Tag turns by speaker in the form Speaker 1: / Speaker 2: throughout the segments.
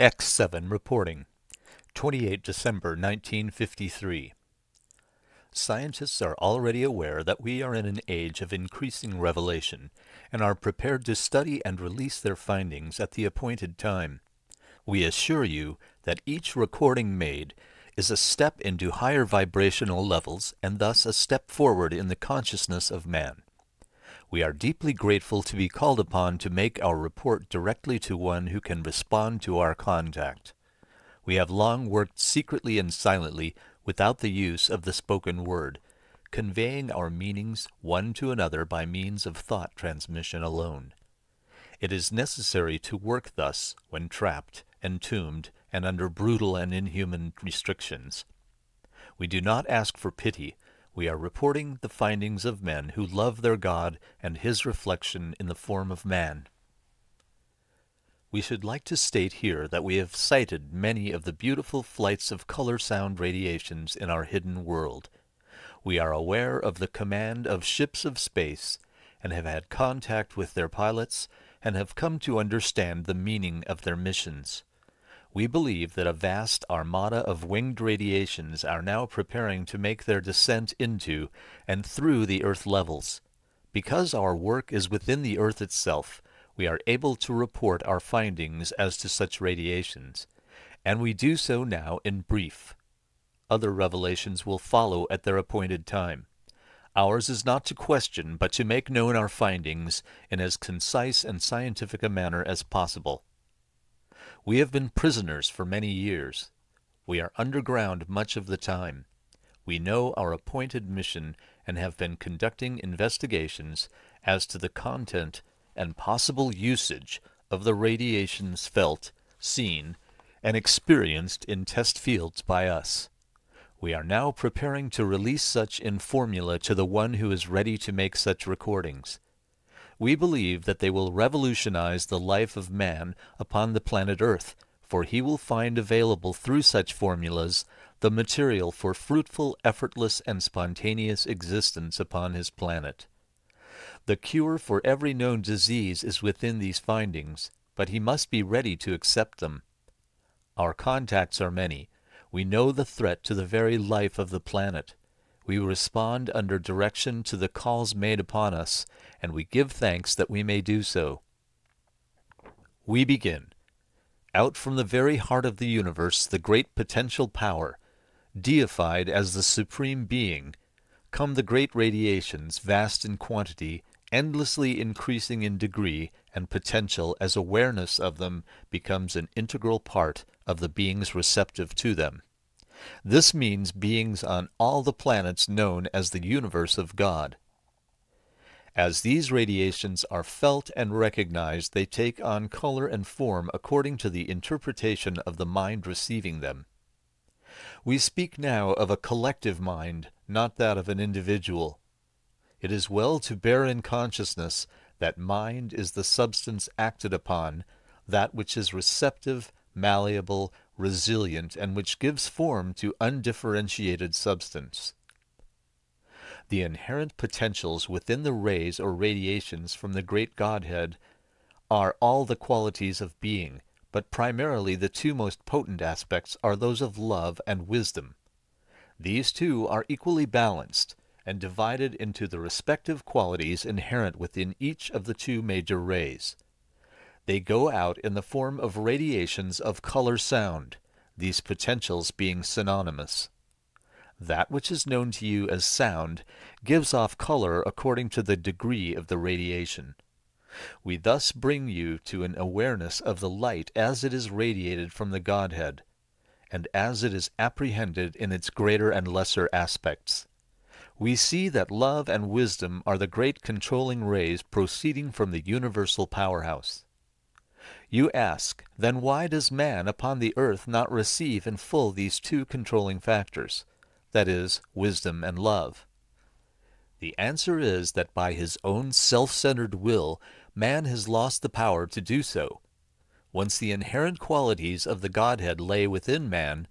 Speaker 1: X7 reporting, 28 December 1953. Scientists are already aware that we are in an age of increasing revelation and are prepared to study and release their findings at the appointed time. We assure you that each recording made is a step into higher vibrational levels and thus a step forward in the consciousness of man. We are deeply grateful to be called upon to make our report directly to one who can respond to our contact. We have long worked secretly and silently without the use of the spoken word, conveying our meanings one to another by means of thought transmission alone. It is necessary to work thus when trapped, entombed, and under brutal and inhuman restrictions. We do not ask for pity, we are reporting the findings of men who love their God and his reflection in the form of man. We should like to state here that we have sighted many of the beautiful flights of color sound radiations in our hidden world. We are aware of the command of ships of space and have had contact with their pilots and have come to understand the meaning of their missions. We believe that a vast armada of winged radiations are now preparing to make their descent into and through the earth levels. Because our work is within the earth itself, we are able to report our findings as to such radiations, and we do so now in brief. Other revelations will follow at their appointed time. Ours is not to question, but to make known our findings in as concise and scientific a manner as possible. We have been prisoners for many years. We are underground much of the time. We know our appointed mission and have been conducting investigations as to the content and possible usage of the radiations felt, seen, and experienced in test fields by us. We are now preparing to release such in formula to the one who is ready to make such recordings. We believe that they will revolutionize the life of man upon the planet Earth, for he will find available through such formulas the material for fruitful, effortless, and spontaneous existence upon his planet. The cure for every known disease is within these findings, but he must be ready to accept them. Our contacts are many. We know the threat to the very life of the planet. We respond under direction to the calls made upon us, and we give thanks that we may do so. We begin. Out from the very heart of the universe, the great potential power, deified as the Supreme Being, come the great radiations, vast in quantity, endlessly increasing in degree and potential as awareness of them becomes an integral part of the beings receptive to them. This means beings on all the planets known as the universe of God. As these radiations are felt and recognized, they take on color and form according to the interpretation of the mind receiving them. We speak now of a collective mind, not that of an individual. It is well to bear in consciousness that mind is the substance acted upon, that which is receptive, malleable, resilient, and which gives form to undifferentiated substance. The inherent potentials within the rays or radiations from the great Godhead are all the qualities of being, but primarily the two most potent aspects are those of love and wisdom. These two are equally balanced and divided into the respective qualities inherent within each of the two major rays. They go out in the form of radiations of color sound, these potentials being synonymous. That which is known to you as sound gives off color according to the degree of the radiation. We thus bring you to an awareness of the light as it is radiated from the Godhead, and as it is apprehended in its greater and lesser aspects. We see that love and wisdom are the great controlling rays proceeding from the universal powerhouse. You ask, then why does man upon the earth not receive in full these two controlling factors, that is, wisdom and love? The answer is that by his own self-centered will, man has lost the power to do so. Once the inherent qualities of the Godhead lay within man,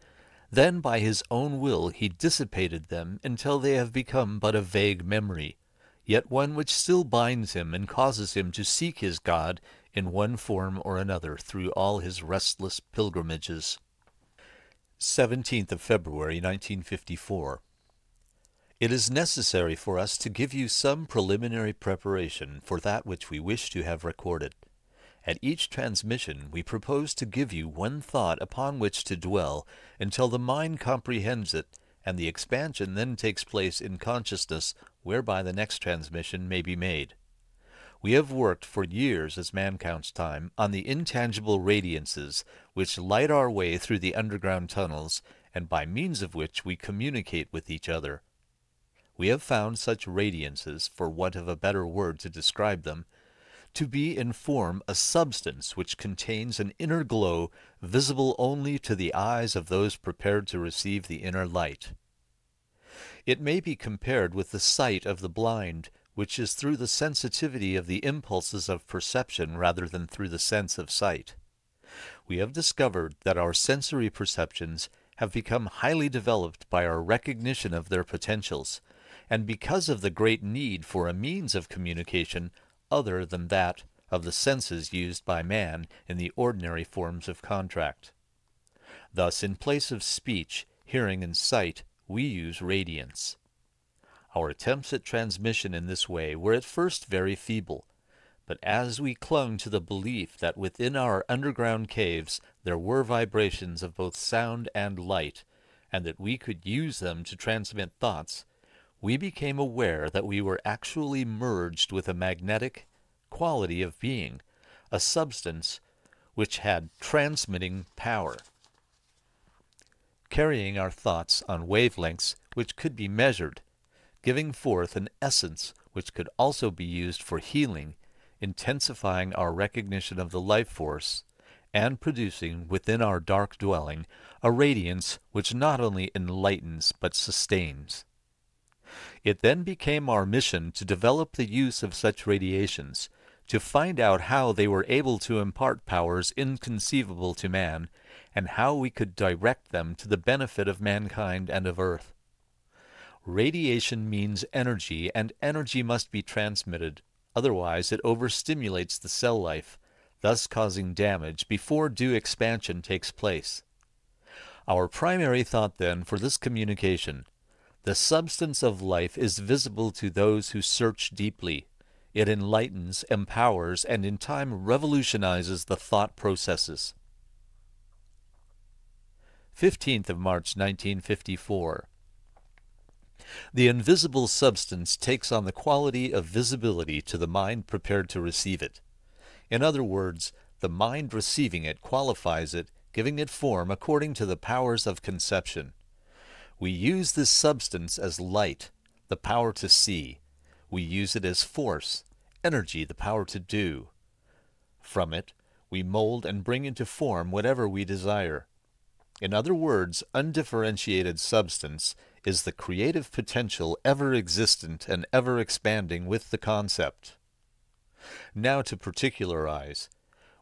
Speaker 1: then by his own will he dissipated them until they have become but a vague memory, yet one which still binds him and causes him to seek his God in one form or another through all his restless pilgrimages. 17th of February, 1954. It is necessary for us to give you some preliminary preparation for that which we wish to have recorded. At each transmission we propose to give you one thought upon which to dwell until the mind comprehends it, and the expansion then takes place in consciousness whereby the next transmission may be made. We have worked for years as man counts time on the intangible radiances which light our way through the underground tunnels and by means of which we communicate with each other. We have found such radiances, for want of a better word to describe them, to be in form a substance which contains an inner glow visible only to the eyes of those prepared to receive the inner light. It may be compared with the sight of the blind, which is through the sensitivity of the impulses of perception rather than through the sense of sight. We have discovered that our sensory perceptions have become highly developed by our recognition of their potentials, and because of the great need for a means of communication other than that of the senses used by man in the ordinary forms of contract. Thus, in place of speech, hearing, and sight, we use radiance. Our attempts at transmission in this way were at first very feeble, but as we clung to the belief that within our underground caves there were vibrations of both sound and light, and that we could use them to transmit thoughts, we became aware that we were actually merged with a magnetic quality of being, a substance which had transmitting power, carrying our thoughts on wavelengths which could be measured, giving forth an essence which could also be used for healing, intensifying our recognition of the life force, and producing within our dark dwelling a radiance which not only enlightens but sustains. It then became our mission to develop the use of such radiations, to find out how they were able to impart powers inconceivable to man, and how we could direct them to the benefit of mankind and of Earth. Radiation means energy, and energy must be transmitted, otherwise it overstimulates the cell life, thus causing damage before due expansion takes place. Our primary thought then for this communication the substance of life is visible to those who search deeply. It enlightens, empowers, and in time revolutionizes the thought processes. 15th of March 1954. The invisible substance takes on the quality of visibility to the mind prepared to receive it. In other words, the mind receiving it qualifies it, giving it form according to the powers of conception. We use this substance as light, the power to see. We use it as force, energy, the power to do. From it, we mold and bring into form whatever we desire. In other words, undifferentiated substance is the creative potential ever existent and ever expanding with the concept. Now to particularize.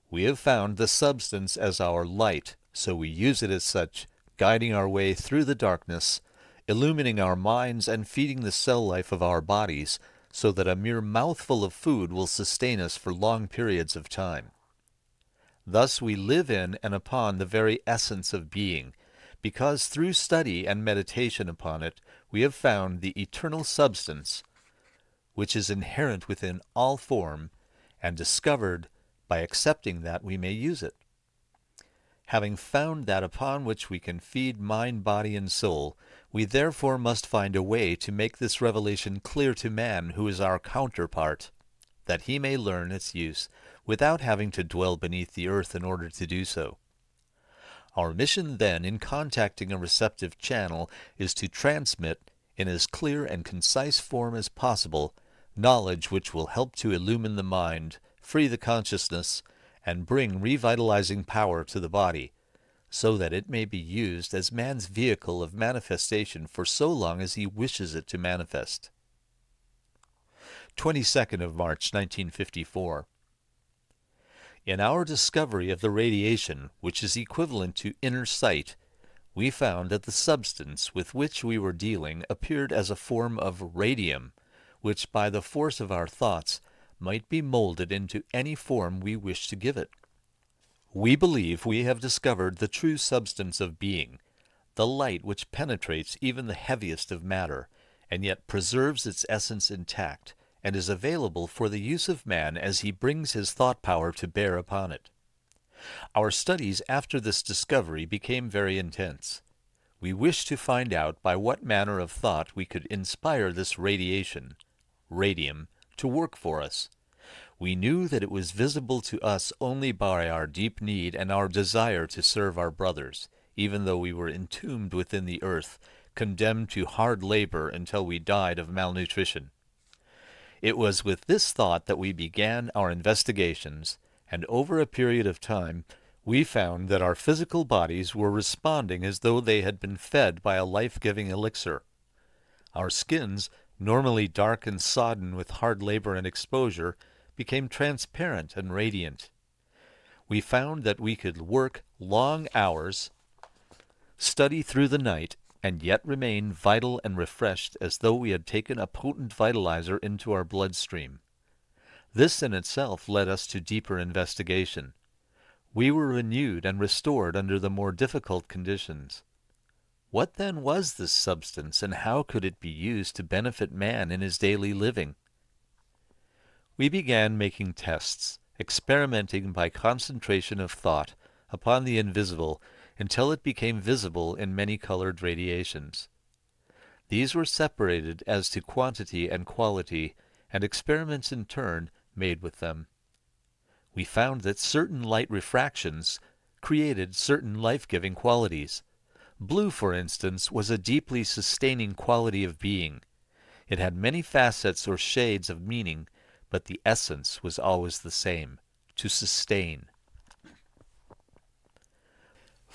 Speaker 1: We have found the substance as our light, so we use it as such guiding our way through the darkness, illumining our minds and feeding the cell life of our bodies, so that a mere mouthful of food will sustain us for long periods of time. Thus we live in and upon the very essence of being, because through study and meditation upon it we have found the eternal substance, which is inherent within all form, and discovered by accepting that we may use it. Having found that upon which we can feed mind, body, and soul, we therefore must find a way to make this revelation clear to man who is our counterpart, that he may learn its use without having to dwell beneath the earth in order to do so. Our mission then in contacting a receptive channel is to transmit, in as clear and concise form as possible, knowledge which will help to illumine the mind, free the consciousness, and bring revitalizing power to the body, so that it may be used as man's vehicle of manifestation for so long as he wishes it to manifest. 22nd of March 1954. In our discovery of the radiation, which is equivalent to inner sight, we found that the substance with which we were dealing appeared as a form of radium, which by the force of our thoughts might be molded into any form we wish to give it. We believe we have discovered the true substance of being, the light which penetrates even the heaviest of matter, and yet preserves its essence intact, and is available for the use of man as he brings his thought power to bear upon it. Our studies after this discovery became very intense. We wished to find out by what manner of thought we could inspire this radiation, radium, to work for us. We knew that it was visible to us only by our deep need and our desire to serve our brothers, even though we were entombed within the earth, condemned to hard labor until we died of malnutrition. It was with this thought that we began our investigations, and over a period of time we found that our physical bodies were responding as though they had been fed by a life-giving elixir. Our skins, normally dark and sodden with hard labor and exposure, became transparent and radiant. We found that we could work long hours, study through the night, and yet remain vital and refreshed as though we had taken a potent vitalizer into our bloodstream. This in itself led us to deeper investigation. We were renewed and restored under the more difficult conditions. What then was this substance, and how could it be used to benefit man in his daily living? We began making tests, experimenting by concentration of thought upon the invisible until it became visible in many colored radiations. These were separated as to quantity and quality, and experiments in turn made with them. We found that certain light refractions created certain life-giving qualities. Blue, for instance, was a deeply sustaining quality of being. It had many facets or shades of meaning, but the essence was always the same, to sustain.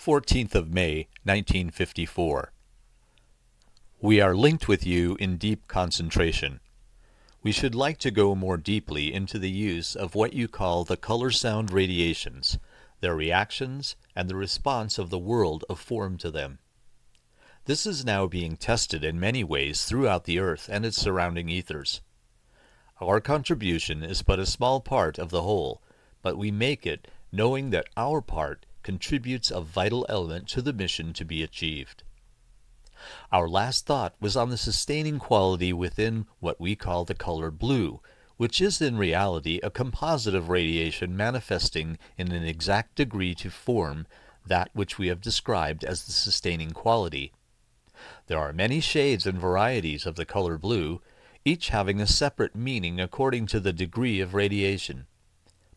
Speaker 1: 14th of May, 1954. We are linked with you in deep concentration. We should like to go more deeply into the use of what you call the color sound radiations, their reactions, and the response of the world of form to them. This is now being tested in many ways throughout the earth and its surrounding ethers. Our contribution is but a small part of the whole, but we make it knowing that our part contributes a vital element to the mission to be achieved. Our last thought was on the sustaining quality within what we call the color blue, which is in reality a composite of radiation manifesting in an exact degree to form that which we have described as the sustaining quality. There are many shades and varieties of the color blue, each having a separate meaning according to the degree of radiation.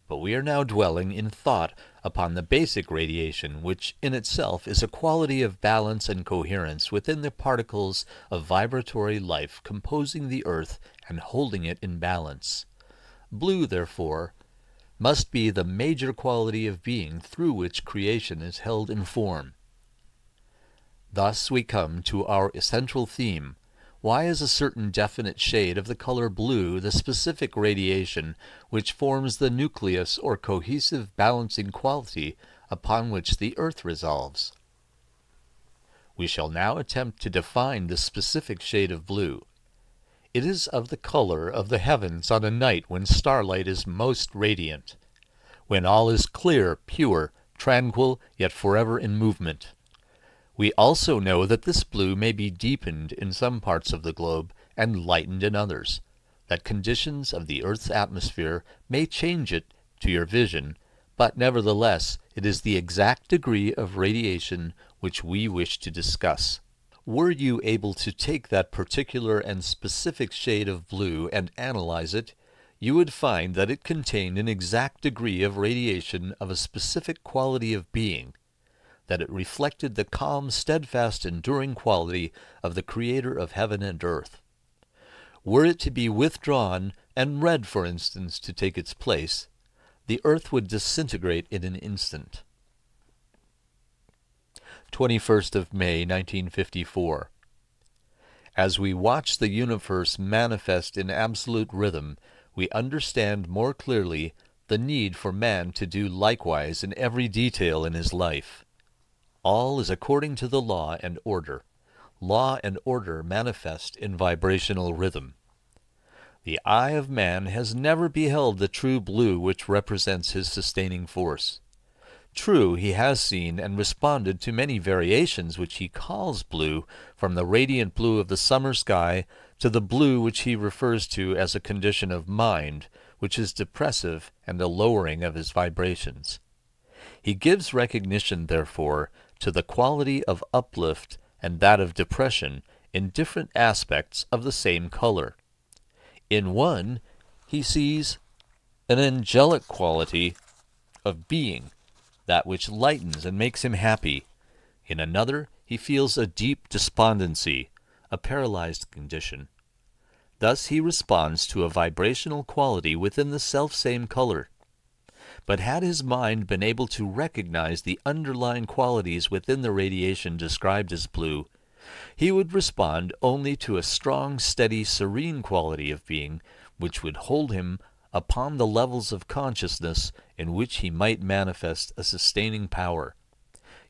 Speaker 1: But we are now dwelling in thought upon the basic radiation, which in itself is a quality of balance and coherence within the particles of vibratory life composing the earth and holding it in balance. Blue, therefore, must be the major quality of being through which creation is held in form. Thus we come to our essential theme, why is a certain definite shade of the color blue the specific radiation which forms the nucleus or cohesive balancing quality upon which the earth resolves? We shall now attempt to define this specific shade of blue. It is of the color of the heavens on a night when starlight is most radiant, when all is clear, pure, tranquil, yet forever in movement. We also know that this blue may be deepened in some parts of the globe and lightened in others, that conditions of the Earth's atmosphere may change it to your vision, but nevertheless it is the exact degree of radiation which we wish to discuss. Were you able to take that particular and specific shade of blue and analyze it, you would find that it contained an exact degree of radiation of a specific quality of being, that it reflected the calm, steadfast, enduring quality of the Creator of heaven and earth. Were it to be withdrawn, and red, for instance, to take its place, the earth would disintegrate in an instant. 21st of May, 1954. As we watch the universe manifest in absolute rhythm, we understand more clearly the need for man to do likewise in every detail in his life. All is according to the law and order. Law and order manifest in vibrational rhythm. The eye of man has never beheld the true blue which represents his sustaining force. True, he has seen and responded to many variations which he calls blue, from the radiant blue of the summer sky to the blue which he refers to as a condition of mind, which is depressive and a lowering of his vibrations. He gives recognition, therefore, to the quality of uplift and that of depression in different aspects of the same color. In one, he sees an angelic quality of being, that which lightens and makes him happy. In another, he feels a deep despondency, a paralyzed condition. Thus he responds to a vibrational quality within the self-same color. But had his mind been able to recognize the underlying qualities within the radiation described as blue, he would respond only to a strong, steady, serene quality of being which would hold him upon the levels of consciousness in which he might manifest a sustaining power.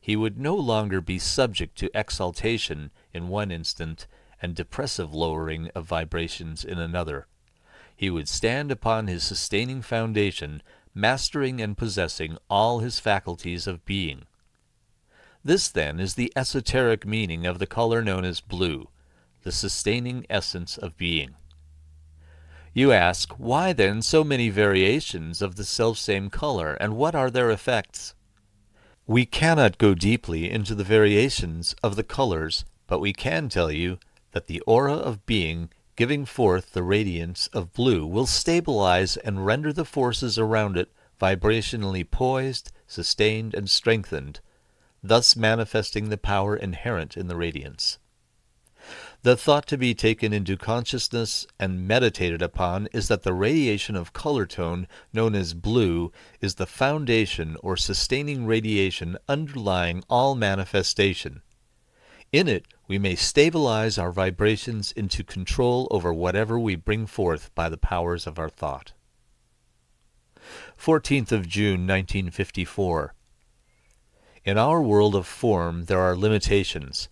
Speaker 1: He would no longer be subject to exaltation in one instant and depressive lowering of vibrations in another. He would stand upon his sustaining foundation, mastering and possessing all his faculties of being. This, then, is the esoteric meaning of the color known as blue, the sustaining essence of being. You ask, why then so many variations of the selfsame color, and what are their effects? We cannot go deeply into the variations of the colors, but we can tell you that the aura of being giving forth the radiance of blue will stabilize and render the forces around it vibrationally poised, sustained, and strengthened, thus manifesting the power inherent in the radiance. The thought to be taken into consciousness and meditated upon is that the radiation of color tone, known as blue, is the foundation or sustaining radiation underlying all manifestation. In it, we may stabilize our vibrations into control over whatever we bring forth by the powers of our thought. 14th of June, 1954. In our world of form there are limitations,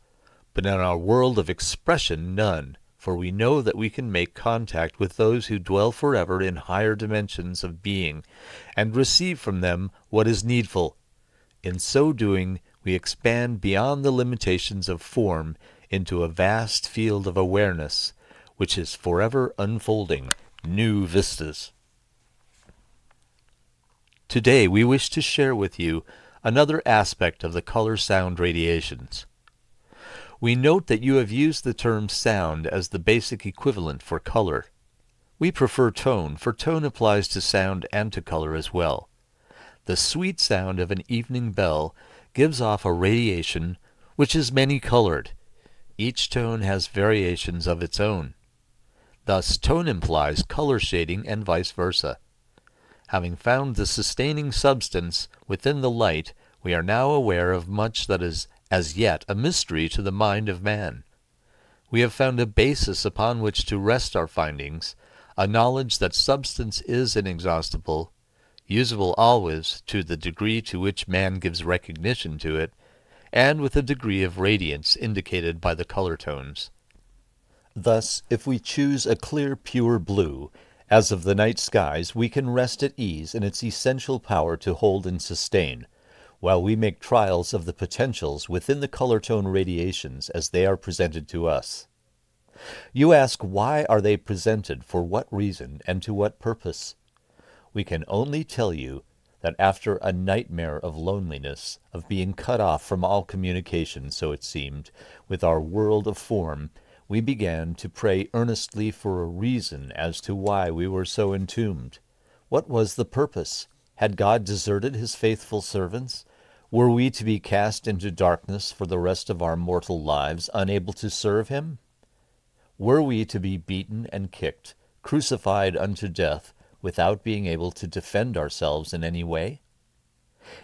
Speaker 1: but in our world of expression none, for we know that we can make contact with those who dwell forever in higher dimensions of being, and receive from them what is needful. In so doing, we expand beyond the limitations of form into a vast field of awareness, which is forever unfolding new vistas. Today we wish to share with you another aspect of the color sound radiations. We note that you have used the term sound as the basic equivalent for color. We prefer tone, for tone applies to sound and to color as well. The sweet sound of an evening bell gives off a radiation which is many-colored. Each tone has variations of its own. Thus, tone implies color shading and vice versa. Having found the sustaining substance within the light, we are now aware of much that is as yet a mystery to the mind of man. We have found a basis upon which to rest our findings, a knowledge that substance is inexhaustible, usable always to the degree to which man gives recognition to it, and with a degree of radiance indicated by the color tones. Thus, if we choose a clear, pure blue, as of the night skies, we can rest at ease in its essential power to hold and sustain, while we make trials of the potentials within the color tone radiations as they are presented to us. You ask why are they presented, for what reason, and to what purpose? We can only tell you that after a nightmare of loneliness, of being cut off from all communication, so it seemed, with our world of form, we began to pray earnestly for a reason as to why we were so entombed. What was the purpose? Had God deserted his faithful servants? Were we to be cast into darkness for the rest of our mortal lives, unable to serve him? Were we to be beaten and kicked, crucified unto death, without being able to defend ourselves in any way?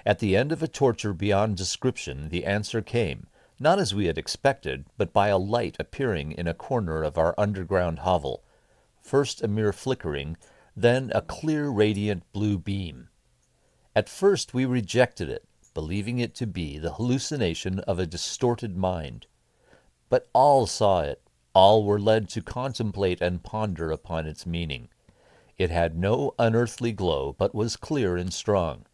Speaker 1: At the end of a torture beyond description, the answer came, not as we had expected, but by a light appearing in a corner of our underground hovel, first a mere flickering, then a clear, radiant blue beam. At first we rejected it, believing it to be the hallucination of a distorted mind. But all saw it, all were led to contemplate and ponder upon its meaning. It had no unearthly glow, but was clear and strong.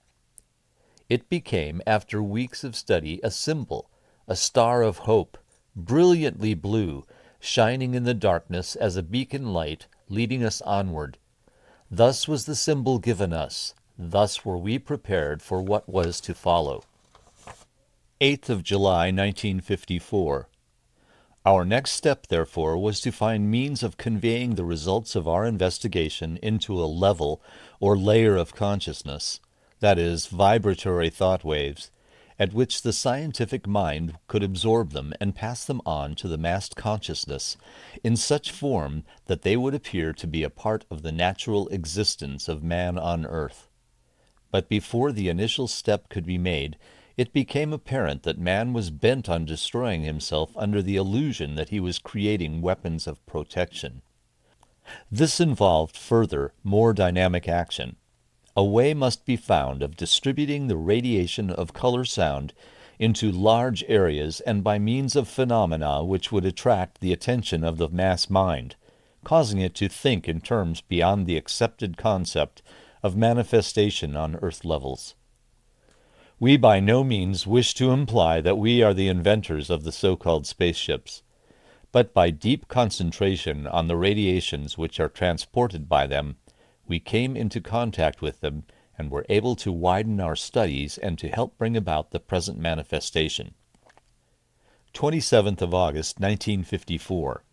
Speaker 1: It became, after weeks of study, a symbol, a star of hope, brilliantly blue, shining in the darkness as a beacon light, leading us onward. Thus was the symbol given us. Thus were we prepared for what was to follow. 8th of July, 1954. Our next step, therefore, was to find means of conveying the results of our investigation into a level or layer of consciousness, that is, vibratory thought waves, at which the scientific mind could absorb them and pass them on to the massed consciousness in such form that they would appear to be a part of the natural existence of man on earth. But before the initial step could be made, it became apparent that man was bent on destroying himself under the illusion that he was creating weapons of protection. This involved further, more dynamic action. A way must be found of distributing the radiation of color sound into large areas and by means of phenomena which would attract the attention of the mass mind, causing it to think in terms beyond the accepted concept of manifestation on earth levels. We by no means wish to imply that we are the inventors of the so-called spaceships, but by deep concentration on the radiations which are transported by them, we came into contact with them and were able to widen our studies and to help bring about the present manifestation. 27th of August, 1954.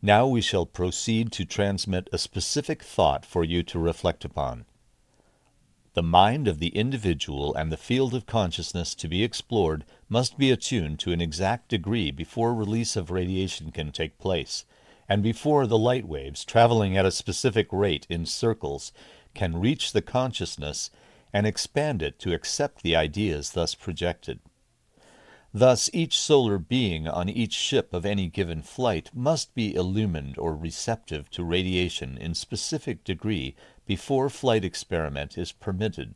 Speaker 1: Now we shall proceed to transmit a specific thought for you to reflect upon. The mind of the individual and the field of consciousness to be explored must be attuned to an exact degree before release of radiation can take place, and before the light waves, traveling at a specific rate in circles, can reach the consciousness and expand it to accept the ideas thus projected. Thus, each solar being on each ship of any given flight must be illumined or receptive to radiation in specific degree before flight experiment is permitted.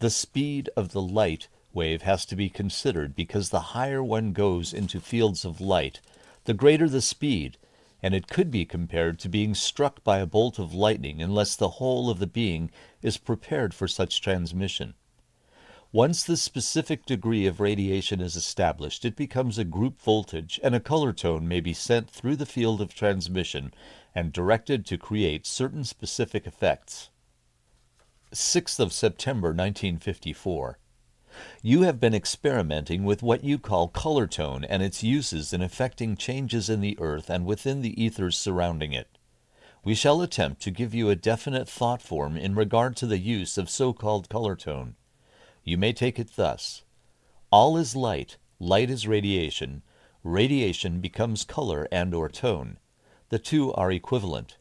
Speaker 1: The speed of the light wave has to be considered because the higher one goes into fields of light, the greater the speed, and it could be compared to being struck by a bolt of lightning unless the whole of the being is prepared for such transmission. Once the specific degree of radiation is established, it becomes a group voltage and a color tone may be sent through the field of transmission and directed to create certain specific effects. 6th of September 1954. You have been experimenting with what you call color tone and its uses in effecting changes in the earth and within the ethers surrounding it. We shall attempt to give you a definite thought form in regard to the use of so-called color tone. You may take it thus. All is light, light is radiation, radiation becomes color and or tone. The two are equivalent.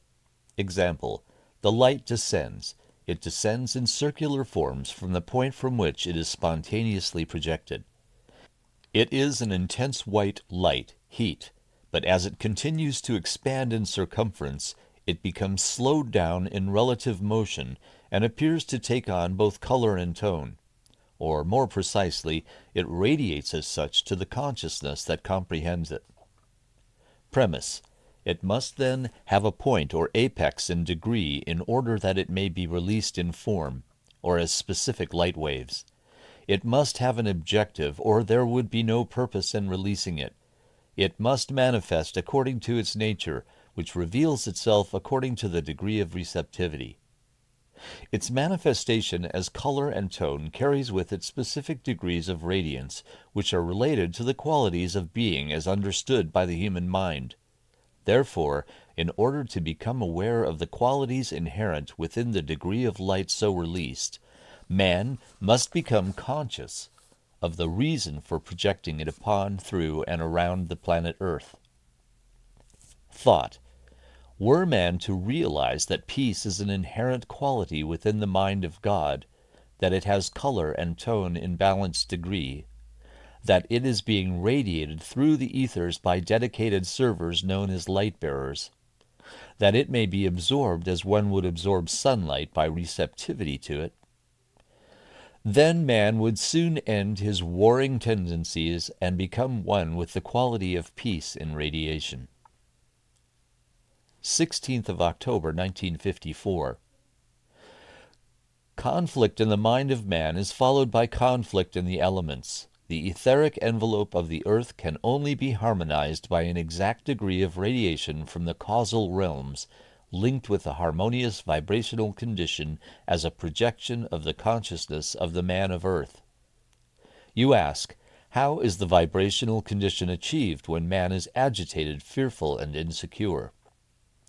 Speaker 1: Example, the light descends. It descends in circular forms from the point from which it is spontaneously projected. It is an intense white light, heat, but as it continues to expand in circumference, it becomes slowed down in relative motion and appears to take on both color and tone or more precisely, it radiates as such to the consciousness that comprehends it. Premise. It must then have a point or apex in degree in order that it may be released in form, or as specific light waves. It must have an objective, or there would be no purpose in releasing it. It must manifest according to its nature, which reveals itself according to the degree of receptivity. Its manifestation as color and tone carries with it specific degrees of radiance, which are related to the qualities of being as understood by the human mind. Therefore, in order to become aware of the qualities inherent within the degree of light so released, man must become conscious of the reason for projecting it upon, through, and around the planet Earth. Thought were man to realize that peace is an inherent quality within the mind of God, that it has color and tone in balanced degree, that it is being radiated through the ethers by dedicated servers known as light bearers, that it may be absorbed as one would absorb sunlight by receptivity to it, Then man would soon end his warring tendencies and become one with the quality of peace in radiation. 16th of October 1954. Conflict in the mind of man is followed by conflict in the elements. The etheric envelope of the earth can only be harmonized by an exact degree of radiation from the causal realms, linked with a harmonious vibrational condition as a projection of the consciousness of the man of earth. You ask, how is the vibrational condition achieved when man is agitated, fearful, and insecure?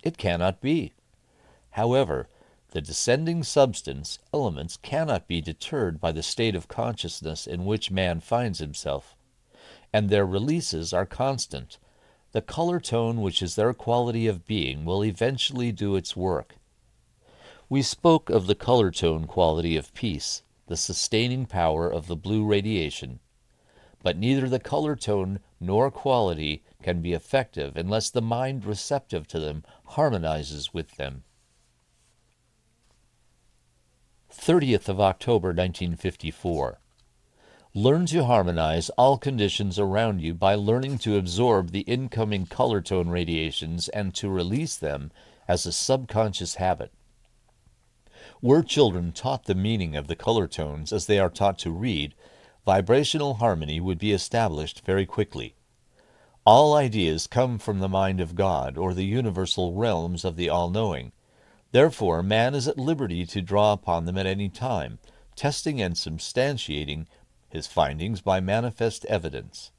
Speaker 1: It cannot be. However, the descending substance elements cannot be deterred by the state of consciousness in which man finds himself, and their releases are constant. The color tone, which is their quality of being, will eventually do its work. We spoke of the color tone quality of peace, the sustaining power of the blue radiation, but neither the color tone nor quality can be effective unless the mind receptive to them harmonizes with them. 30th of October 1954. Learn to harmonize all conditions around you by learning to absorb the incoming color tone radiations and to release them as a subconscious habit. Were children taught the meaning of the color tones as they are taught to read, vibrational harmony would be established very quickly. All ideas come from the mind of God or the universal realms of the all knowing. Therefore, man is at liberty to draw upon them at any time, testing and substantiating his findings by manifest evidence.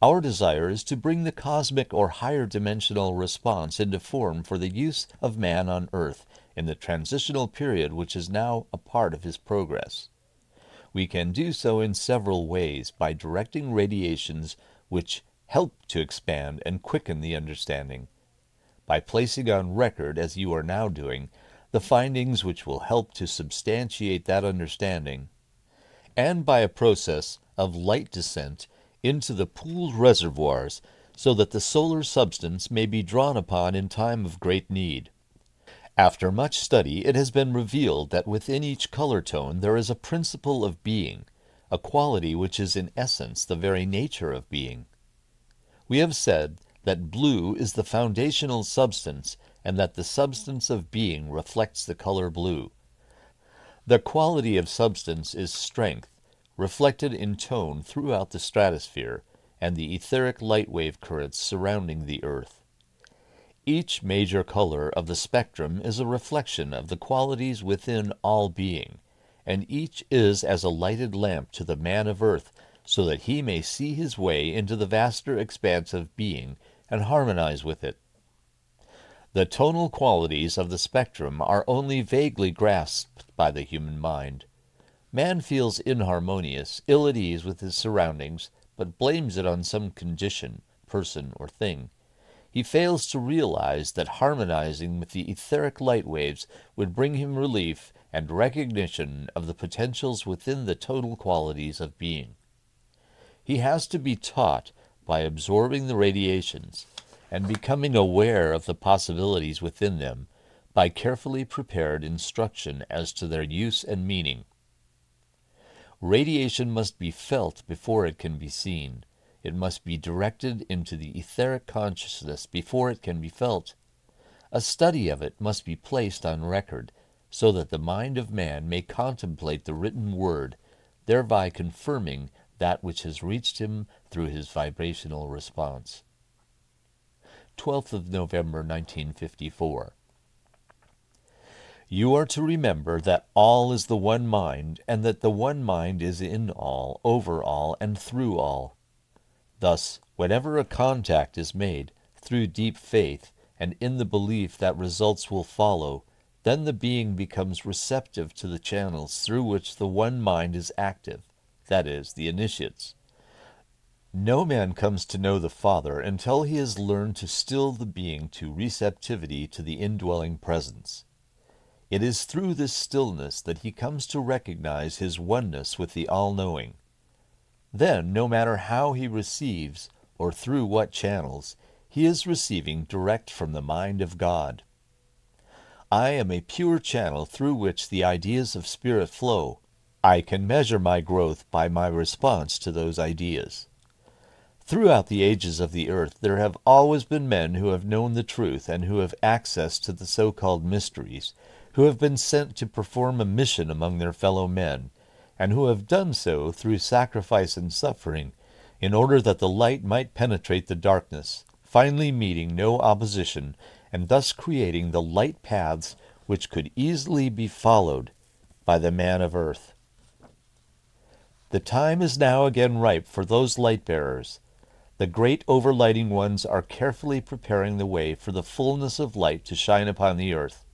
Speaker 1: Our desire is to bring the cosmic or higher dimensional response into form for the use of man on earth in the transitional period which is now a part of his progress. We can do so in several ways by directing radiations which help to expand and quicken the understanding. By placing on record, as you are now doing, the findings which will help to substantiate that understanding, and by a process of light descent into the pooled reservoirs so that the solar substance may be drawn upon in time of great need. After much study, it has been revealed that within each color tone there is a principle of being, a quality which is in essence the very nature of being. We have said that blue is the foundational substance and that the substance of being reflects the color blue. The quality of substance is strength, reflected in tone throughout the stratosphere and the etheric light wave currents surrounding the earth. Each major color of the spectrum is a reflection of the qualities within all being, and each is as a lighted lamp to the man of earth so that he may see his way into the vaster expanse of being and harmonize with it. The tonal qualities of the spectrum are only vaguely grasped by the human mind. Man feels inharmonious, ill at ease with his surroundings, but blames it on some condition, person, or thing. He fails to realize that harmonizing with the etheric light waves would bring him relief and recognition of the potentials within the total qualities of being. He has to be taught by absorbing the radiations and becoming aware of the possibilities within them by carefully prepared instruction as to their use and meaning. Radiation must be felt before it can be seen. It must be directed into the etheric consciousness before it can be felt. A study of it must be placed on record so that the mind of man may contemplate the written word, thereby confirming that which has reached him through his vibrational response. 12th of November 1954. You are to remember that all is the one mind, and that the one mind is in all, over all, and through all. Thus, whenever a contact is made, through deep faith, and in the belief that results will follow, then the being becomes receptive to the channels through which the one mind is active, that is, the initiates. No man comes to know the Father until he has learned to still the being to receptivity to the indwelling presence. It is through this stillness that he comes to recognize his oneness with the All Knowing. Then, no matter how he receives or through what channels, he is receiving direct from the mind of God. I am a pure channel through which the ideas of Spirit flow, I can measure my growth by my response to those ideas. Throughout the ages of the earth, there have always been men who have known the truth and who have access to the so called mysteries, who have been sent to perform a mission among their fellow men, and who have done so through sacrifice and suffering, in order that the light might penetrate the darkness, finally meeting no opposition, and thus creating the light paths which could easily be followed by the man of earth. The time is now again ripe for those light bearers the great overlighting ones are carefully preparing the way for the fullness of light to shine upon the earth.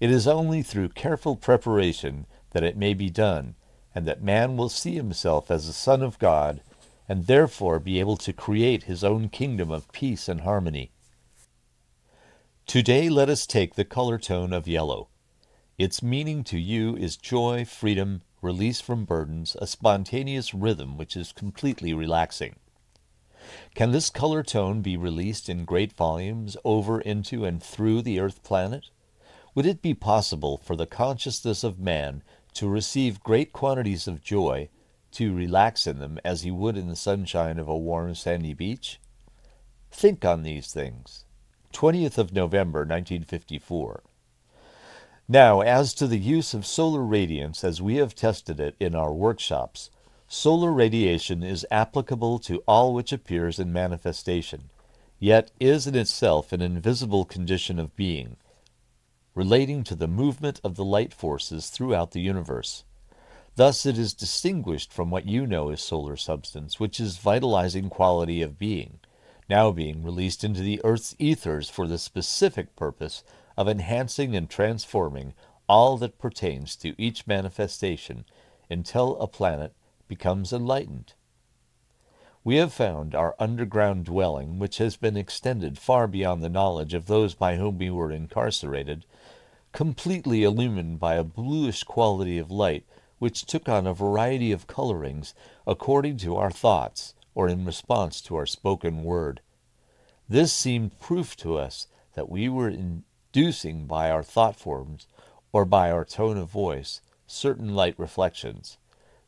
Speaker 1: It is only through careful preparation that it may be done, and that man will see himself as a son of God, and therefore be able to create his own kingdom of peace and harmony. Today let us take the color tone of yellow. Its meaning to you is joy, freedom, release from burdens, a spontaneous rhythm which is completely relaxing. Can this color tone be released in great volumes over into and through the earth planet? Would it be possible for the consciousness of man to receive great quantities of joy, to relax in them as he would in the sunshine of a warm sandy beach? Think on these things. 20th of November, 1954. Now, as to the use of solar radiance as we have tested it in our workshops, Solar radiation is applicable to all which appears in manifestation, yet is in itself an invisible condition of being, relating to the movement of the light forces throughout the universe. Thus it is distinguished from what you know as solar substance, which is vitalizing quality of being, now being released into the earth's ethers for the specific purpose of enhancing and transforming all that pertains to each manifestation until a planet becomes enlightened. We have found our underground dwelling, which has been extended far beyond the knowledge of those by whom we were incarcerated, completely illumined by a bluish quality of light which took on a variety of colorings according to our thoughts or in response to our spoken word. This seemed proof to us that we were inducing by our thought forms or by our tone of voice certain light reflections.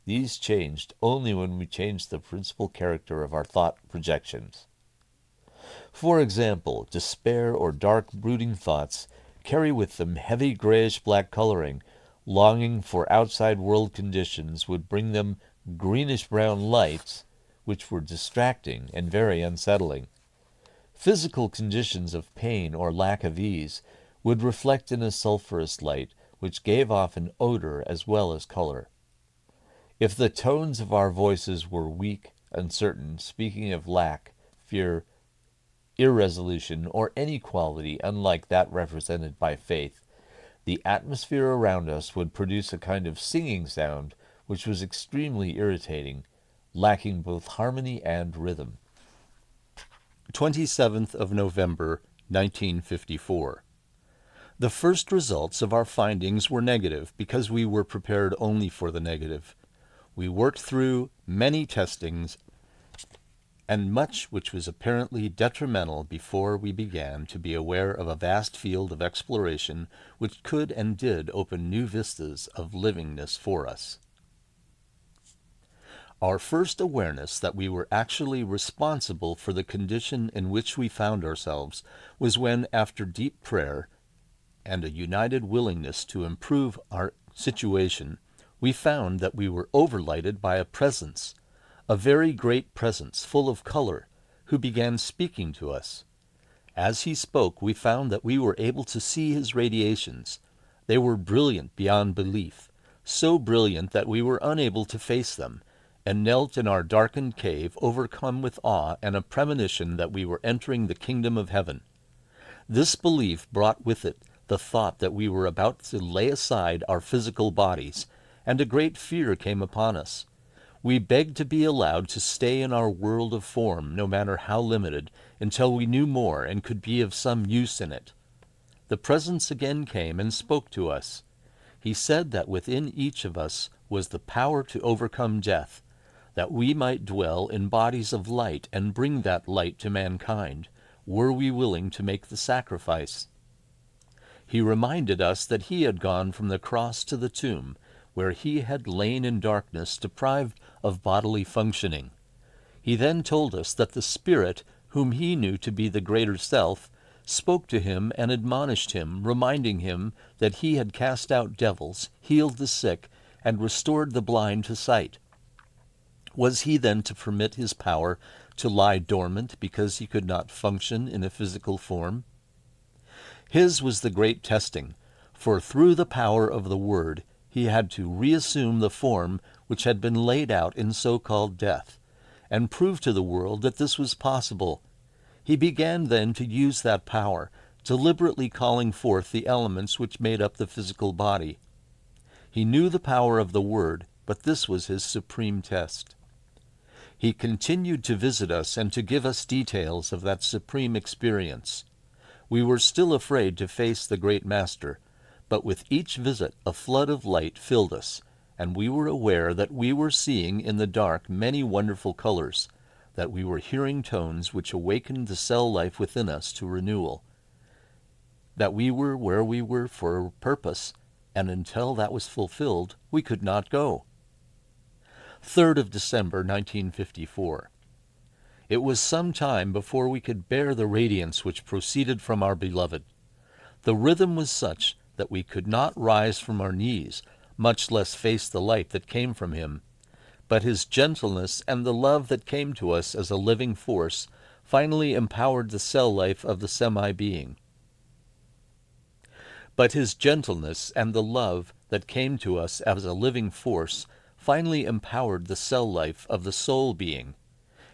Speaker 1: These changed only when we changed the principal character of our thought projections. For example, despair or dark brooding thoughts carry with them heavy grayish black coloring. Longing for outside world conditions would bring them greenish brown lights, which were distracting and very unsettling. Physical conditions of pain or lack of ease would reflect in a sulphurous light, which gave off an odor as well as color. If the tones of our voices were weak, uncertain, speaking of lack, fear, irresolution, or any quality unlike that represented by faith, the atmosphere around us would produce a kind of singing sound which was extremely irritating, lacking both harmony and rhythm. 27th of November, 1954. The first results of our findings were negative because we were prepared only for the negative. We worked through many testings and much which was apparently detrimental before we began to be aware of a vast field of exploration which could and did open new vistas of livingness for us. Our first awareness that we were actually responsible for the condition in which we found ourselves was when, after deep prayer and a united willingness to improve our situation, we found that we were overlighted by a presence, a very great presence, full of color, who began speaking to us. As he spoke, we found that we were able to see his radiations. They were brilliant beyond belief, so brilliant that we were unable to face them, and knelt in our darkened cave, overcome with awe and a premonition that we were entering the kingdom of heaven. This belief brought with it the thought that we were about to lay aside our physical bodies and a great fear came upon us. We begged to be allowed to stay in our world of form, no matter how limited, until we knew more and could be of some use in it. The Presence again came and spoke to us. He said that within each of us was the power to overcome death, that we might dwell in bodies of light and bring that light to mankind, were we willing to make the sacrifice. He reminded us that he had gone from the cross to the tomb, where he had lain in darkness, deprived of bodily functioning. He then told us that the Spirit, whom he knew to be the greater self, spoke to him and admonished him, reminding him that he had cast out devils, healed the sick, and restored the blind to sight. Was he then to permit his power to lie dormant because he could not function in a physical form? His was the great testing, for through the power of the Word he had to reassume the form which had been laid out in so called death, and prove to the world that this was possible. He began then to use that power, deliberately calling forth the elements which made up the physical body. He knew the power of the Word, but this was his supreme test. He continued to visit us and to give us details of that supreme experience. We were still afraid to face the great Master, but with each visit a flood of light filled us, and we were aware that we were seeing in the dark many wonderful colors, that we were hearing tones which awakened the cell life within us to renewal, that we were where we were for a purpose, and until that was fulfilled, we could not go. 3rd of December, 1954. It was some time before we could bear the radiance which proceeded from our beloved. The rhythm was such that we could not rise from our knees, much less face the light that came from him. But his gentleness and the love that came to us as a living force finally empowered the cell life of the semi being. But his gentleness and the love that came to us as a living force finally empowered the cell life of the soul being,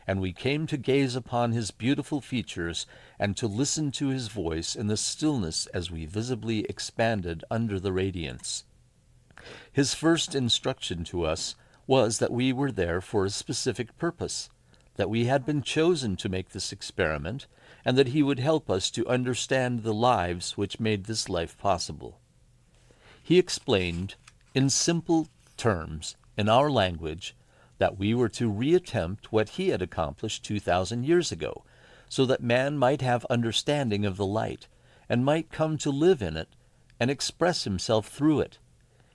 Speaker 1: and we came to gaze upon his beautiful features and to listen to his voice in the stillness as we visibly expanded under the radiance. His first instruction to us was that we were there for a specific purpose, that we had been chosen to make this experiment, and that he would help us to understand the lives which made this life possible. He explained, in simple terms, in our language that we were to reattempt what he had accomplished 2,000 years ago, so that man might have understanding of the light, and might come to live in it and express himself through it.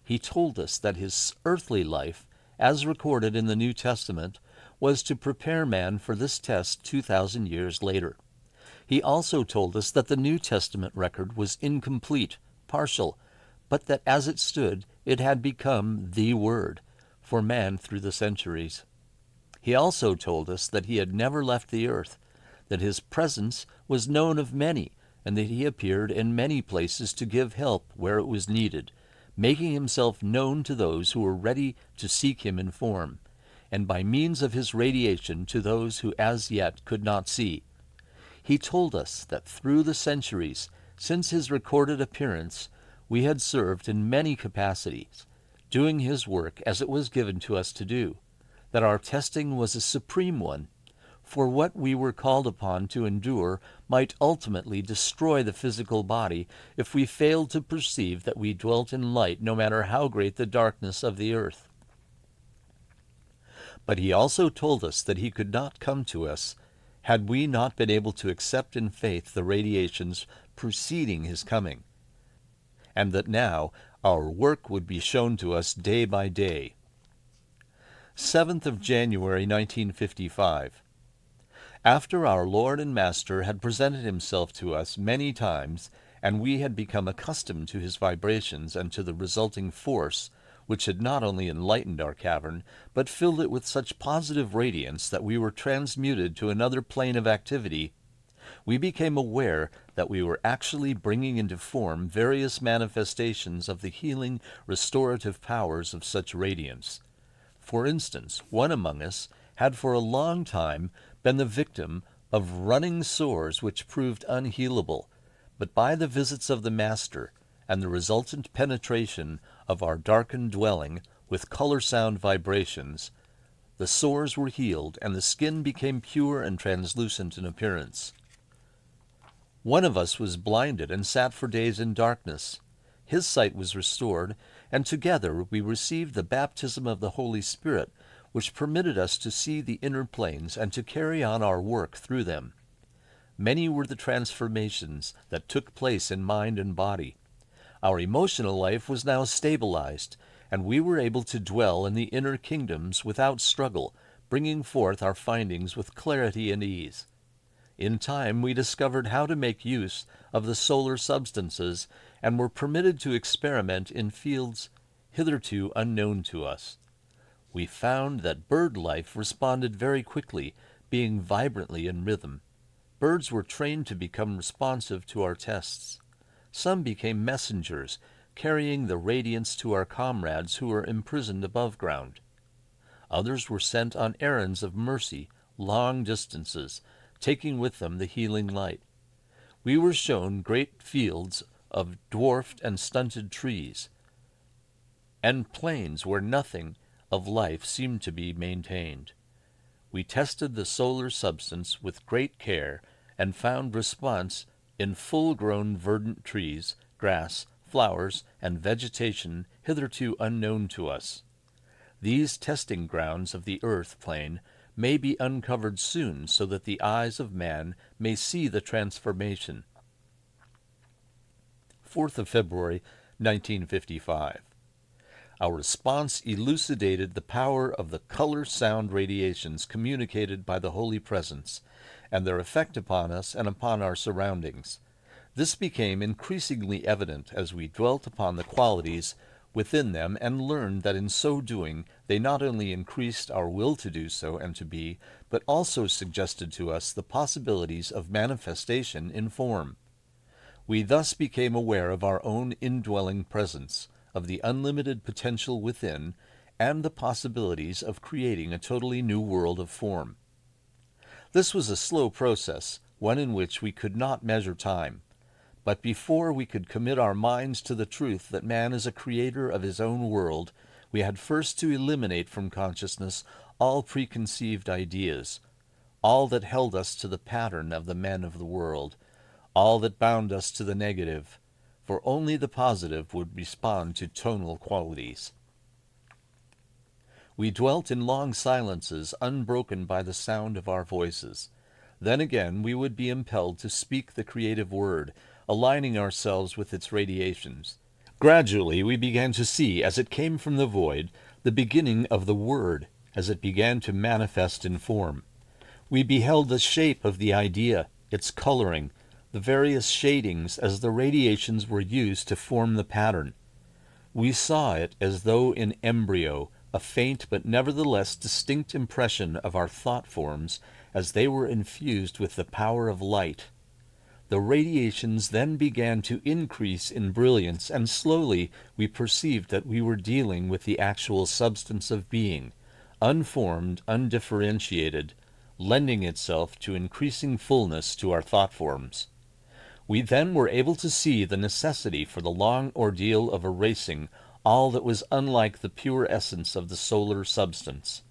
Speaker 1: He told us that his earthly life, as recorded in the New Testament, was to prepare man for this test 2,000 years later. He also told us that the New Testament record was incomplete, partial, but that as it stood, it had become the Word, for man through the centuries. He also told us that he had never left the earth, that his presence was known of many, and that he appeared in many places to give help where it was needed, making himself known to those who were ready to seek him in form, and by means of his radiation to those who as yet could not see. He told us that through the centuries, since his recorded appearance, we had served in many capacities, doing his work as it was given to us to do, that our testing was a supreme one, for what we were called upon to endure might ultimately destroy the physical body if we failed to perceive that we dwelt in light no matter how great the darkness of the earth. But he also told us that he could not come to us had we not been able to accept in faith the radiations preceding his coming, and that now our work would be shown to us day by day. 7th of January 1955. After our Lord and Master had presented himself to us many times, and we had become accustomed to his vibrations and to the resulting force, which had not only enlightened our cavern, but filled it with such positive radiance that we were transmuted to another plane of activity we became aware that we were actually bringing into form various manifestations of the healing, restorative powers of such radiance. For instance, one among us had for a long time been the victim of running sores which proved unhealable, but by the visits of the Master and the resultant penetration of our darkened dwelling with color sound vibrations, the sores were healed and the skin became pure and translucent in appearance. One of us was blinded and sat for days in darkness. His sight was restored, and together we received the baptism of the Holy Spirit, which permitted us to see the inner planes and to carry on our work through them. Many were the transformations that took place in mind and body. Our emotional life was now stabilized, and we were able to dwell in the inner kingdoms without struggle, bringing forth our findings with clarity and ease. In time, we discovered how to make use of the solar substances and were permitted to experiment in fields hitherto unknown to us. We found that bird life responded very quickly, being vibrantly in rhythm. Birds were trained to become responsive to our tests. Some became messengers, carrying the radiance to our comrades who were imprisoned above ground. Others were sent on errands of mercy, long distances, taking with them the healing light. We were shown great fields of dwarfed and stunted trees, and plains where nothing of life seemed to be maintained. We tested the solar substance with great care and found response in full-grown verdant trees, grass, flowers, and vegetation hitherto unknown to us. These testing grounds of the earth plane may be uncovered soon so that the eyes of man may see the transformation. 4th of February, 1955. Our response elucidated the power of the color sound radiations communicated by the Holy Presence and their effect upon us and upon our surroundings. This became increasingly evident as we dwelt upon the qualities within them and learned that in so doing they not only increased our will to do so and to be, but also suggested to us the possibilities of manifestation in form. We thus became aware of our own indwelling presence, of the unlimited potential within, and the possibilities of creating a totally new world of form. This was a slow process, one in which we could not measure time. But before we could commit our minds to the truth that man is a creator of his own world, we had first to eliminate from consciousness all preconceived ideas, all that held us to the pattern of the men of the world, all that bound us to the negative, for only the positive would respond to tonal qualities. We dwelt in long silences unbroken by the sound of our voices. Then again we would be impelled to speak the creative word, aligning ourselves with its radiations. Gradually we began to see, as it came from the void, the beginning of the Word, as it began to manifest in form. We beheld the shape of the idea, its coloring, the various shadings as the radiations were used to form the pattern. We saw it as though in embryo, a faint but nevertheless distinct impression of our thought forms as they were infused with the power of light the radiations then began to increase in brilliance, and slowly we perceived that we were dealing with the actual substance of being, unformed, undifferentiated, lending itself to increasing fullness to our thought forms. We then were able to see the necessity for the long ordeal of erasing all that was unlike the pure essence of the solar substance.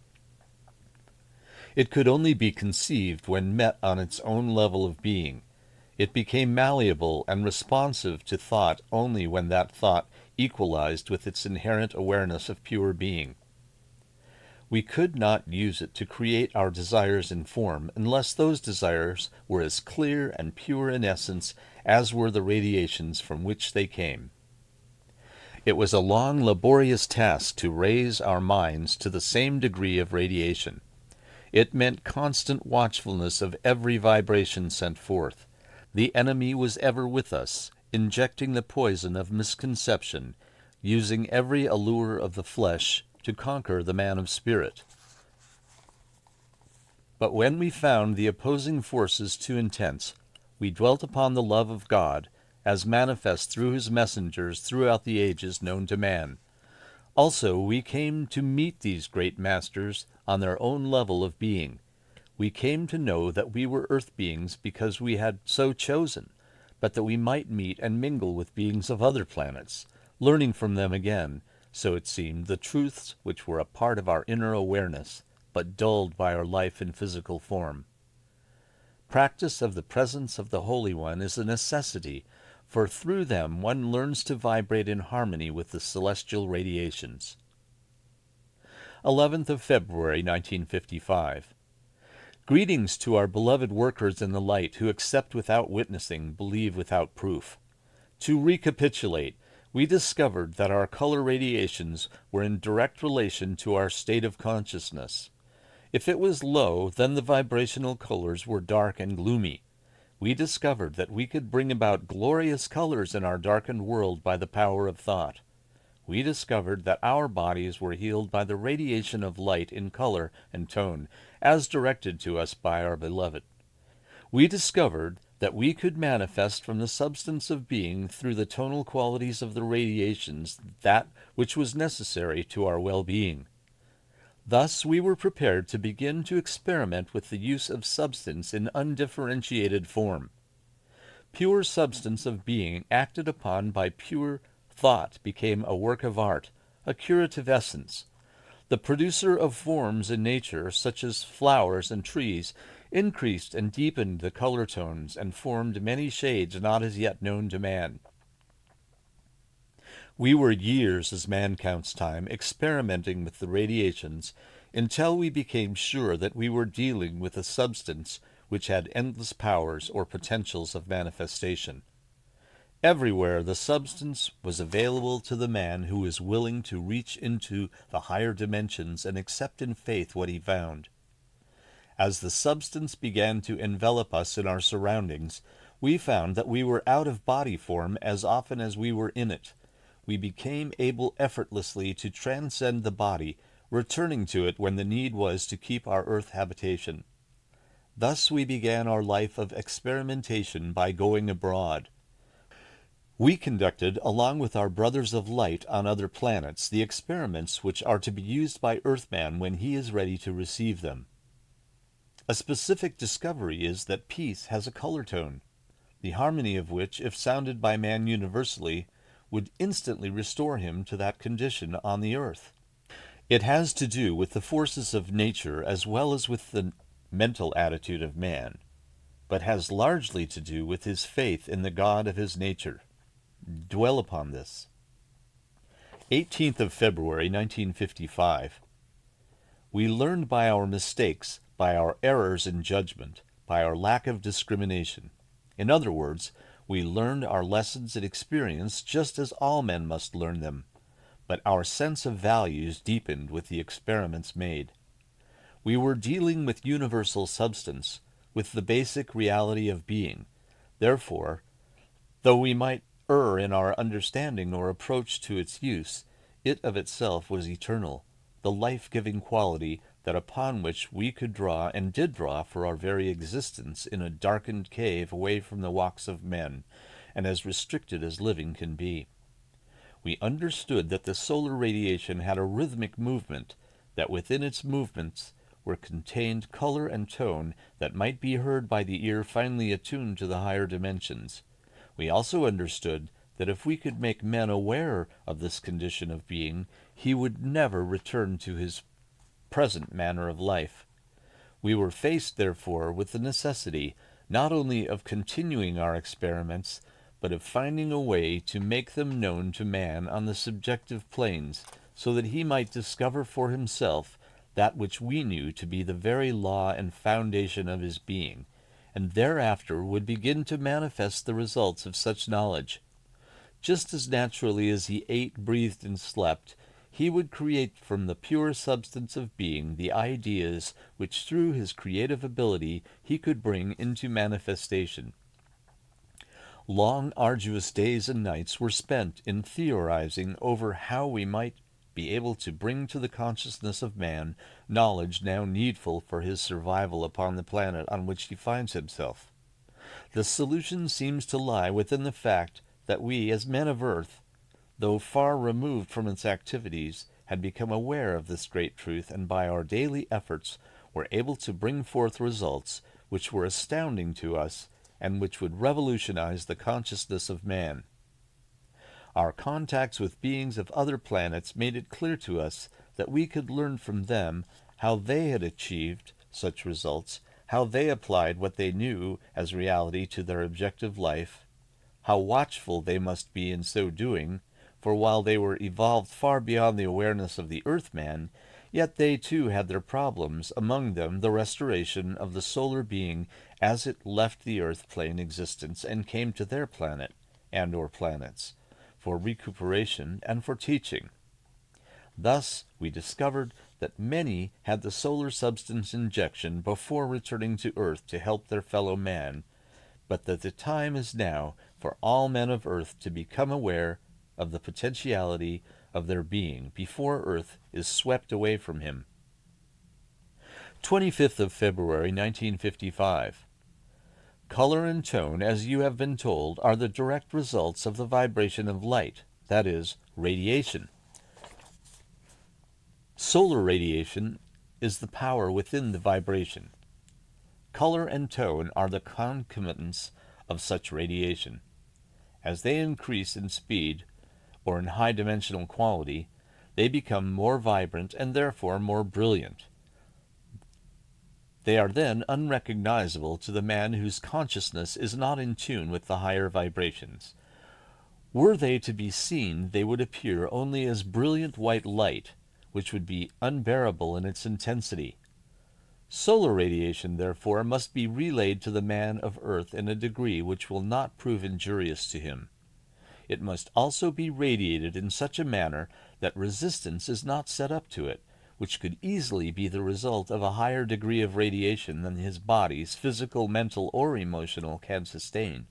Speaker 1: It could only be conceived when met on its own level of being, it became malleable and responsive to thought only when that thought equalized with its inherent awareness of pure being. We could not use it to create our desires in form unless those desires were as clear and pure in essence as were the radiations from which they came. It was a long, laborious task to raise our minds to the same degree of radiation. It meant constant watchfulness of every vibration sent forth, the enemy was ever with us, injecting the poison of misconception, using every allure of the flesh to conquer the man of spirit. But when we found the opposing forces too intense, we dwelt upon the love of God, as manifest through his messengers throughout the ages known to man. Also, we came to meet these great masters on their own level of being, we came to know that we were earth beings because we had so chosen, but that we might meet and mingle with beings of other planets, learning from them again, so it seemed, the truths which were a part of our inner awareness, but dulled by our life in physical form. Practice of the presence of the Holy One is a necessity, for through them one learns to vibrate in harmony with the celestial radiations. 11th of February, 1955. Greetings to our beloved workers in the light who accept without witnessing, believe without proof. To recapitulate, we discovered that our color radiations were in direct relation to our state of consciousness. If it was low, then the vibrational colors were dark and gloomy. We discovered that we could bring about glorious colors in our darkened world by the power of thought. We discovered that our bodies were healed by the radiation of light in color and tone, as directed to us by our beloved. We discovered that we could manifest from the substance of being through the tonal qualities of the radiations that which was necessary to our well-being. Thus we were prepared to begin to experiment with the use of substance in undifferentiated form. Pure substance of being acted upon by pure thought became a work of art, a curative essence. The producer of forms in nature, such as flowers and trees, increased and deepened the color tones and formed many shades not as yet known to man. We were years, as man counts time, experimenting with the radiations until we became sure that we were dealing with a substance which had endless powers or potentials of manifestation. Everywhere the substance was available to the man who was willing to reach into the higher dimensions and accept in faith what he found. As the substance began to envelop us in our surroundings, we found that we were out of body form as often as we were in it, we became able effortlessly to transcend the body, returning to it when the need was to keep our earth habitation. Thus we began our life of experimentation by going abroad. We conducted, along with our brothers of light on other planets, the experiments which are to be used by Earthman when he is ready to receive them. A specific discovery is that peace has a color tone, the harmony of which, if sounded by man universally, would instantly restore him to that condition on the earth. It has to do with the forces of nature as well as with the mental attitude of man, but has largely to do with his faith in the God of his nature. Dwell upon this. 18th of February 1955. We learned by our mistakes, by our errors in judgment, by our lack of discrimination. In other words, we learned our lessons in experience just as all men must learn them, but our sense of values deepened with the experiments made. We were dealing with universal substance, with the basic reality of being. Therefore, though we might err in our understanding or approach to its use, it of itself was eternal, the life-giving quality that upon which we could draw and did draw for our very existence in a darkened cave away from the walks of men, and as restricted as living can be. We understood that the solar radiation had a rhythmic movement, that within its movements were contained color and tone that might be heard by the ear finely attuned to the higher dimensions. We also understood that if we could make men aware of this condition of being, he would never return to his present manner of life. We were faced, therefore, with the necessity not only of continuing our experiments, but of finding a way to make them known to man on the subjective planes, so that he might discover for himself that which we knew to be the very law and foundation of his being, and thereafter would begin to manifest the results of such knowledge. Just as naturally as he ate, breathed, and slept, he would create from the pure substance of being the ideas which through his creative ability he could bring into manifestation. Long, arduous days and nights were spent in theorizing over how we might be able to bring to the consciousness of man knowledge now needful for his survival upon the planet on which he finds himself. The solution seems to lie within the fact that we, as men of earth, though far removed from its activities, had become aware of this great truth, and by our daily efforts were able to bring forth results which were astounding to us and which would revolutionize the consciousness of man. Our contacts with beings of other planets made it clear to us that we could learn from them how they had achieved such results, how they applied what they knew as reality to their objective life, how watchful they must be in so doing, for while they were evolved far beyond the awareness of the Earthman, yet they too had their problems, among them the restoration of the solar being as it left the Earth plane existence and came to their planet, and or planets. for recuperation, and for teaching. Thus, we discovered that many had the solar substance injection before returning to Earth to help their fellow man, but that the time is now for all men of Earth to become aware of the potentiality of their being before Earth is swept away from him. 25th of February 1955. Color and tone, as you have been told, are the direct results of the vibration of light, that is, radiation. Solar radiation is the power within the vibration. Color and tone are the concomitants of such radiation. As they increase in speed or in high dimensional quality, they become more vibrant and therefore more brilliant. They are then unrecognizable to the man whose consciousness is not in tune with the higher vibrations. Were they to be seen, they would appear only as brilliant white light, which would be unbearable in its intensity. Solar radiation, therefore, must be relayed to the man of earth in a degree which will not prove injurious to him. It must also be radiated in such a manner that resistance is not set up to it, which could easily be the result of a higher degree of radiation than his body's physical, mental, or emotional can sustain.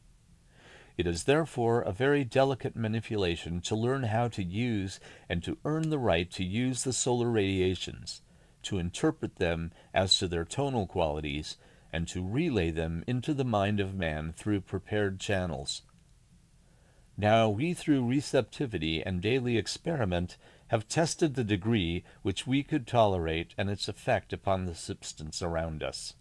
Speaker 1: It is therefore a very delicate manipulation to learn how to use and to earn the right to use the solar radiations, to interpret them as to their tonal qualities, and to relay them into the mind of man through prepared channels. Now we through receptivity and daily experiment have tested the degree which we could tolerate and its effect upon the substance around us.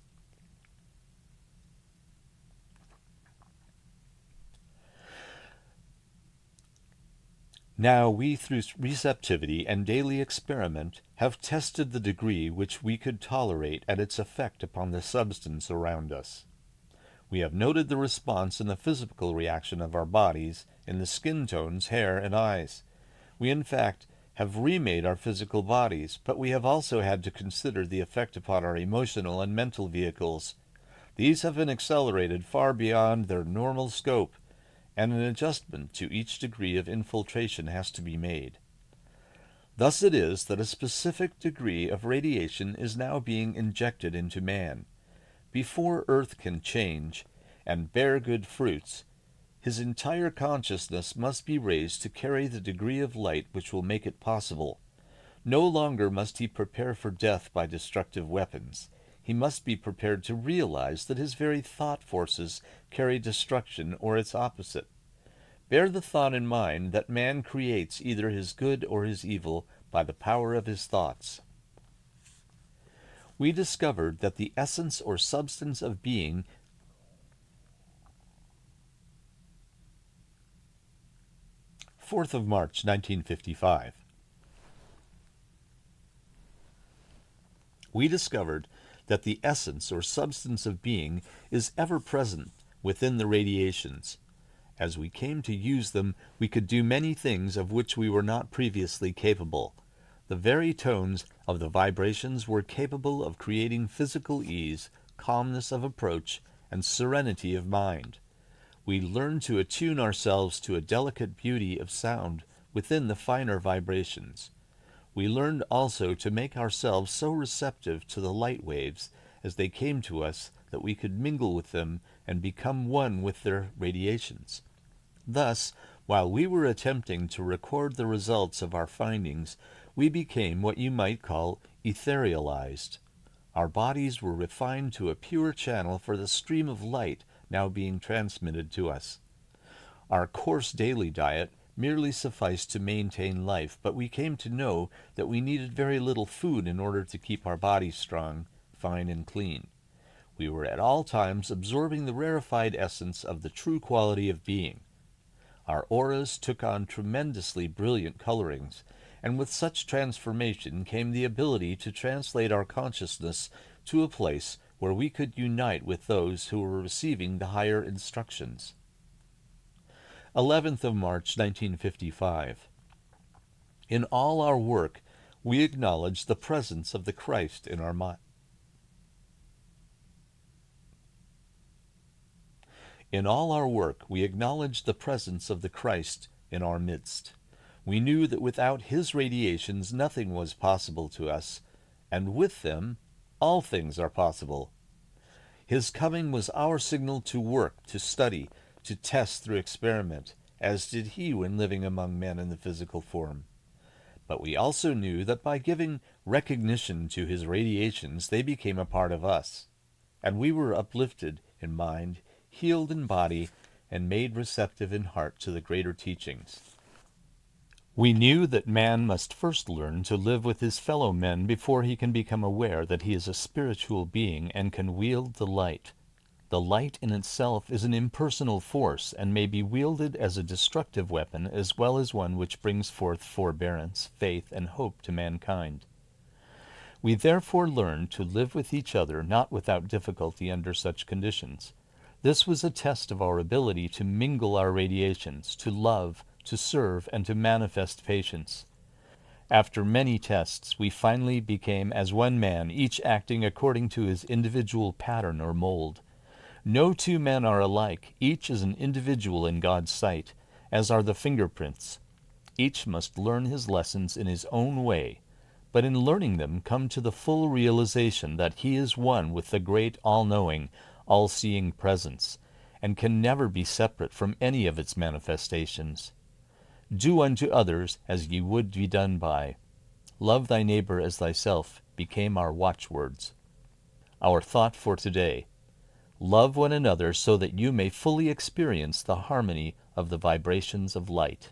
Speaker 1: Now we through receptivity and daily experiment have tested the degree which we could tolerate and its effect upon the substance around us. We have noted the response in the physical reaction of our bodies in the skin tones, hair, and eyes. We in fact have remade our physical bodies, but we have also had to consider the effect upon our emotional and mental vehicles. These have been accelerated far beyond their normal scope, and an adjustment to each degree of infiltration has to be made. Thus it is that a specific degree of radiation is now being injected into man. Before Earth can change and bear good fruits, his entire consciousness must be raised to carry the degree of light which will make it possible. No longer must he prepare for death by destructive weapons. He must be prepared to realize that his very thought forces carry destruction or its opposite. Bear the thought in mind that man creates either his good or his evil by the power of his thoughts. We discovered that the essence or substance of being 4th of March, 1955. We discovered that the essence or substance of being is ever present within the radiations. As we came to use them, we could do many things of which we were not previously capable. The very tones of the vibrations were capable of creating physical ease, calmness of approach, and serenity of mind we learned to attune ourselves to a delicate beauty of sound within the finer vibrations. We learned also to make ourselves so receptive to the light waves as they came to us that we could mingle with them and become one with their radiations. Thus, while we were attempting to record the results of our findings, we became what you might call etherealized. Our bodies were refined to a pure channel for the stream of light now being transmitted to us. Our coarse daily diet merely sufficed to maintain life, but we came to know that we needed very little food in order to keep our bodies strong, fine, and clean. We were at all times absorbing the rarefied essence of the true quality of being. Our auras took on tremendously brilliant colorings, and with such transformation came the ability to translate our consciousness to a place where we could unite with those who were receiving the higher instructions. 11th of March 1955. In all our work, we acknowledge the presence of the Christ in our mind. In all our work, we acknowledge the presence of the Christ in our midst. We knew that without his radiations nothing was possible to us, and with them all things are possible. His coming was our signal to work, to study, to test through experiment, as did he when living among men in the physical form. But we also knew that by giving recognition to his radiations, they became a part of us, and we were uplifted in mind, healed in body, and made receptive in heart to the greater teachings. We knew that man must first learn to live with his fellow men before he can become aware that he is a spiritual being and can wield the light. The light in itself is an impersonal force and may be wielded as a destructive weapon as well as one which brings forth forbearance, faith, and hope to mankind. We therefore learned to live with each other not without difficulty under such conditions. This was a test of our ability to mingle our radiations, to love, to serve, and to manifest patience. After many tests, we finally became as one man, each acting according to his individual pattern or mold. No two men are alike, each is an individual in God's sight, as are the fingerprints. Each must learn his lessons in his own way, but in learning them come to the full realization that he is one with the great all knowing, all seeing presence, and can never be separate from any of its manifestations. Do unto others as ye would be done by. Love thy neighbor as thyself became our watchwords. Our thought for today Love one another so that you may fully experience the harmony of the vibrations of light.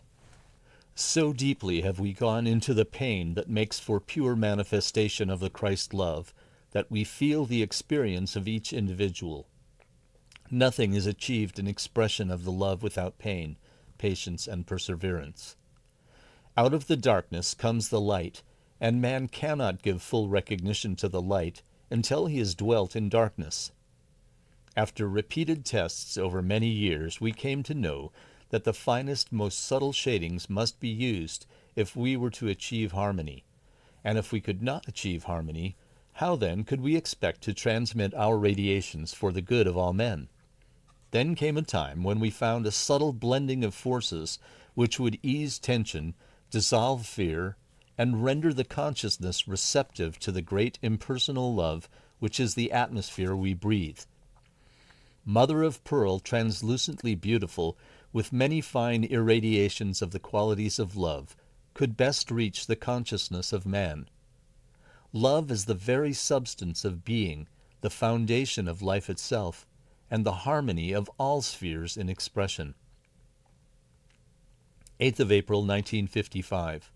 Speaker 1: So deeply have we gone into the pain that makes for pure manifestation of the Christ love that we feel the experience of each individual. Nothing is achieved in expression of the love without pain patience, and perseverance. Out of the darkness comes the light, and man cannot give full recognition to the light until he has dwelt in darkness. After repeated tests over many years, we came to know that the finest, most subtle shadings must be used if we were to achieve harmony. And if we could not achieve harmony, how then could we expect to transmit our radiations for the good of all men? Then came a time when we found a subtle blending of forces which would ease tension, dissolve fear, and render the consciousness receptive to the great impersonal love which is the atmosphere we breathe. Mother of pearl, translucently beautiful, with many fine irradiations of the qualities of love, could best reach the consciousness of man. Love is the very substance of being, the foundation of life itself, and the harmony of all spheres in expression. 8th of April 1955.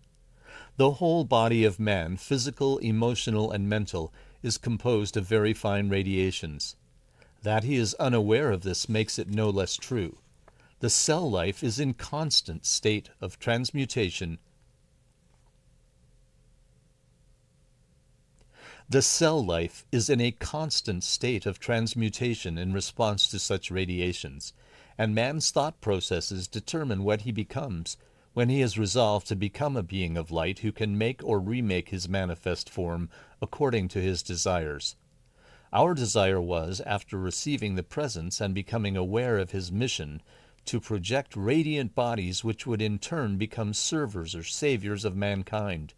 Speaker 1: The whole body of man, physical, emotional, and mental, is composed of very fine radiations. That he is unaware of this makes it no less true. The cell life is in constant state of transmutation The cell life is in a constant state of transmutation in response to such radiations, and man's thought processes determine what he becomes when he has resolved to become a being of light who can make or remake his manifest form according to his desires. Our desire was, after receiving the presence and becoming aware of his mission, to project radiant bodies which would in turn become servers or saviors of mankind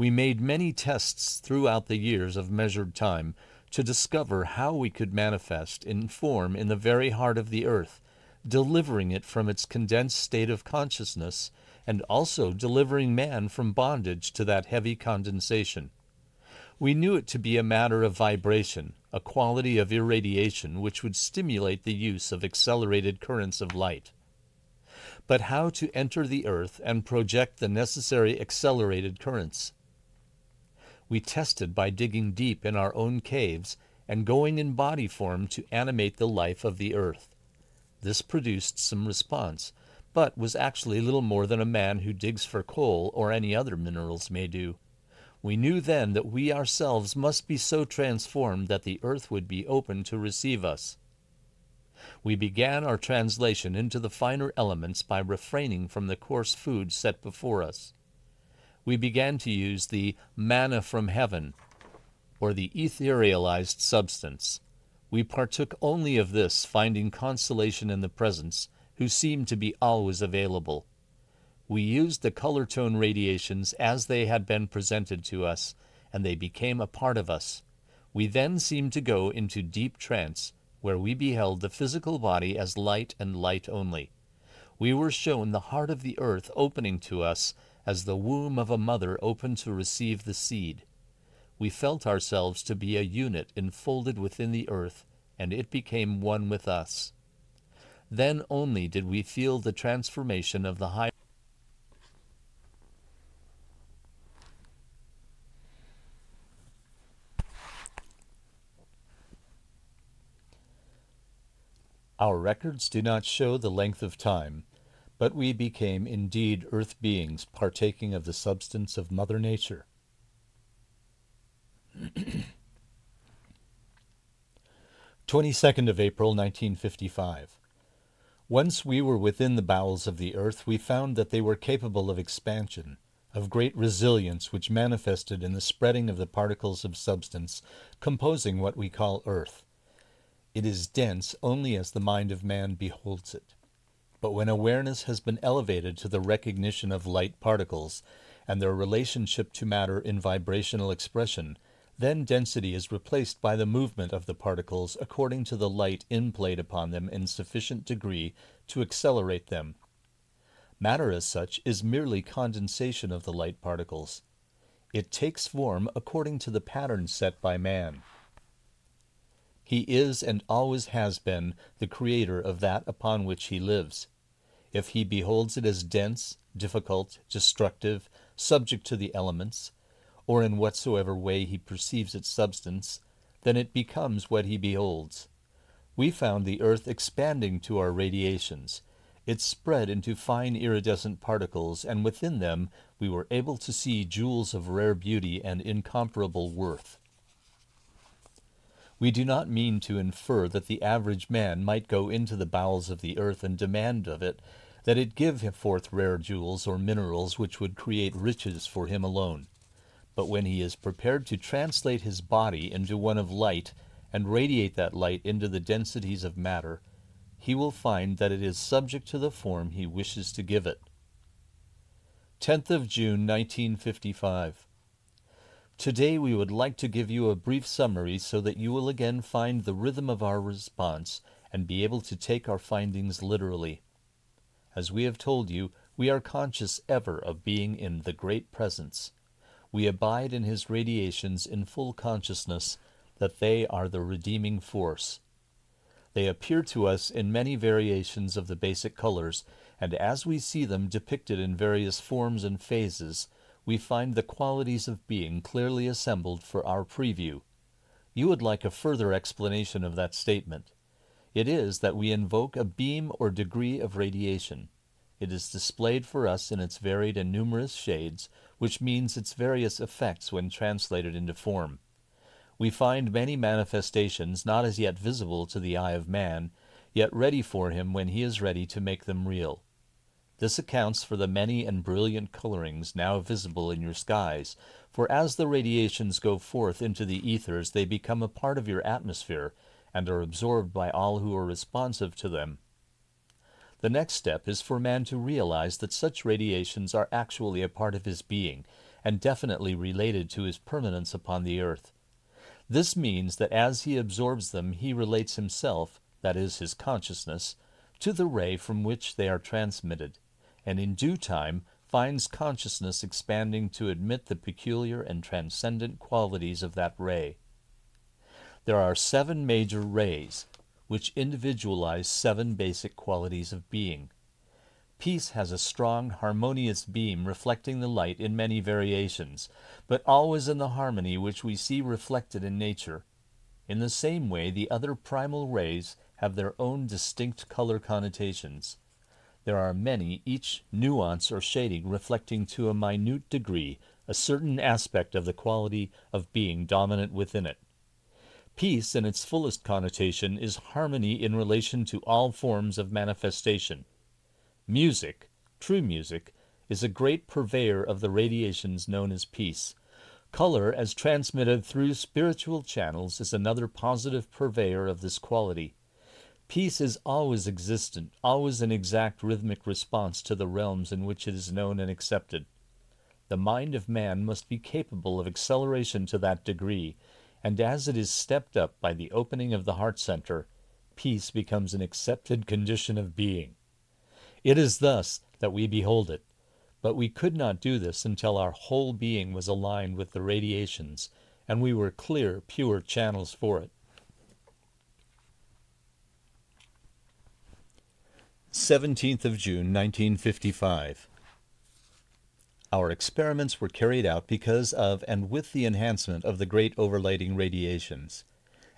Speaker 1: we made many tests throughout the years of measured time to discover how we could manifest in form in the very heart of the earth, delivering it from its condensed state of consciousness, and also delivering man from bondage to that heavy condensation. We knew it to be a matter of vibration, a quality of irradiation which would stimulate the use of accelerated currents of light. But how to enter the earth and project the necessary accelerated currents? we tested by digging deep in our own caves and going in body form to animate the life of the earth. This produced some response, but was actually little more than a man who digs for coal or any other minerals may do. We knew then that we ourselves must be so transformed that the earth would be open to receive us. We began our translation into the finer elements by refraining from the coarse food set before us we began to use the manna from heaven, or the etherealized substance. We partook only of this, finding consolation in the presence, who seemed to be always available. We used the color tone radiations as they had been presented to us, and they became a part of us. We then seemed to go into deep trance, where we beheld the physical body as light and light only. We were shown the heart of the earth opening to us as the womb of a mother opened to receive the seed. We felt ourselves to be a unit enfolded within the earth, and it became one with us. Then only did we feel the transformation of the high Our records do not show the length of time, but we became indeed earth beings partaking of the substance of Mother Nature. Twenty-second of April, 1955. Once we were within the bowels of the earth, we found that they were capable of expansion, of great resilience, which manifested in the spreading of the particles of substance composing what we call earth. It is dense only as the mind of man beholds it. But when awareness has been elevated to the recognition of light particles and their relationship to matter in vibrational expression, then density is replaced by the movement of the particles according to the light inplayed upon them in sufficient degree to accelerate them. Matter as such is merely condensation of the light particles. It takes form according to the pattern set by man. He is and always has been the creator of that upon which he lives. If he beholds it as dense, difficult, destructive, subject to the elements, or in whatsoever way he perceives its substance, then it becomes what he beholds. We found the earth expanding to our radiations. It spread into fine iridescent particles, and within them we were able to see jewels of rare beauty and incomparable worth. We do not mean to infer that the average man might go into the bowels of the earth and demand of it that it give forth rare jewels or minerals which would create riches for him alone. But when he is prepared to translate his body into one of light and radiate that light into the densities of matter, he will find that it is subject to the form he wishes to give it. 10th of June, 1955. Today we would like to give you a brief summary so that you will again find the rhythm of our response and be able to take our findings literally. As we have told you, we are conscious ever of being in the Great Presence. We abide in His radiations in full consciousness that they are the redeeming force. They appear to us in many variations of the basic colors, and as we see them depicted in various forms and phases, we find the qualities of being clearly assembled for our preview. You would like a further explanation of that statement. It is that we invoke a beam or degree of radiation. It is displayed for us in its varied and numerous shades, which means its various effects when translated into form. We find many manifestations not as yet visible to the eye of man, yet ready for him when he is ready to make them real. This accounts for the many and brilliant colorings now visible in your skies, for as the radiations go forth into the ethers, they become a part of your atmosphere and are absorbed by all who are responsive to them. The next step is for man to realize that such radiations are actually a part of his being and definitely related to his permanence upon the earth. This means that as he absorbs them, he relates himself, that is, his consciousness, to the ray from which they are transmitted and in due time finds consciousness expanding to admit the peculiar and transcendent qualities of that ray. There are seven major rays, which individualize seven basic qualities of being. Peace has a strong, harmonious beam reflecting the light in many variations, but always in the harmony which we see reflected in nature. In the same way, the other primal rays have their own distinct color connotations. There are many, each nuance or shading reflecting to a minute degree a certain aspect of the quality of being dominant within it. Peace, in its fullest connotation, is harmony in relation to all forms of manifestation. Music, true music, is a great purveyor of the radiations known as peace. Color, as transmitted through spiritual channels, is another positive purveyor of this quality. Peace is always existent, always an exact rhythmic response to the realms in which it is known and accepted. The mind of man must be capable of acceleration to that degree, and as it is stepped up by the opening of the heart center, peace becomes an accepted condition of being. It is thus that we behold it, but we could not do this until our whole being was aligned with the radiations and we were clear, pure channels for it. 17th of June, 1955. Our experiments were carried out because of and with the enhancement of the great overlighting radiations.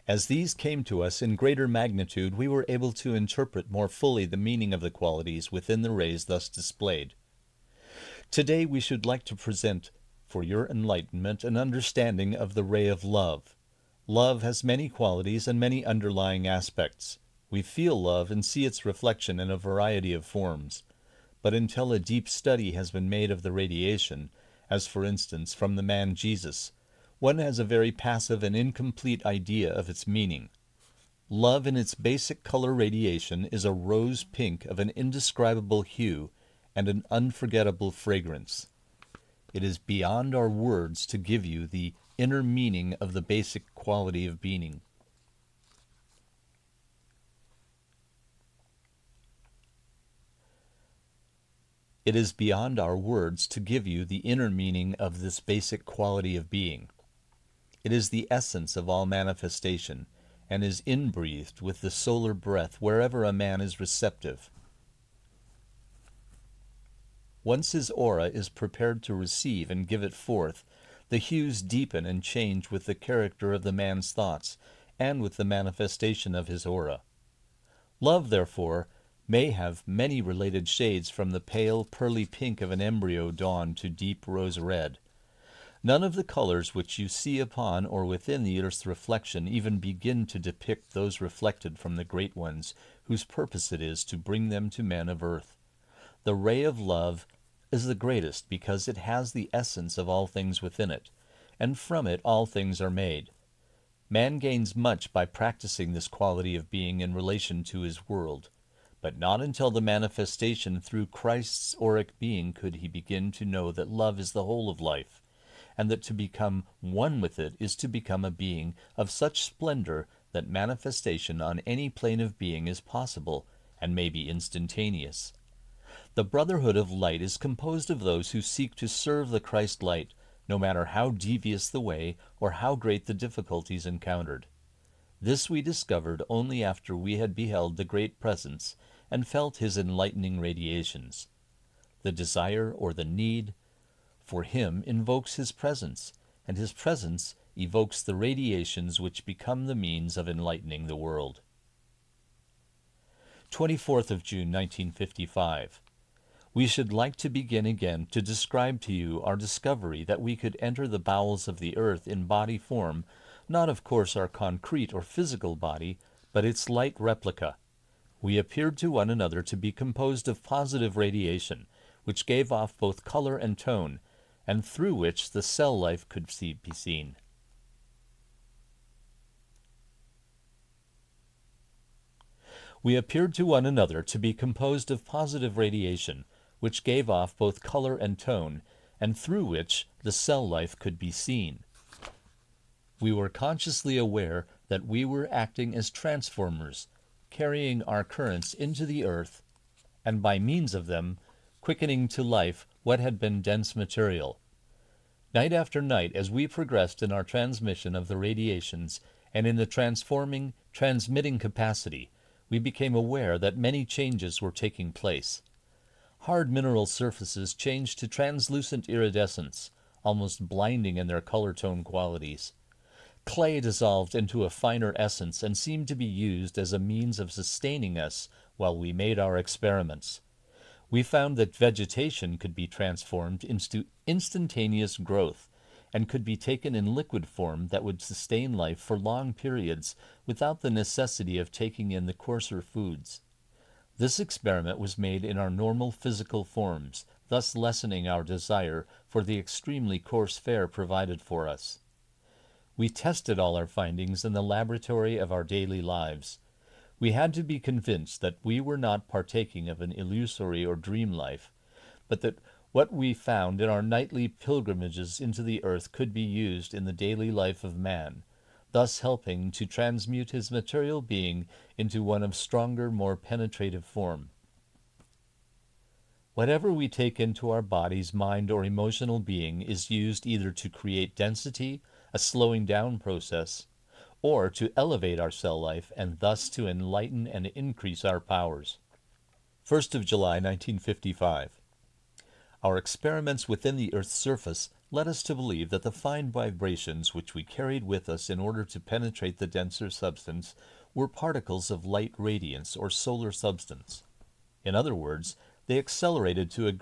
Speaker 1: As these came to us in greater magnitude, we were able to interpret more fully the meaning of the qualities within the rays thus displayed. Today we should like to present for your enlightenment an understanding of the ray of love. Love has many qualities and many underlying aspects. We feel love and see its reflection in a variety of forms. But until a deep study has been made of the radiation, as for instance from the man Jesus, one has a very passive and incomplete idea of its meaning. Love in its basic color radiation is a rose pink of an indescribable hue and an unforgettable fragrance. It is beyond our words to give you the inner meaning of the basic quality of being. It is beyond our words to give you the inner meaning of this basic quality of being. It is the essence of all manifestation, and is inbreathed with the solar breath wherever a man is receptive. Once his aura is prepared to receive and give it forth, the hues deepen and change with the character of the man's thoughts and with the manifestation of his aura. Love, therefore, may have many related shades from the pale pearly pink of an embryo dawn to deep rose red. None of the colors which you see upon or within the earth's reflection even begin to depict those reflected from the great ones whose purpose it is to bring them to men of earth. The ray of love is the greatest because it has the essence of all things within it, and from it all things are made. Man gains much by practicing this quality of being in relation to his world but not until the manifestation through Christ's auric being could he begin to know that love is the whole of life, and that to become one with it is to become a being of such splendor that manifestation on any plane of being is possible and may be instantaneous. The brotherhood of light is composed of those who seek to serve the Christ light, no matter how devious the way or how great the difficulties encountered. This we discovered only after we had beheld the Great Presence and felt his enlightening radiations. The desire or the need for him invokes his presence, and his presence evokes the radiations which become the means of enlightening the world. 24th of June 1955. We should like to begin again to describe to you our discovery that we could enter the bowels of the earth in body form, not of course our concrete or physical body, but its light replica, we appeared to one another to be composed of positive radiation, which gave off both color and tone, and through which the cell life could see, be seen. We appeared to one another to be composed of positive radiation, which gave off both color and tone, and through which the cell life could be seen. We were consciously aware that we were acting as transformers, carrying our currents into the earth, and by means of them, quickening to life what had been dense material. Night after night, as we progressed in our transmission of the radiations and in the transforming, transmitting capacity, we became aware that many changes were taking place. Hard mineral surfaces changed to translucent iridescence, almost blinding in their color tone qualities. Clay dissolved into a finer essence and seemed to be used as a means of sustaining us while we made our experiments. We found that vegetation could be transformed into instantaneous growth and could be taken in liquid form that would sustain life for long periods without the necessity of taking in the coarser foods. This experiment was made in our normal physical forms, thus lessening our desire for the extremely coarse fare provided for us. We tested all our findings in the laboratory of our daily lives. We had to be convinced that we were not partaking of an illusory or dream life, but that what we found in our nightly pilgrimages into the earth could be used in the daily life of man, thus helping to transmute his material being into one of stronger, more penetrative form. Whatever we take into our body's mind or emotional being is used either to create density, a slowing down process, or to elevate our cell life and thus to enlighten and increase our powers. 1st of July 1955. Our experiments within the Earth's surface led us to believe that the fine vibrations which we carried with us in order to penetrate the denser substance were particles of light radiance or solar substance. In other words, they accelerated to a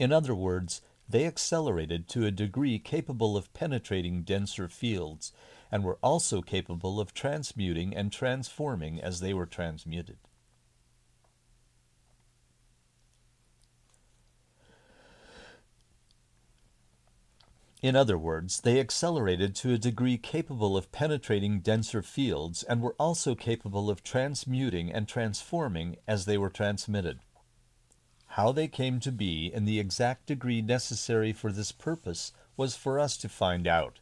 Speaker 1: In other words, they accelerated to a degree capable of penetrating denser fields and were also capable of transmuting and transforming as they were transmuted. In other words, they accelerated to a degree capable of penetrating denser fields and were also capable of transmuting and transforming as they were transmitted. How they came to be in the exact degree necessary for this purpose was for us to find out.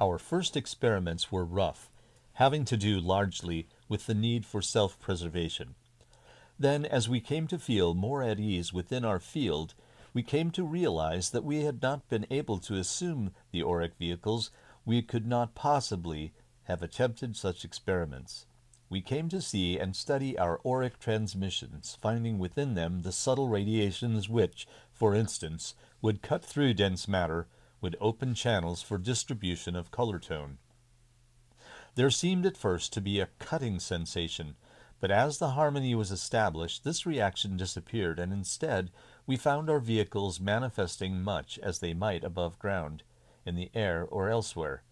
Speaker 1: Our first experiments were rough, having to do largely with the need for self-preservation. Then, as we came to feel more at ease within our field, we came to realize that we had not been able to assume the auric vehicles, we could not possibly have attempted such experiments. We came to see and study our auric transmissions, finding within them the subtle radiations which, for instance, would cut through dense matter, would open channels for distribution of color tone. There seemed at first to be a cutting sensation, but as the harmony was established, this reaction disappeared, and instead we found our vehicles manifesting much as they might above ground, in the air or elsewhere.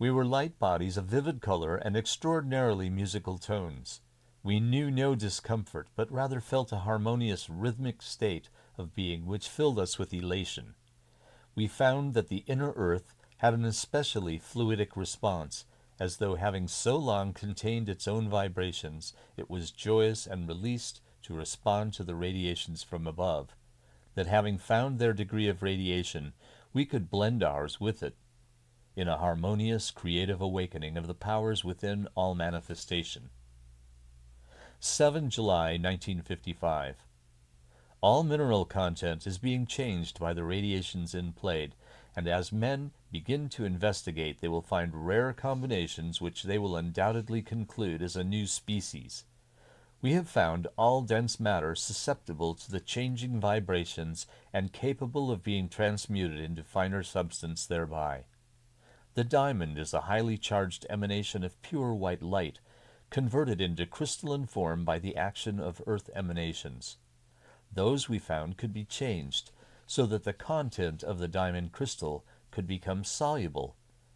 Speaker 1: We were light bodies of vivid color and extraordinarily musical tones. We knew no discomfort, but rather felt a harmonious rhythmic state of being which filled us with elation. We found that the inner earth had an especially fluidic response, as though having so long contained its own vibrations, it was joyous and released to respond to the radiations from above, that having found their degree of radiation, we could blend ours with it in a harmonious creative awakening of the powers within all manifestation. 7 July 1955. All mineral content is being changed by the radiations in played, and as men begin to investigate, they will find rare combinations which they will undoubtedly conclude as a new species. We have found all dense matter susceptible to the changing vibrations and capable of being transmuted into finer substance thereby. The diamond is a highly charged emanation of pure white light, converted into crystalline form by the action of earth emanations. Those we found could be changed, so that the content of the diamond crystal could become soluble,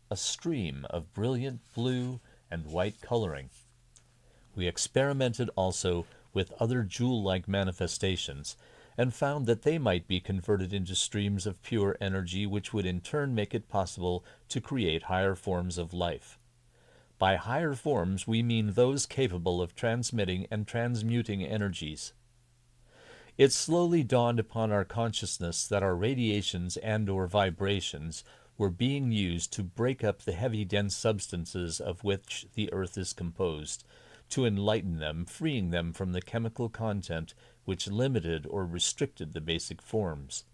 Speaker 1: a stream of brilliant blue and white coloring. We experimented also with other jewel-like manifestations and found that they might be converted into streams of pure energy which would in turn make it possible to create higher forms of life. By higher forms we mean those capable of transmitting and transmuting energies. It slowly dawned upon our consciousness that our radiations and or vibrations were being used to break up the heavy dense substances of which the earth is composed, to enlighten them, freeing them from the chemical content which limited or restricted the basic forms.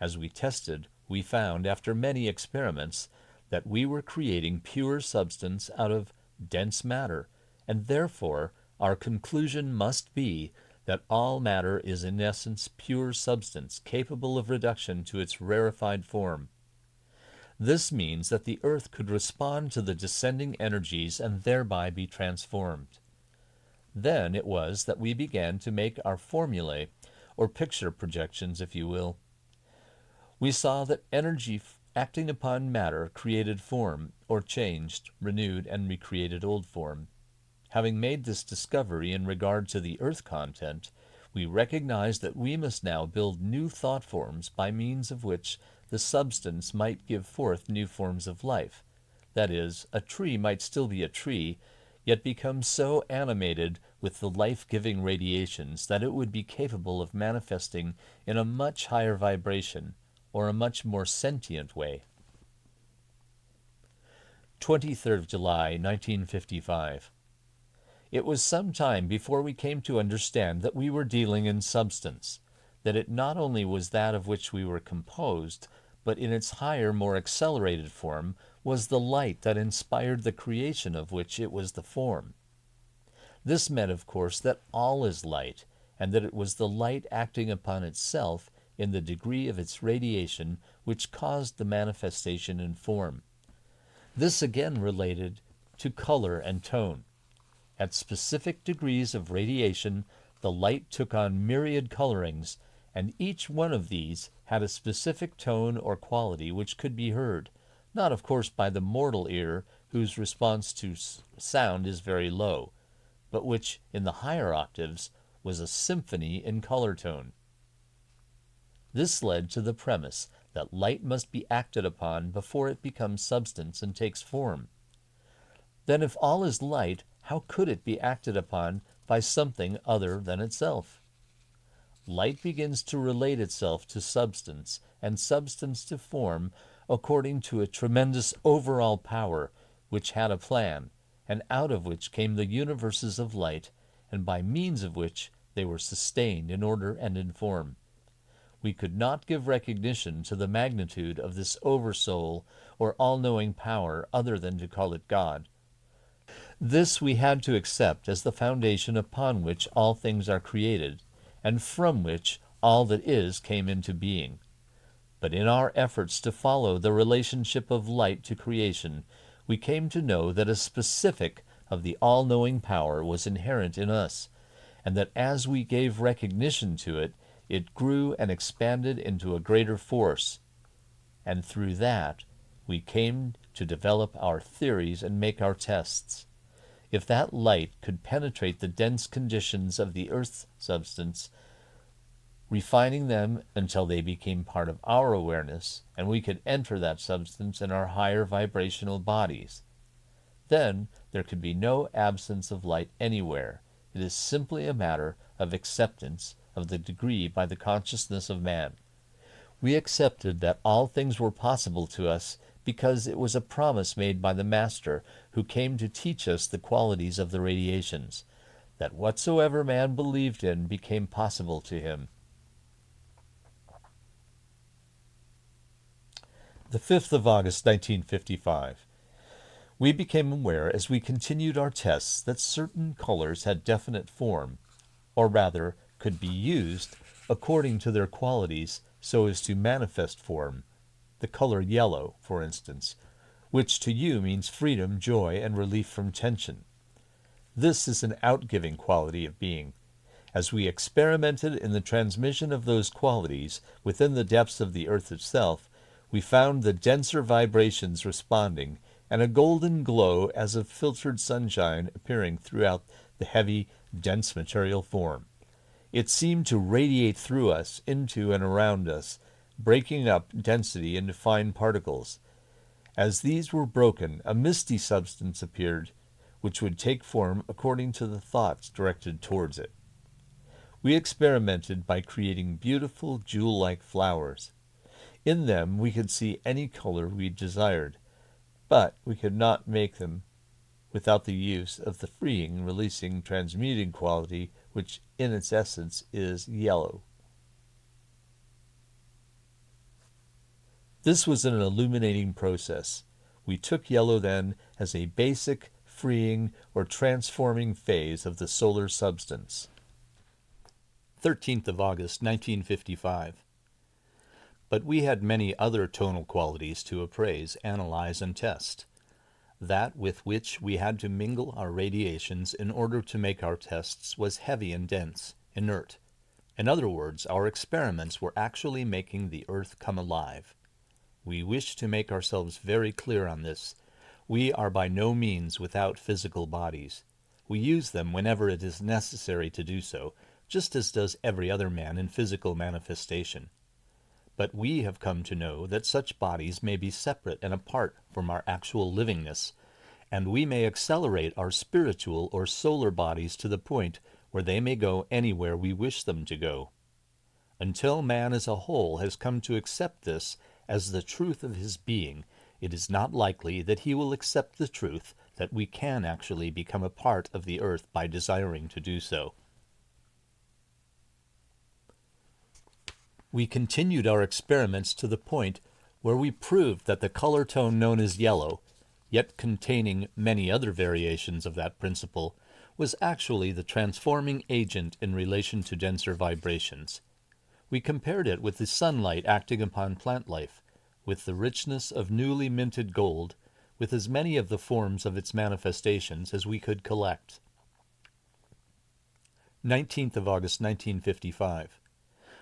Speaker 1: As we tested, we found, after many experiments, that we were creating pure substance out of dense matter, and therefore our conclusion must be that all matter is in essence pure substance, capable of reduction to its rarefied form. This means that the earth could respond to the descending energies and thereby be transformed. Then it was that we began to make our formulae, or picture projections, if you will. We saw that energy acting upon matter created form, or changed, renewed, and recreated old form. Having made this discovery in regard to the earth content, we recognized that we must now build new thought forms by means of which the substance might give forth new forms of life. That is, a tree might still be a tree, yet become so animated with the life giving radiations that it would be capable of manifesting in a much higher vibration or a much more sentient way. 23rd of July 1955. It was some time before we came to understand that we were dealing in substance, that it not only was that of which we were composed, but in its higher, more accelerated form was the light that inspired the creation of which it was the form. This meant, of course, that all is light, and that it was the light acting upon itself in the degree of its radiation which caused the manifestation in form. This again related to color and tone. At specific degrees of radiation, the light took on myriad colorings, and each one of these had a specific tone or quality which could be heard, not of course by the mortal ear, whose response to sound is very low, but which, in the higher octaves, was a symphony in color tone. This led to the premise that light must be acted upon before it becomes substance and takes form. Then, if all is light, how could it be acted upon by something other than itself? Light begins to relate itself to substance and substance to form according to a tremendous overall power which had a plan, and out of which came the universes of light, and by means of which they were sustained in order and in form. We could not give recognition to the magnitude of this oversoul or all knowing power other than to call it God. This we had to accept as the foundation upon which all things are created, and from which all that is came into being. But in our efforts to follow the relationship of light to creation, we came to know that a specific of the all knowing power was inherent in us, and that as we gave recognition to it, it grew and expanded into a greater force. And through that, we came to develop our theories and make our tests. If that light could penetrate the dense conditions of the earth's substance, refining them until they became part of our awareness, and we could enter that substance in our higher vibrational bodies, then there could be no absence of light anywhere. It is simply a matter of acceptance of the degree by the consciousness of man. We accepted that all things were possible to us because it was a promise made by the Master who came to teach us the qualities of the radiations, that whatsoever man believed in became possible to him. The 5th of August, 1955. We became aware as we continued our tests that certain colors had definite form, or rather, could be used according to their qualities so as to manifest form, the color yellow, for instance, which to you means freedom, joy, and relief from tension. This is an outgiving quality of being. As we experimented in the transmission of those qualities within the depths of the earth itself, we found the denser vibrations responding and a golden glow as of filtered sunshine appearing throughout the heavy, dense material form. It seemed to radiate through us, into and around us, breaking up density into fine particles. As these were broken, a misty substance appeared, which would take form according to the thoughts directed towards it. We experimented by creating beautiful jewel like flowers. In them we could see any color we desired, but we could not make them without the use of the freeing, releasing, transmuting quality which in its essence is yellow. This was an illuminating process. We took yellow then as a basic, freeing, or transforming phase of the solar substance. 13th of August, 1955. But we had many other tonal qualities to appraise, analyze, and test that with which we had to mingle our radiations in order to make our tests was heavy and dense, inert. In other words, our experiments were actually making the earth come alive. We wish to make ourselves very clear on this. We are by no means without physical bodies. We use them whenever it is necessary to do so, just as does every other man in physical manifestation. But we have come to know that such bodies may be separate and apart from our actual livingness, and we may accelerate our spiritual or solar bodies to the point where they may go anywhere we wish them to go. Until man as a whole has come to accept this as the truth of his being, it is not likely that he will accept the truth that we can actually become a part of the earth by desiring to do so. We continued our experiments to the point where we proved that the color tone known as yellow, yet containing many other variations of that principle, was actually the transforming agent in relation to denser vibrations. We compared it with the sunlight acting upon plant life, with the richness of newly minted gold, with as many of the forms of its manifestations as we could collect. 19th of August 1955.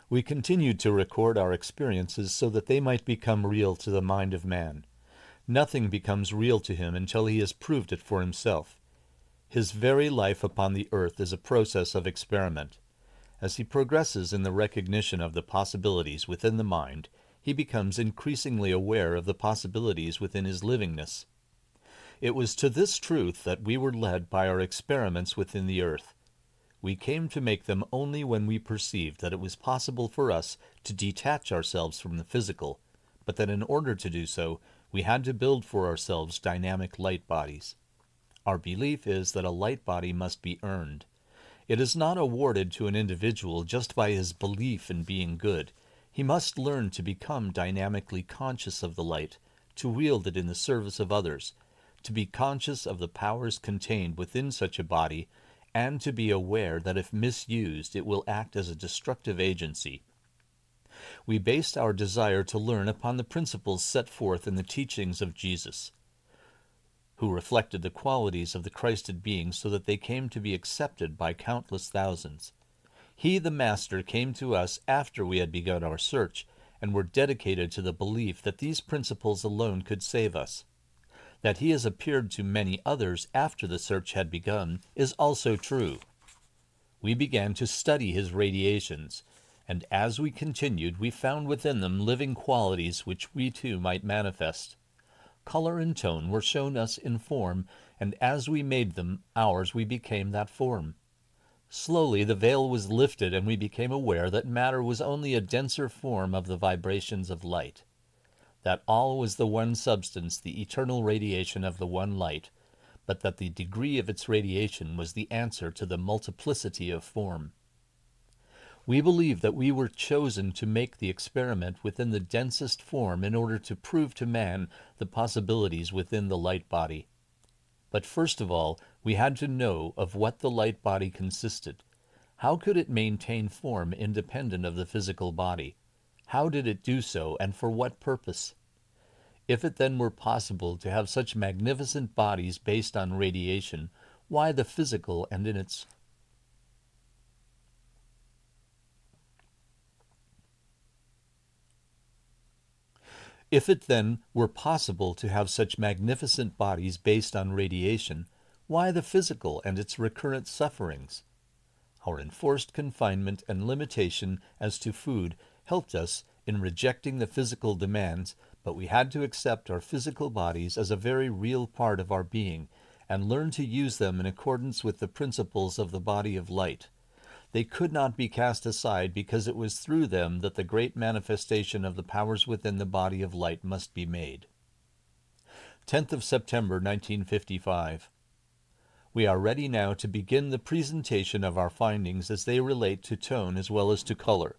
Speaker 1: We continued to record our experiences so that they might become real to the mind of man. Nothing becomes real to him until he has proved it for himself. His very life upon the earth is a process of experiment. As he progresses in the recognition of the possibilities within the mind, he becomes increasingly aware of the possibilities within his livingness. It was to this truth that we were led by our experiments within the earth. We came to make them only when we perceived that it was possible for us to detach ourselves from the physical, but that in order to do so, we had to build for ourselves dynamic light bodies. Our belief is that a light body must be earned. It is not awarded to an individual just by his belief in being good. He must learn to become dynamically conscious of the light, to wield it in the service of others, to be conscious of the powers contained within such a body, and to be aware that if misused it will act as a destructive agency. We based our desire to learn upon the principles set forth in the teachings of Jesus who reflected the qualities of the Christed being so that they came to be accepted by countless thousands. He, the Master, came to us after we had begun our search, and were dedicated to the belief that these principles alone could save us. That he has appeared to many others after the search had begun is also true. We began to study his radiations, and as we continued, we found within them living qualities which we too might manifest color and tone were shown us in form, and as we made them ours, we became that form. Slowly the veil was lifted, and we became aware that matter was only a denser form of the vibrations of light, that all was the one substance, the eternal radiation of the one light, but that the degree of its radiation was the answer to the multiplicity of form. We believe that we were chosen to make the experiment within the densest form in order to prove to man the possibilities within the light body. But first of all, we had to know of what the light body consisted. How could it maintain form independent of the physical body? How did it do so, and for what purpose? If it then were possible to have such magnificent bodies based on radiation, why the physical and in its If it then were possible to have such magnificent bodies based on radiation, why the physical and its recurrent sufferings? Our enforced confinement and limitation as to food helped us in rejecting the physical demands, but we had to accept our physical bodies as a very real part of our being and learn to use them in accordance with the principles of the body of light. They could not be cast aside because it was through them that the great manifestation of the powers within the body of light must be made. 10th of September 1955. We are ready now to begin the presentation of our findings as they relate to tone as well as to color.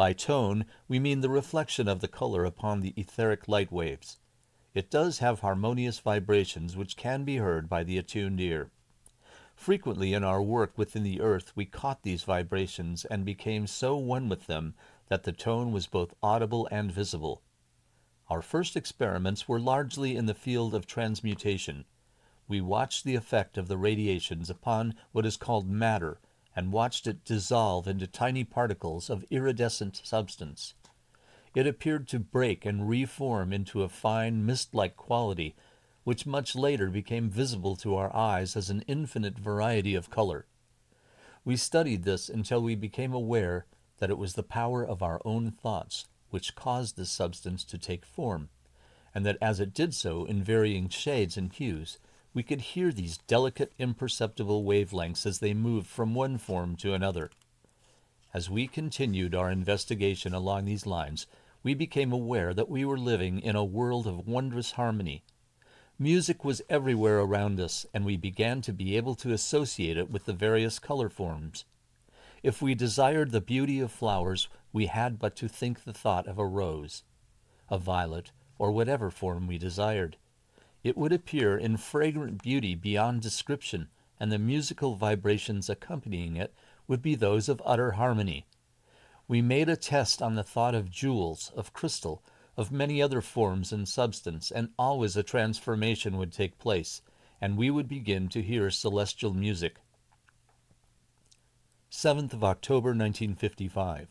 Speaker 1: By tone, we mean the reflection of the color upon the etheric light waves. It does have harmonious vibrations which can be heard by the attuned ear. Frequently in our work within the earth we caught these vibrations and became so one with them that the tone was both audible and visible. Our first experiments were largely in the field of transmutation. We watched the effect of the radiations upon what is called matter and watched it dissolve into tiny particles of iridescent substance. It appeared to break and reform into a fine mist-like quality which much later became visible to our eyes as an infinite variety of color. We studied this until we became aware that it was the power of our own thoughts which caused this substance to take form, and that as it did so in varying shades and hues, we could hear these delicate, imperceptible wavelengths as they moved from one form to another. As we continued our investigation along these lines, we became aware that we were living in a world of wondrous harmony. Music was everywhere around us, and we began to be able to associate it with the various color forms. If we desired the beauty of flowers, we had but to think the thought of a rose, a violet, or whatever form we desired. It would appear in fragrant beauty beyond description, and the musical vibrations accompanying it would be those of utter harmony. We made a test on the thought of jewels, of crystal, of many other forms and substance, and always a transformation would take place, and we would begin to hear celestial music. 7th of October 1955.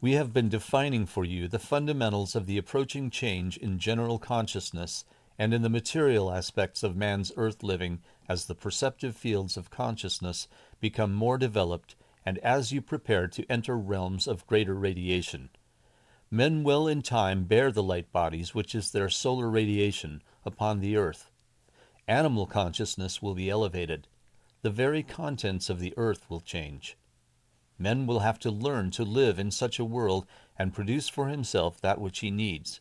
Speaker 1: We have been defining for you the fundamentals of the approaching change in general consciousness and in the material aspects of man's earth living as the perceptive fields of consciousness become more developed and as you prepare to enter realms of greater radiation. Men will in time bear the light bodies, which is their solar radiation, upon the earth. Animal consciousness will be elevated. The very contents of the earth will change. Men will have to learn to live in such a world and produce for himself that which he needs.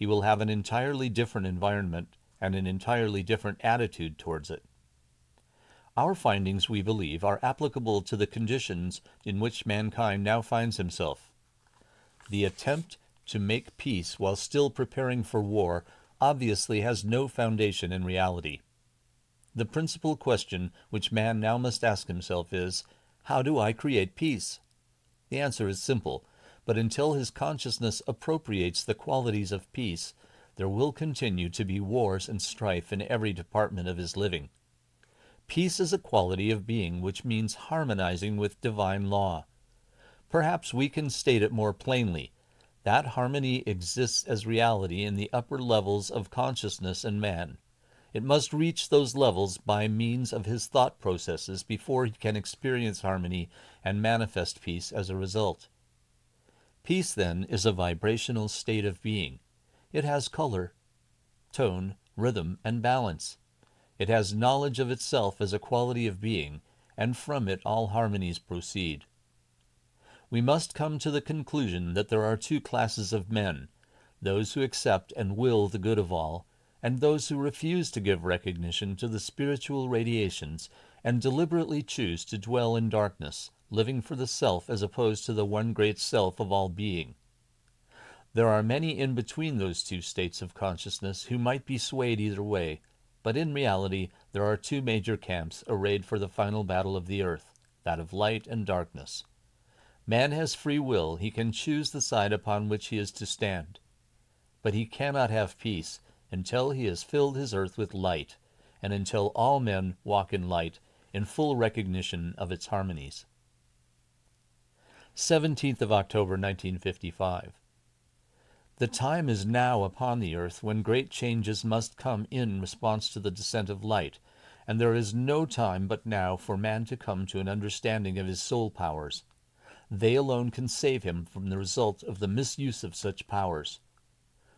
Speaker 1: He will have an entirely different environment and an entirely different attitude towards it. Our findings, we believe, are applicable to the conditions in which mankind now finds himself. The attempt to make peace while still preparing for war obviously has no foundation in reality. The principal question which man now must ask himself is, How do I create peace? The answer is simple, but until his consciousness appropriates the qualities of peace, there will continue to be wars and strife in every department of his living. Peace is a quality of being which means harmonizing with divine law. Perhaps we can state it more plainly. That harmony exists as reality in the upper levels of consciousness in man. It must reach those levels by means of his thought processes before he can experience harmony and manifest peace as a result. Peace, then, is a vibrational state of being. It has color, tone, rhythm, and balance. It has knowledge of itself as a quality of being, and from it all harmonies proceed. We must come to the conclusion that there are two classes of men those who accept and will the good of all, and those who refuse to give recognition to the spiritual radiations and deliberately choose to dwell in darkness, living for the self as opposed to the one great self of all being. There are many in between those two states of consciousness who might be swayed either way, but in reality, there are two major camps arrayed for the final battle of the earth that of light and darkness. Man has free will, he can choose the side upon which he is to stand. But he cannot have peace until he has filled his earth with light, and until all men walk in light, in full recognition of its harmonies. 17th of October 1955. The time is now upon the earth when great changes must come in response to the descent of light, and there is no time but now for man to come to an understanding of his soul powers. They alone can save him from the result of the misuse of such powers.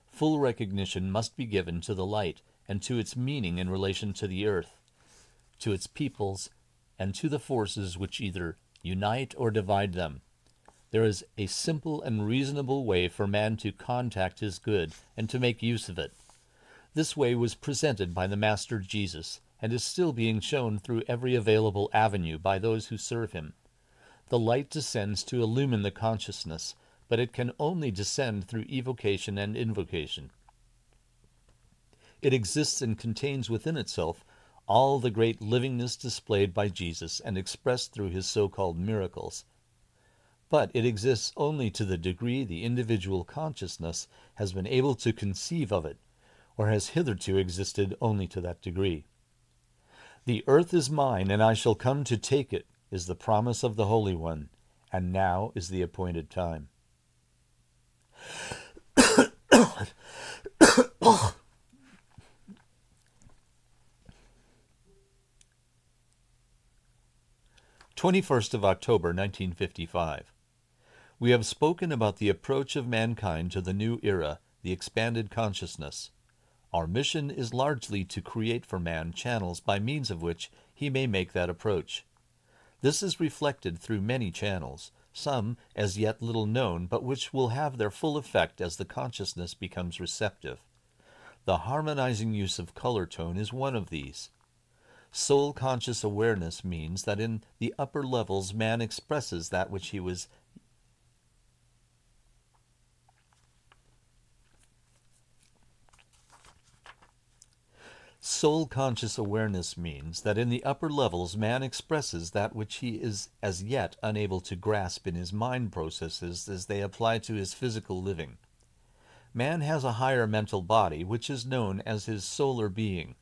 Speaker 1: Full recognition must be given to the light and to its meaning in relation to the earth, to its peoples, and to the forces which either unite or divide them. There is a simple and reasonable way for man to contact his good and to make use of it. This way was presented by the Master Jesus and is still being shown through every available avenue by those who serve him. The light descends to illumine the consciousness, but it can only descend through evocation and invocation. It exists and contains within itself all the great livingness displayed by Jesus and expressed through his so called miracles but it exists only to the degree the individual consciousness has been able to conceive of it, or has hitherto existed only to that degree. The earth is mine, and I shall come to take it, is the promise of the Holy One, and now is the appointed time. 21st of October 1955. We have spoken about the approach of mankind to the new era, the expanded consciousness. Our mission is largely to create for man channels by means of which he may make that approach. This is reflected through many channels, some as yet little known, but which will have their full effect as the consciousness becomes receptive. The harmonizing use of color tone is one of these. Soul conscious awareness means that in the upper levels man expresses that which he was Soul conscious awareness means that in the upper levels man expresses that which he is as yet unable to grasp in his mind processes as they apply to his physical living. Man has a higher mental body which is known as his solar being.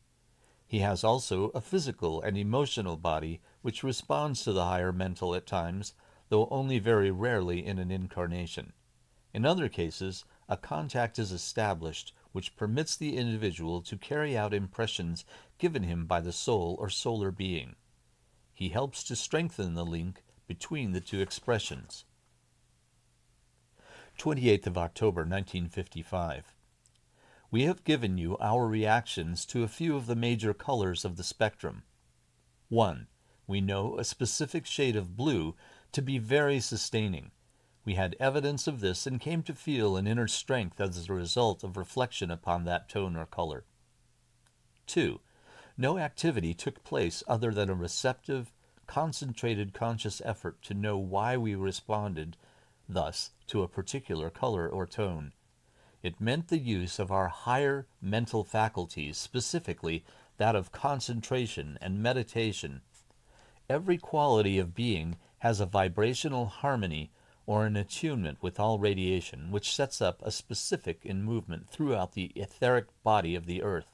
Speaker 1: He has also a physical and emotional body which responds to the higher mental at times, though only very rarely in an incarnation. In other cases, a contact is established which permits the individual to carry out impressions given him by the soul or solar being. He helps to strengthen the link between the two expressions. 28th of October 1955. We have given you our reactions to a few of the major colors of the spectrum. 1. We know a specific shade of blue to be very sustaining we had evidence of this and came to feel an inner strength as a result of reflection upon that tone or color. 2. No activity took place other than a receptive, concentrated conscious effort to know why we responded thus to a particular color or tone. It meant the use of our higher mental faculties, specifically that of concentration and meditation. Every quality of being has a vibrational harmony or an attunement with all radiation, which sets up a specific in movement throughout the etheric body of the earth.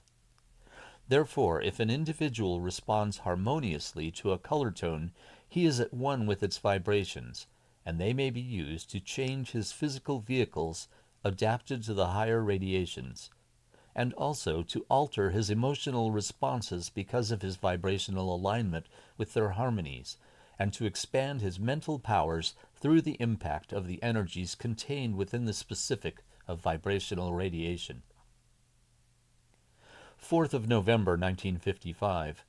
Speaker 1: Therefore, if an individual responds harmoniously to a color tone, he is at one with its vibrations, and they may be used to change his physical vehicles adapted to the higher radiations, and also to alter his emotional responses because of his vibrational alignment with their harmonies, and to expand his mental powers through the impact of the energies contained within the specific of vibrational radiation. 4th of November 1955.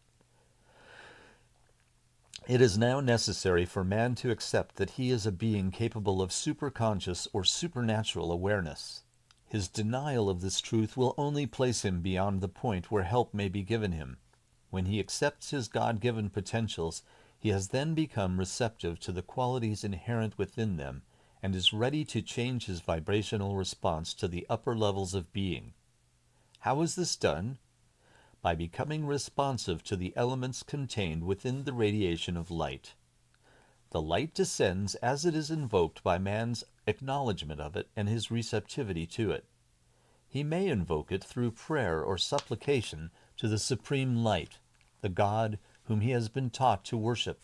Speaker 1: It is now necessary for man to accept that he is a being capable of superconscious or supernatural awareness. His denial of this truth will only place him beyond the point where help may be given him. When he accepts his God given potentials, he has then become receptive to the qualities inherent within them and is ready to change his vibrational response to the upper levels of being. How is this done? By becoming responsive to the elements contained within the radiation of light. The light descends as it is invoked by man's acknowledgement of it and his receptivity to it. He may invoke it through prayer or supplication to the Supreme Light, the God whom he has been taught to worship.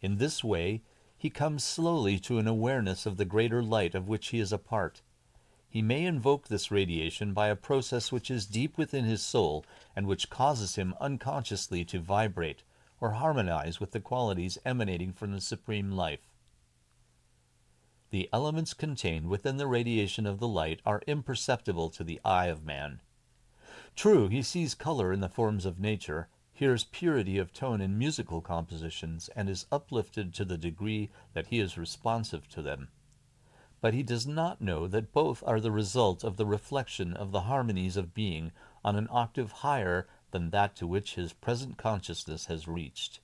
Speaker 1: In this way, he comes slowly to an awareness of the greater light of which he is a part. He may invoke this radiation by a process which is deep within his soul and which causes him unconsciously to vibrate or harmonize with the qualities emanating from the Supreme Life. The elements contained within the radiation of the light are imperceptible to the eye of man. True, he sees color in the forms of nature, hears purity of tone in musical compositions and is uplifted to the degree that he is responsive to them. But he does not know that both are the result of the reflection of the harmonies of being on an octave higher than that to which his present consciousness has reached.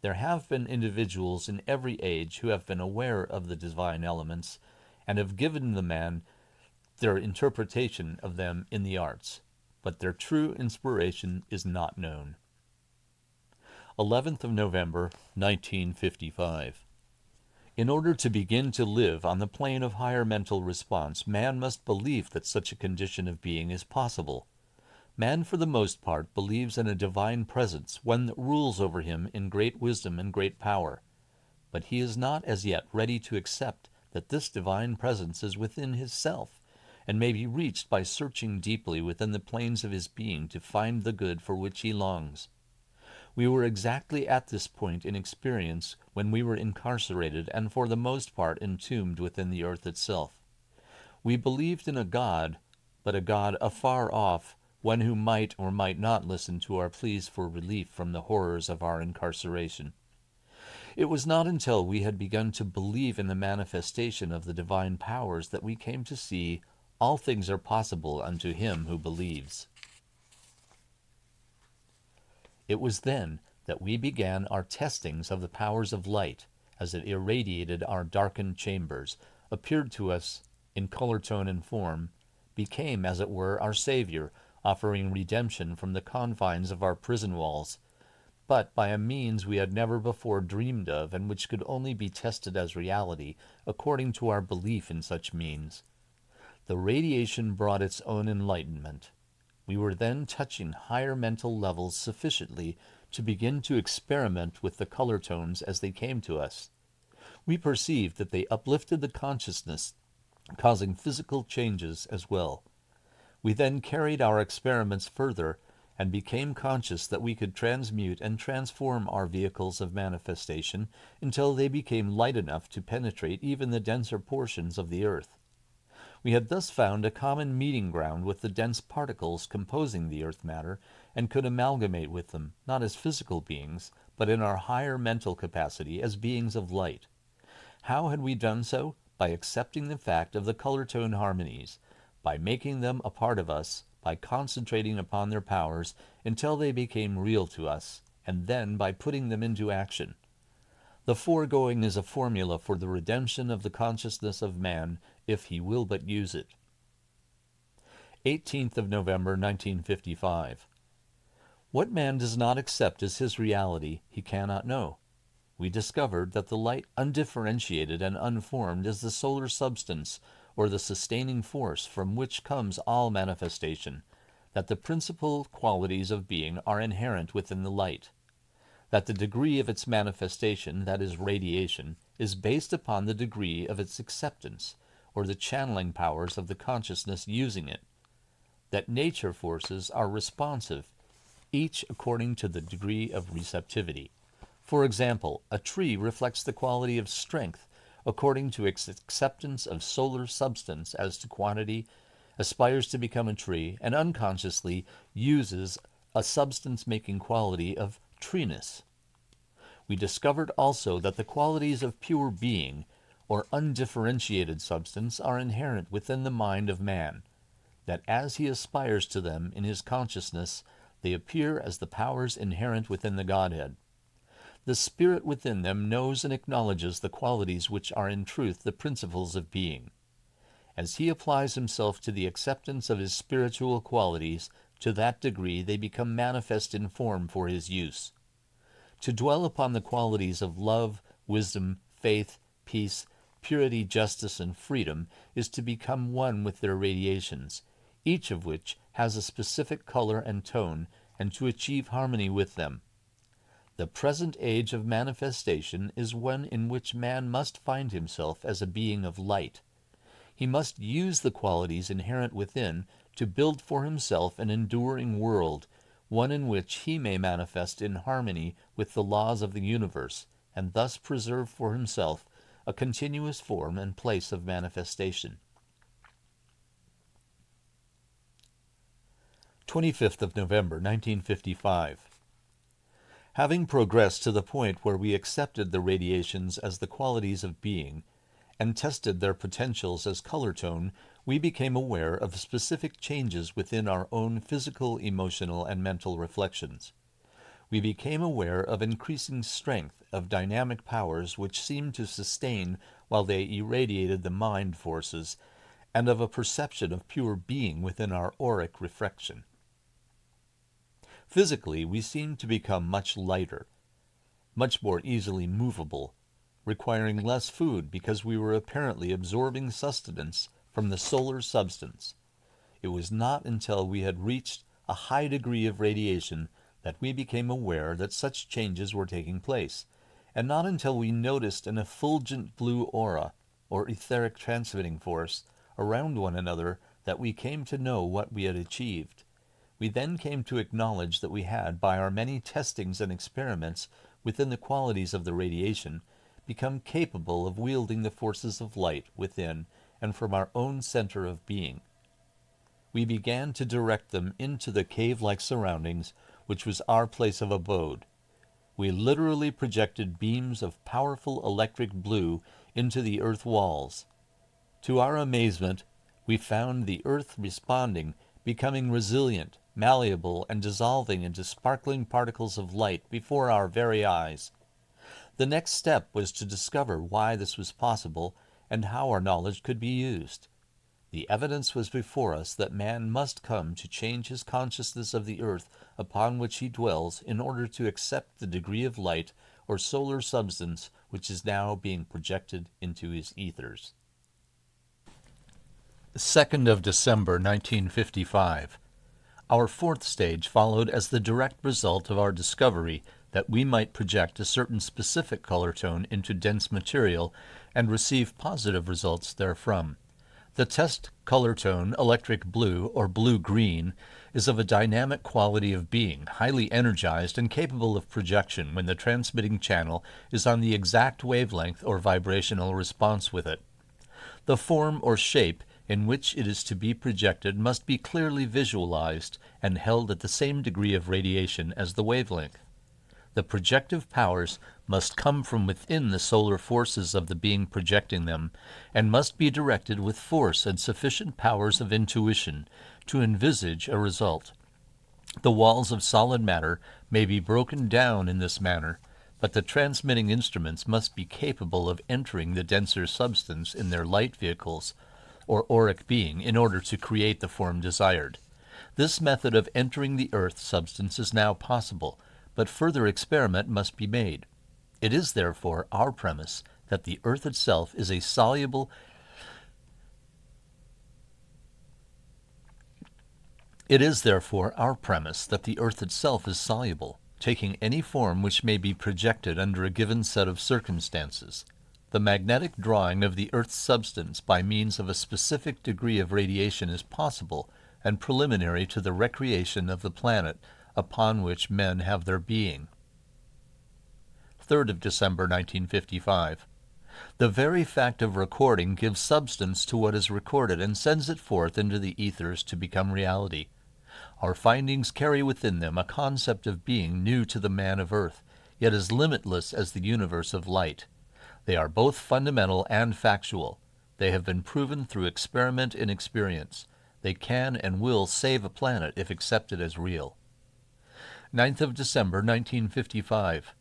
Speaker 1: There have been individuals in every age who have been aware of the divine elements and have given the man their interpretation of them in the arts, but their true inspiration is not known. 11th of November, 1955. In order to begin to live on the plane of higher mental response, man must believe that such a condition of being is possible. Man, for the most part, believes in a divine presence, one that rules over him in great wisdom and great power. But he is not as yet ready to accept that this divine presence is within his self, and may be reached by searching deeply within the planes of his being to find the good for which he longs We were exactly at this point in experience when we were incarcerated and for the most part entombed within the earth itself. We believed in a God, but a God afar off, one who might or might not listen to our pleas for relief from the horrors of our incarceration. It was not until we had begun to believe in the manifestation of the divine powers that we came to see all things are possible unto him who believes. It was then that we began our testings of the powers of light as it irradiated our darkened chambers, appeared to us in color, tone, and form, became, as it were, our Savior, offering redemption from the confines of our prison walls, but by a means we had never before dreamed of and which could only be tested as reality according to our belief in such means. The radiation brought its own enlightenment. We were then touching higher mental levels sufficiently to begin to experiment with the color tones as they came to us. We perceived that they uplifted the consciousness, causing physical changes as well. We then carried our experiments further and became conscious that we could transmute and transform our vehicles of manifestation until they became light enough to penetrate even the denser portions of the earth. We had thus found a common meeting ground with the dense particles composing the earth matter and could amalgamate with them, not as physical beings, but in our higher mental capacity as beings of light. How had we done so? By accepting the fact of the color tone harmonies, by making them a part of us, by concentrating upon their powers until they became real to us, and then by putting them into action. The foregoing is a formula for the redemption of the consciousness of man, if he will but use it. 18th of November, 1955. What man does not accept as his reality, he cannot know. We discovered that the light undifferentiated and unformed is the solar substance or the sustaining force from which comes all manifestation, that the principal qualities of being are inherent within the light, that the degree of its manifestation, that is, radiation, is based upon the degree of its acceptance, or the channeling powers of the consciousness using it, that nature forces are responsive, each according to the degree of receptivity. For example, a tree reflects the quality of strength according to its acceptance of solar substance as to quantity, aspires to become a tree, and unconsciously uses a substance making quality of treeness. We discovered also that the qualities of pure being, or undifferentiated substance, are inherent within the mind of man, that as he aspires to them in his consciousness, they appear as the powers inherent within the Godhead. The spirit within them knows and acknowledges the qualities which are in truth the principles of being. As he applies himself to the acceptance of his spiritual qualities, to that degree they become manifest in form for his use. To dwell upon the qualities of love, wisdom, faith, peace, purity, justice, and freedom is to become one with their radiations, each of which has a specific color and tone, and to achieve harmony with them. The present age of manifestation is one in which man must find himself as a being of light. He must use the qualities inherent within to build for himself an enduring world, one in which he may manifest in harmony with the laws of the universe, and thus preserve for himself a continuous form and place of manifestation. 25th of November, 1955. Having progressed to the point where we accepted the radiations as the qualities of being and tested their potentials as color tone, we became aware of specific changes within our own physical, emotional, and mental reflections. We became aware of increasing strength of dynamic powers which seemed to sustain while they irradiated the mind forces, and of a perception of pure being within our auric reflection. Physically, we seemed to become much lighter, much more easily movable, requiring less food because we were apparently absorbing sustenance from the solar substance. It was not until we had reached a high degree of radiation that we became aware that such changes were taking place, and not until we noticed an effulgent blue aura, or etheric transmitting force, around one another that we came to know what we had achieved. We then came to acknowledge that we had, by our many testings and experiments within the qualities of the radiation, become capable of wielding the forces of light within and from our own center of being. We began to direct them into the cave like surroundings, which was our place of abode. We literally projected beams of powerful electric blue into the earth walls. To our amazement, we found the earth responding, becoming resilient, malleable, and dissolving into sparkling particles of light before our very eyes. The next step was to discover why this was possible and how our knowledge could be used. The evidence was before us that man must come to change his consciousness of the earth upon which he dwells in order to accept the degree of light or solar substance which is now being projected into his ethers. 2nd of December 1955. Our fourth stage followed as the direct result of our discovery that we might project a certain specific color tone into dense material and receive positive results therefrom. The test color tone, electric blue or blue green, is of a dynamic quality of being, highly energized and capable of projection when the transmitting channel is on the exact wavelength or vibrational response with it. The form or shape in which it is to be projected must be clearly visualized and held at the same degree of radiation as the wavelength. The projective powers must come from within the solar forces of the being projecting them, and must be directed with force and sufficient powers of intuition to envisage a result. The walls of solid matter may be broken down in this manner, but the transmitting instruments must be capable of entering the denser substance in their light vehicles or auric being in order to create the form desired. This method of entering the earth substance is now possible, but further experiment must be made. It is therefore our premise that the earth itself is a soluble It is therefore our premise that the earth itself is soluble, taking any form which may be projected under a given set of circumstances. The magnetic drawing of the Earth's substance by means of a specific degree of radiation is possible and preliminary to the recreation of the planet upon which men have their being. 3rd of December 1955. The very fact of recording gives substance to what is recorded and sends it forth into the ethers to become reality. Our findings carry within them a concept of being new to the man of earth, yet as limitless as the universe of light. They are both fundamental and factual. They have been proven through experiment and experience. They can and will save a planet if accepted as real. 9th of December 1955.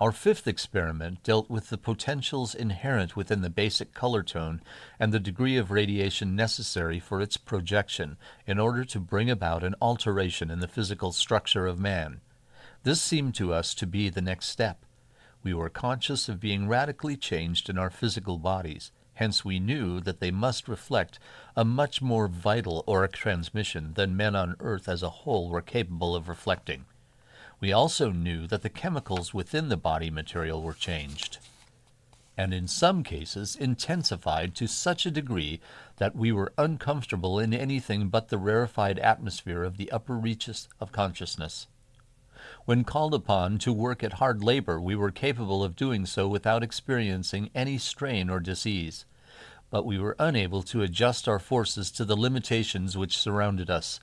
Speaker 1: Our fifth experiment dealt with the potentials inherent within the basic color tone and the degree of radiation necessary for its projection in order to bring about an alteration in the physical structure of man. This seemed to us to be the next step. We were conscious of being radically changed in our physical bodies. Hence, we knew that they must reflect a much more vital auric transmission than men on Earth as a whole were capable of reflecting. We also knew that the chemicals within the body material were changed, and in some cases intensified to such a degree that we were uncomfortable in anything but the rarefied atmosphere of the upper reaches of consciousness. When called upon to work at hard labor, we were capable of doing so without experiencing any strain or disease. But we were unable to adjust our forces to the limitations which surrounded us.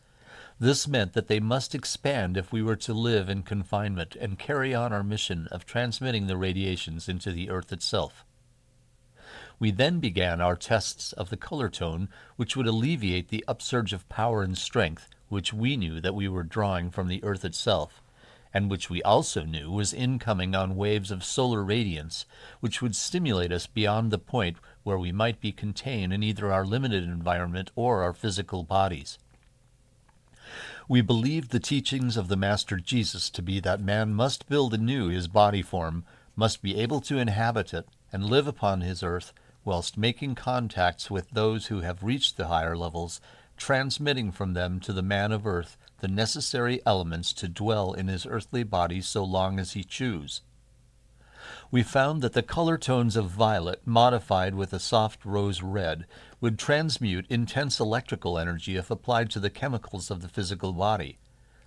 Speaker 1: This meant that they must expand if we were to live in confinement and carry on our mission of transmitting the radiations into the earth itself. We then began our tests of the color tone, which would alleviate the upsurge of power and strength which we knew that we were drawing from the earth itself and which we also knew was incoming on waves of solar radiance, which would stimulate us beyond the point where we might be contained in either our limited environment or our physical bodies. We believed the teachings of the Master Jesus to be that man must build anew his body form, must be able to inhabit it, and live upon his earth, whilst making contacts with those who have reached the higher levels, transmitting from them to the man of earth the necessary elements to dwell in his earthly body so long as he choose. We found that the color tones of violet, modified with a soft rose red, would transmute intense electrical energy if applied to the chemicals of the physical body,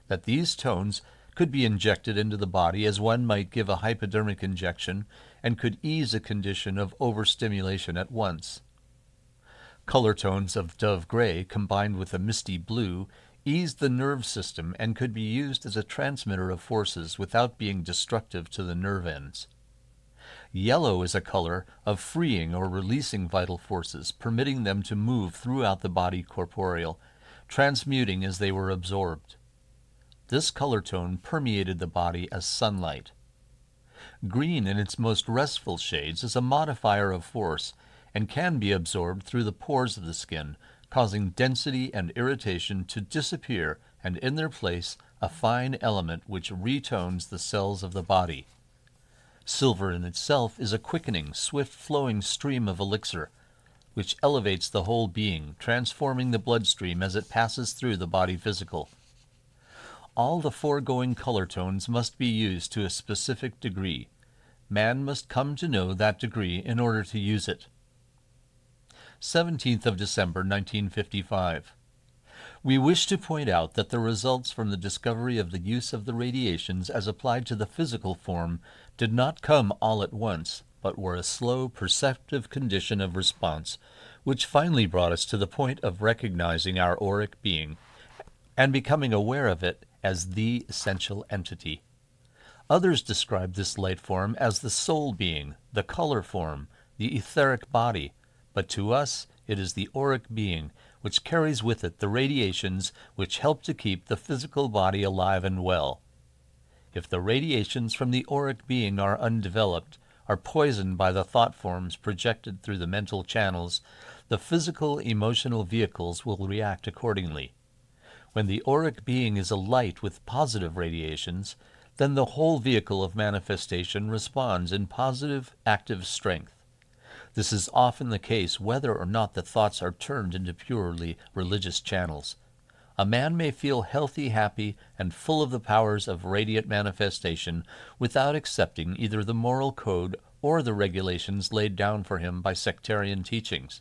Speaker 1: that these tones could be injected into the body as one might give a hypodermic injection and could ease a condition of overstimulation at once. Color tones of dove gray combined with a misty blue eased the nerve system and could be used as a transmitter of forces without being destructive to the nerve ends. Yellow is a color of freeing or releasing vital forces, permitting them to move throughout the body corporeal, transmuting as they were absorbed. This color tone permeated the body as sunlight. Green in its most restful shades is a modifier of force and can be absorbed through the pores of the skin, causing density and irritation to disappear and in their place a fine element which retones the cells of the body. Silver in itself is a quickening, swift flowing stream of elixir, which elevates the whole being, transforming the bloodstream as it passes through the body physical. All the foregoing color tones must be used to a specific degree. Man must come to know that degree in order to use it. 17th of December 1955. We wish to point out that the results from the discovery of the use of the radiations as applied to the physical form did not come all at once, but were a slow, perceptive condition of response, which finally brought us to the point of recognizing our auric being and becoming aware of it as the essential entity. Others describe this light form as the soul being, the color form, the etheric body, but to us it is the auric being, which carries with it the radiations which help to keep the physical body alive and well. If the radiations from the auric being are undeveloped, are poisoned by the thought forms projected through the mental channels, the physical emotional vehicles will react accordingly. When the auric being is alight with positive radiations, then the whole vehicle of manifestation responds in positive, active strength. This is often the case whether or not the thoughts are turned into purely religious channels. A man may feel healthy, happy, and full of the powers of radiant manifestation without accepting either the moral code or the regulations laid down for him by sectarian teachings.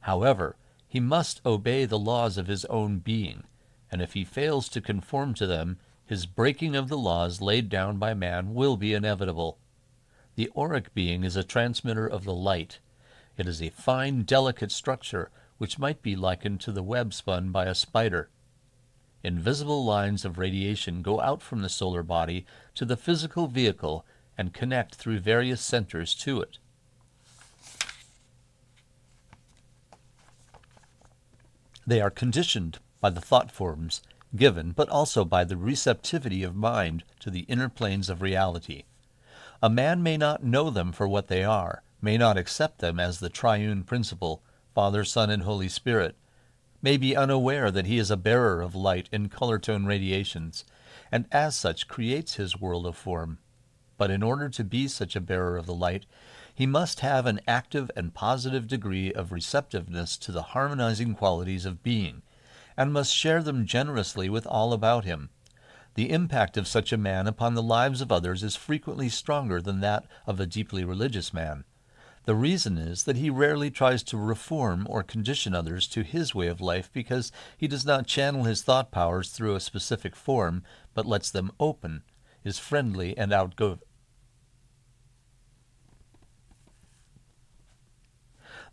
Speaker 1: However, he must obey the laws of his own being, and if he fails to conform to them, his breaking of the laws laid down by man will be inevitable. The auric being is a transmitter of the light. It is a fine, delicate structure which might be likened to the web spun by a spider. Invisible lines of radiation go out from the solar body to the physical vehicle and connect through various centers to it. They are conditioned by the thought forms given, but also by the receptivity of mind to the inner planes of reality. A man may not know them for what they are, may not accept them as the triune principle, Father, Son, and Holy Spirit, may be unaware that he is a bearer of light in color tone radiations, and as such creates his world of form. But in order to be such a bearer of the light, he must have an active and positive degree of receptiveness to the harmonizing qualities of being, and must share them generously with all about him, the impact of such a man upon the lives of others is frequently stronger than that of a deeply religious man. The reason is that he rarely tries to reform or condition others to his way of life because he does not channel his thought powers through a specific form, but lets them open, is friendly and outgoing.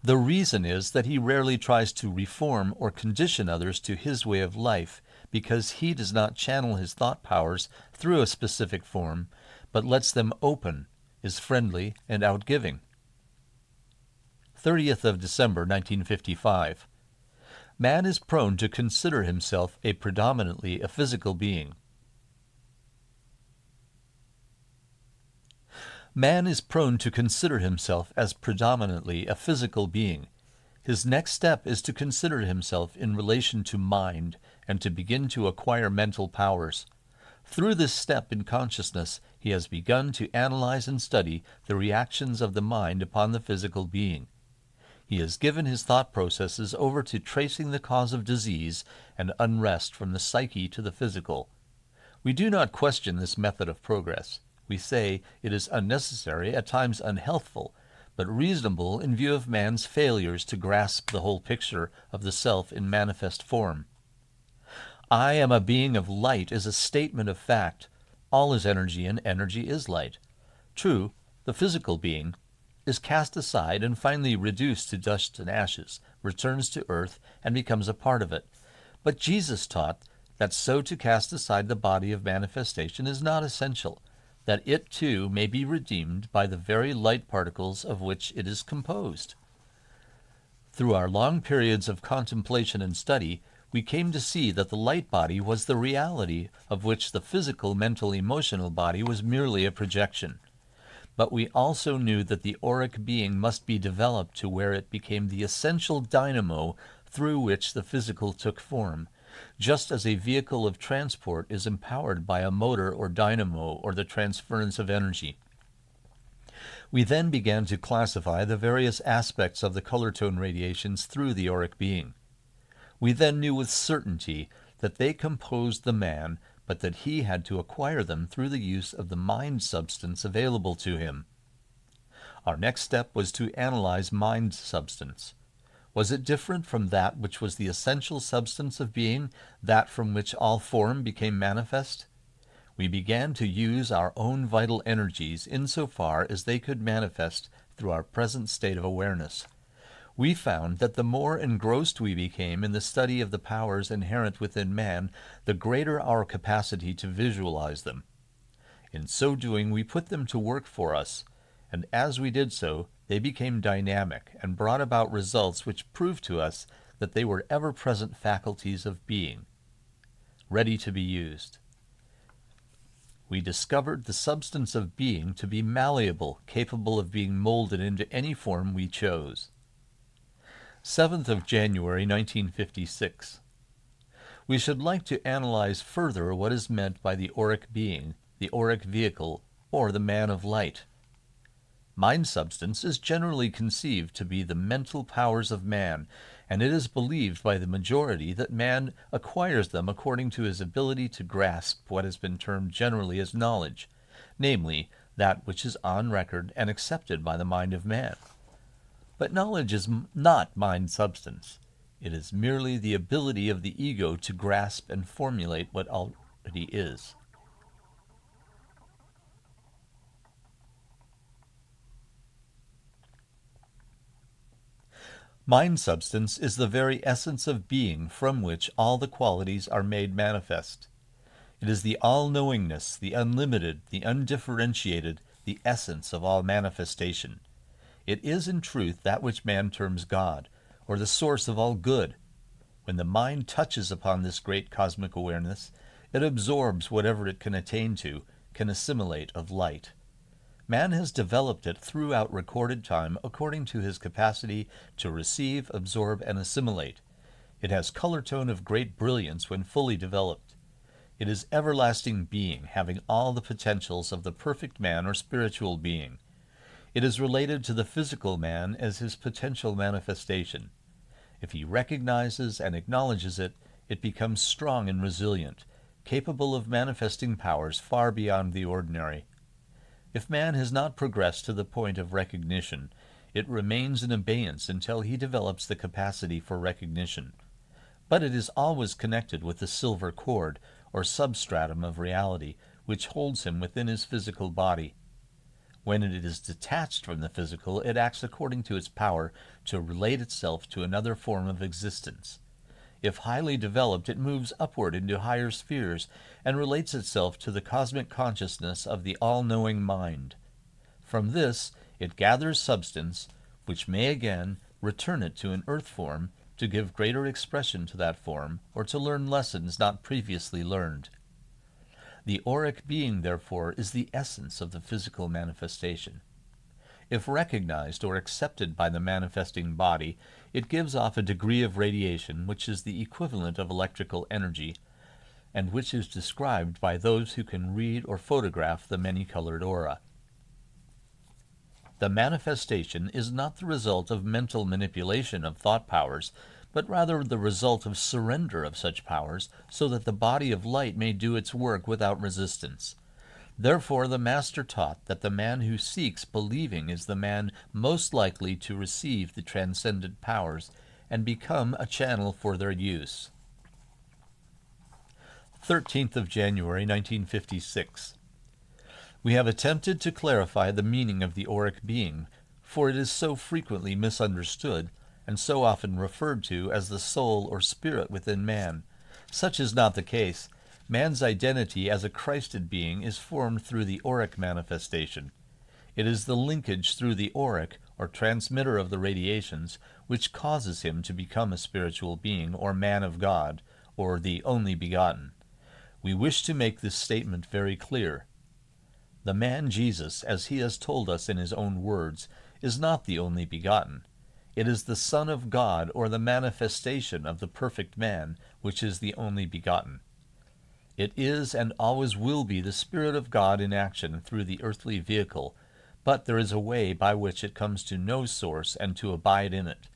Speaker 1: The reason is that he rarely tries to reform or condition others to his way of life because he does not channel his thought powers through a specific form, but lets them open, is friendly and outgiving. 30th of December 1955. Man is prone to consider himself a predominantly a physical being. Man is prone to consider himself as predominantly a physical being. His next step is to consider himself in relation to mind and to begin to acquire mental powers. Through this step in consciousness, he has begun to analyze and study the reactions of the mind upon the physical being. He has given his thought processes over to tracing the cause of disease and unrest from the psyche to the physical. We do not question this method of progress. We say it is unnecessary, at times unhealthful, but reasonable in view of man's failures to grasp the whole picture of the self in manifest form. I am a being of light is a statement of fact. All is energy, and energy is light. True, the physical being is cast aside and finally reduced to dust and ashes, returns to earth, and becomes a part of it. But Jesus taught that so to cast aside the body of manifestation is not essential, that it too may be redeemed by the very light particles of which it is composed. Through our long periods of contemplation and study, we came to see that the light body was the reality of which the physical, mental, emotional body was merely a projection. But we also knew that the auric being must be developed to where it became the essential dynamo through which the physical took form, just as a vehicle of transport is empowered by a motor or dynamo or the transference of energy. We then began to classify the various aspects of the color tone radiations through the auric being. We then knew with certainty that they composed the man, but that he had to acquire them through the use of the mind substance available to him. Our next step was to analyze mind substance. Was it different from that which was the essential substance of being, that from which all form became manifest? We began to use our own vital energies insofar as they could manifest through our present state of awareness we found that the more engrossed we became in the study of the powers inherent within man, the greater our capacity to visualize them. In so doing, we put them to work for us, and as we did so, they became dynamic and brought about results which proved to us that they were ever present faculties of being, ready to be used. We discovered the substance of being to be malleable, capable of being molded into any form we chose. 7th of January 1956. We should like to analyze further what is meant by the auric being, the auric vehicle, or the man of light. Mind substance is generally conceived to be the mental powers of man, and it is believed by the majority that man acquires them according to his ability to grasp what has been termed generally as knowledge, namely, that which is on record and accepted by the mind of man. But knowledge is not mind substance. It is merely the ability of the ego to grasp and formulate what already is. Mind substance is the very essence of being from which all the qualities are made manifest. It is the all knowingness, the unlimited, the undifferentiated, the essence of all manifestation. It is in truth that which man terms God, or the source of all good. When the mind touches upon this great cosmic awareness, it absorbs whatever it can attain to, can assimilate of light. Man has developed it throughout recorded time according to his capacity to receive, absorb, and assimilate. It has color tone of great brilliance when fully developed. It is everlasting being, having all the potentials of the perfect man or spiritual being. It is related to the physical man as his potential manifestation. If he recognizes and acknowledges it, it becomes strong and resilient, capable of manifesting powers far beyond the ordinary. If man has not progressed to the point of recognition, it remains in abeyance until he develops the capacity for recognition. But it is always connected with the silver cord, or substratum of reality, which holds him within his physical body. When it is detached from the physical, it acts according to its power to relate itself to another form of existence. If highly developed, it moves upward into higher spheres and relates itself to the cosmic consciousness of the all knowing mind. From this, it gathers substance, which may again return it to an earth form to give greater expression to that form or to learn lessons not previously learned. The auric being, therefore, is the essence of the physical manifestation. If recognized or accepted by the manifesting body, it gives off a degree of radiation which is the equivalent of electrical energy, and which is described by those who can read or photograph the many-colored aura. The manifestation is not the result of mental manipulation of thought powers, but rather the result of surrender of such powers so that the body of light may do its work without resistance. Therefore the Master taught that the man who seeks believing is the man most likely to receive the transcendent powers and become a channel for their use. 13th of January 1956. We have attempted to clarify the meaning of the auric being, for it is so frequently misunderstood and so often referred to as the soul or spirit within man. Such is not the case. Man's identity as a Christed being is formed through the auric manifestation. It is the linkage through the auric, or transmitter of the radiations, which causes him to become a spiritual being, or man of God, or the only begotten. We wish to make this statement very clear. The man Jesus, as he has told us in his own words, is not the only begotten. It is the Son of God, or the manifestation of the perfect man, which is the only begotten. It is and always will be the Spirit of God in action through the earthly vehicle, but there is a way by which it comes to know source and to abide in it.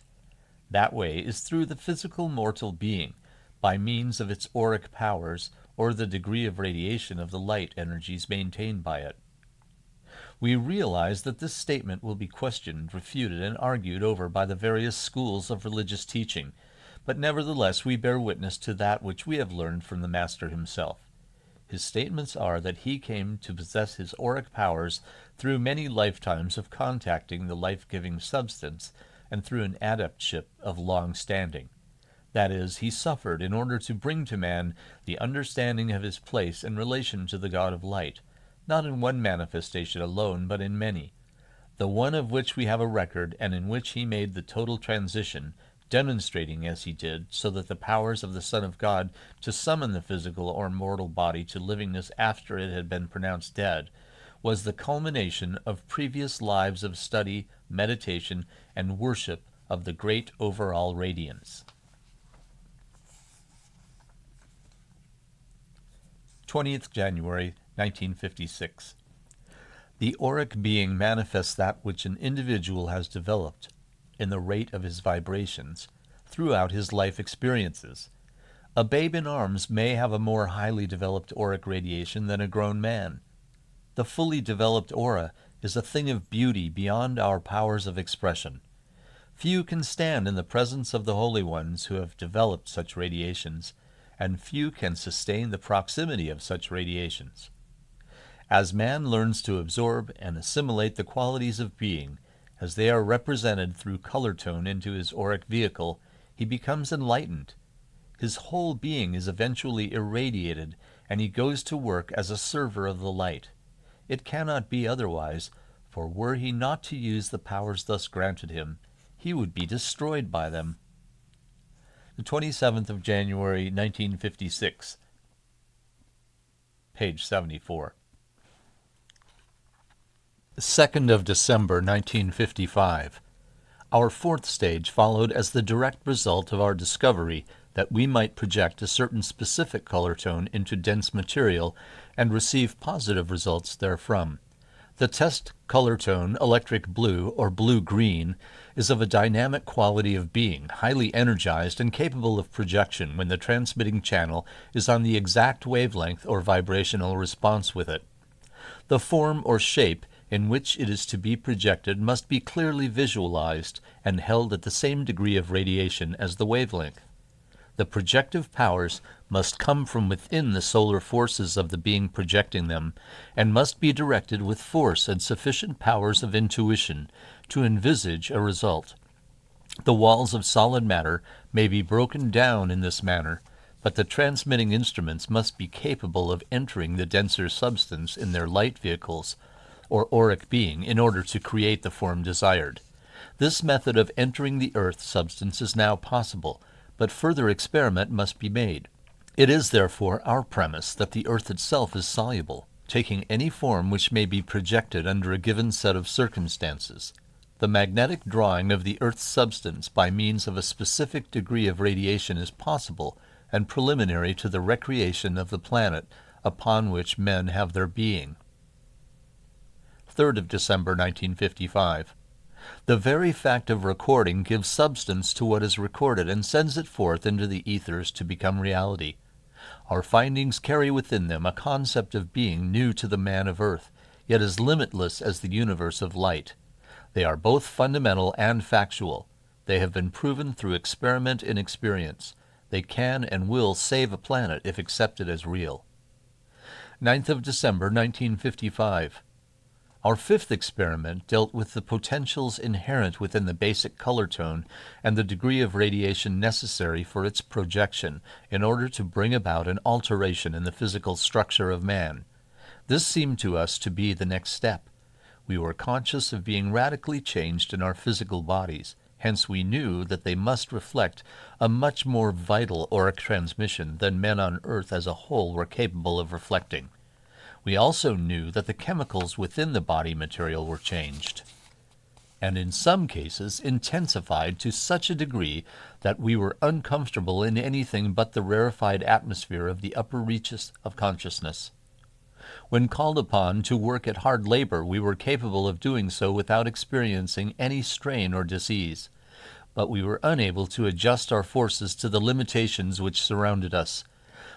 Speaker 1: That way is through the physical mortal being, by means of its auric powers, or the degree of radiation of the light energies maintained by it. We realize that this statement will be questioned, refuted, and argued over by the various schools of religious teaching, but nevertheless we bear witness to that which we have learned from the Master himself. His statements are that he came to possess his auric powers through many lifetimes of contacting the life giving substance and through an adeptship of long standing. That is, he suffered in order to bring to man the understanding of his place in relation to the God of light, not in one manifestation alone, but in many. The one of which we have a record, and in which he made the total transition, demonstrating as he did, so that the powers of the Son of God to summon the physical or mortal body to livingness after it had been pronounced dead, was the culmination of previous lives of study, meditation, and worship of the great overall radiance. 20th January 1956. The auric being manifests that which an individual has developed in the rate of his vibrations throughout his life experiences. A babe in arms may have a more highly developed auric radiation than a grown man. The fully developed aura is a thing of beauty beyond our powers of expression. Few can stand in the presence of the holy ones who have developed such radiations and few can sustain the proximity of such radiations. As man learns to absorb and assimilate the qualities of being, as they are represented through color tone into his auric vehicle, he becomes enlightened. His whole being is eventually irradiated, and he goes to work as a server of the light. It cannot be otherwise, for were he not to use the powers thus granted him, he would be destroyed by them the 27th of January, 1956. Page 74. 2nd of December, 1955. Our fourth stage followed as the direct result of our discovery that we might project a certain specific color tone into dense material and receive positive results therefrom. The test color tone, electric blue or blue-green, is of a dynamic quality of being, highly energized and capable of projection when the transmitting channel is on the exact wavelength or vibrational response with it. The form or shape in which it is to be projected must be clearly visualized and held at the same degree of radiation as the wavelength. The projective powers must come from within the solar forces of the being projecting them, and must be directed with force and sufficient powers of intuition to envisage a result. The walls of solid matter may be broken down in this manner, but the transmitting instruments must be capable of entering the denser substance in their light vehicles, or auric being, in order to create the form desired. This method of entering the earth substance is now possible, but further experiment must be made. It is therefore our premise that the earth itself is soluble, taking any form which may be projected under a given set of circumstances. The magnetic drawing of the earth's substance by means of a specific degree of radiation is possible and preliminary to the recreation of the planet upon which men have their being. 3rd of December 1955. The very fact of recording gives substance to what is recorded and sends it forth into the ethers to become reality. Our findings carry within them a concept of being new to the man of earth, yet as limitless as the universe of light. They are both fundamental and factual. They have been proven through experiment and experience. They can and will save a planet if accepted as real. 9th of December 1955. Our fifth experiment dealt with the potentials inherent within the basic color tone and the degree of radiation necessary for its projection in order to bring about an alteration in the physical structure of man. This seemed to us to be the next step. We were conscious of being radically changed in our physical bodies. Hence, we knew that they must reflect a much more vital auric transmission than men on Earth as a whole were capable of reflecting. We also knew that the chemicals within the body material were changed, and in some cases intensified to such a degree that we were uncomfortable in anything but the rarefied atmosphere of the upper reaches of consciousness. When called upon to work at hard labor, we were capable of doing so without experiencing any strain or disease. But we were unable to adjust our forces to the limitations which surrounded us.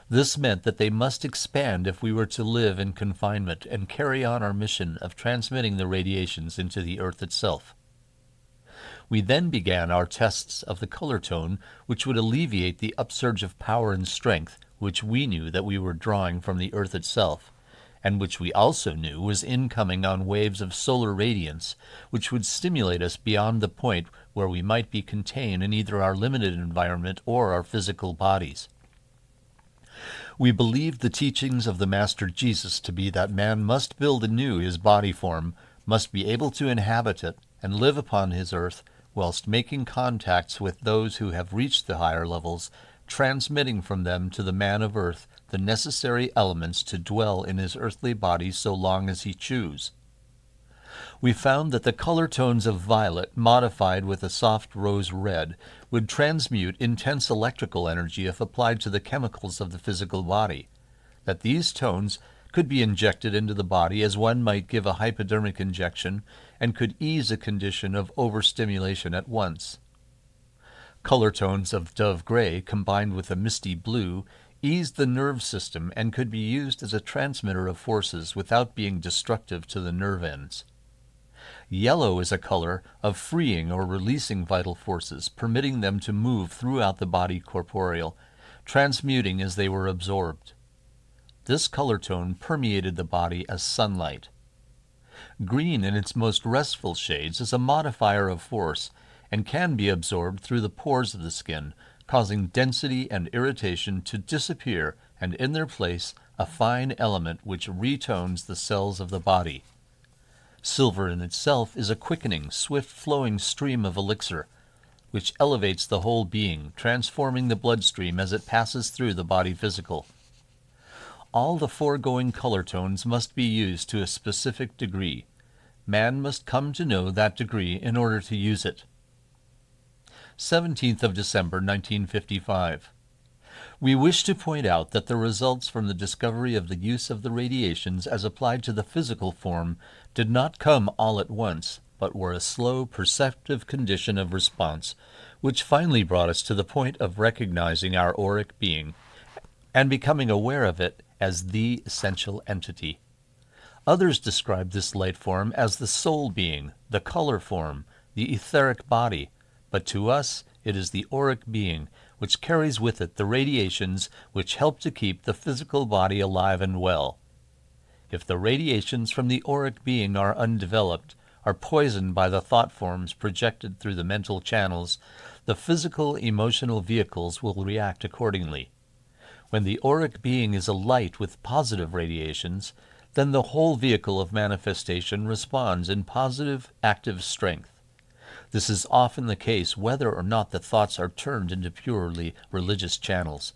Speaker 1: This meant that they must expand if we were to live in confinement and carry on our mission of transmitting the radiations into the earth itself. We then began our tests of the color tone, which would alleviate the upsurge of power and strength which we knew that we were drawing from the earth itself, and which we also knew was incoming on waves of solar radiance, which would stimulate us beyond the point where we might be contained in either our limited environment or our physical bodies. We believed the teachings of the Master Jesus to be that man must build anew his body form, must be able to inhabit it, and live upon his earth, whilst making contacts with those who have reached the higher levels, transmitting from them to the man of earth the necessary elements to dwell in his earthly body so long as he choose. We found that the color tones of violet, modified with a soft rose red, would transmute intense electrical energy if applied to the chemicals of the physical body, that these tones could be injected into the body as one might give a hypodermic injection and could ease a condition of overstimulation at once. Color tones of dove gray combined with a misty blue eased the nerve system and could be used as a transmitter of forces without being destructive to the nerve ends. Yellow is a color of freeing or releasing vital forces, permitting them to move throughout the body corporeal, transmuting as they were absorbed. This color tone permeated the body as sunlight. Green in its most restful shades is a modifier of force and can be absorbed through the pores of the skin, causing density and irritation to disappear and in their place a fine element which retones the cells of the body. Silver in itself is a quickening, swift flowing stream of elixir, which elevates the whole being, transforming the bloodstream as it passes through the body physical. All the foregoing color tones must be used to a specific degree. Man must come to know that degree in order to use it. 17th of December 1955. We wish to point out that the results from the discovery of the use of the radiations as applied to the physical form did not come all at once, but were a slow, perceptive condition of response, which finally brought us to the point of recognizing our auric being and becoming aware of it as the essential entity. Others describe this light form as the soul being, the color form, the etheric body, but to us it is the auric being, which carries with it the radiations which help to keep the physical body alive and well. If the radiations from the auric being are undeveloped, are poisoned by the thought forms projected through the mental channels, the physical emotional vehicles will react accordingly. When the auric being is alight with positive radiations, then the whole vehicle of manifestation responds in positive, active strength. This is often the case whether or not the thoughts are turned into purely religious channels.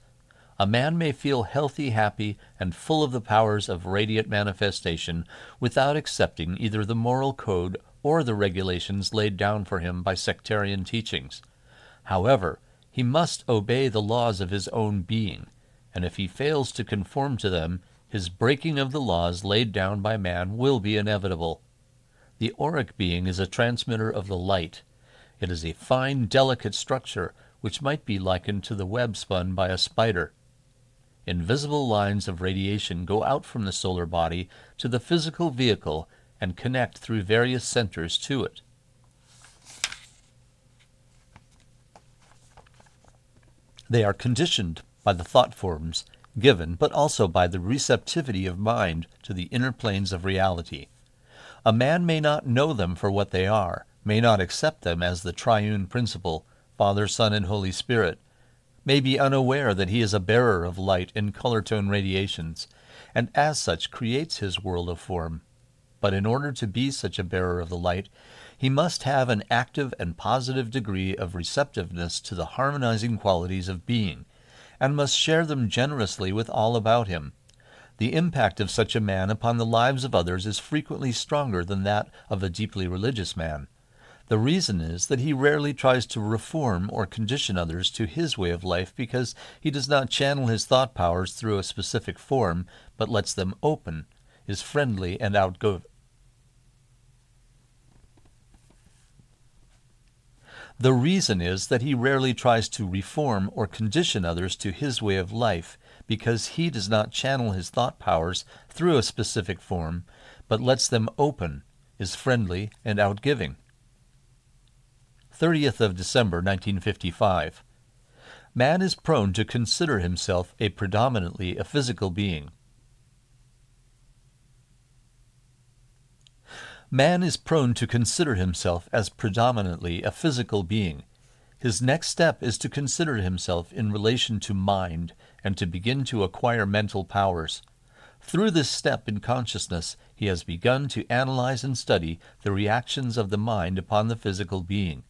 Speaker 1: A man may feel healthy, happy, and full of the powers of radiant manifestation without accepting either the moral code or the regulations laid down for him by sectarian teachings. However, he must obey the laws of his own being, and if he fails to conform to them, his breaking of the laws laid down by man will be inevitable. The auric being is a transmitter of the light. It is a fine, delicate structure which might be likened to the web spun by a spider. Invisible lines of radiation go out from the solar body to the physical vehicle and connect through various centers to it. They are conditioned by the thought forms given, but also by the receptivity of mind to the inner planes of reality. A man may not know them for what they are, may not accept them as the triune principle, Father, Son, and Holy Spirit, may be unaware that he is a bearer of light in color tone radiations, and as such creates his world of form. But in order to be such a bearer of the light, he must have an active and positive degree of receptiveness to the harmonizing qualities of being, and must share them generously with all about him. The impact of such a man upon the lives of others is frequently stronger than that of a deeply religious man. The reason is that he rarely tries to reform or condition others to his way of life because he does not channel his thought powers through a specific form, but lets them open, is friendly and outgoing. The reason is that he rarely tries to reform or condition others to his way of life because he does not channel his thought powers through a specific form, but lets them open, is friendly and outgiving. 30th of December 1955. Man is prone to consider himself a predominantly a physical being. Man is prone to consider himself as predominantly a physical being. His next step is to consider himself in relation to mind and to begin to acquire mental powers. Through this step in consciousness, he has begun to analyze and study the reactions of the mind upon the physical being.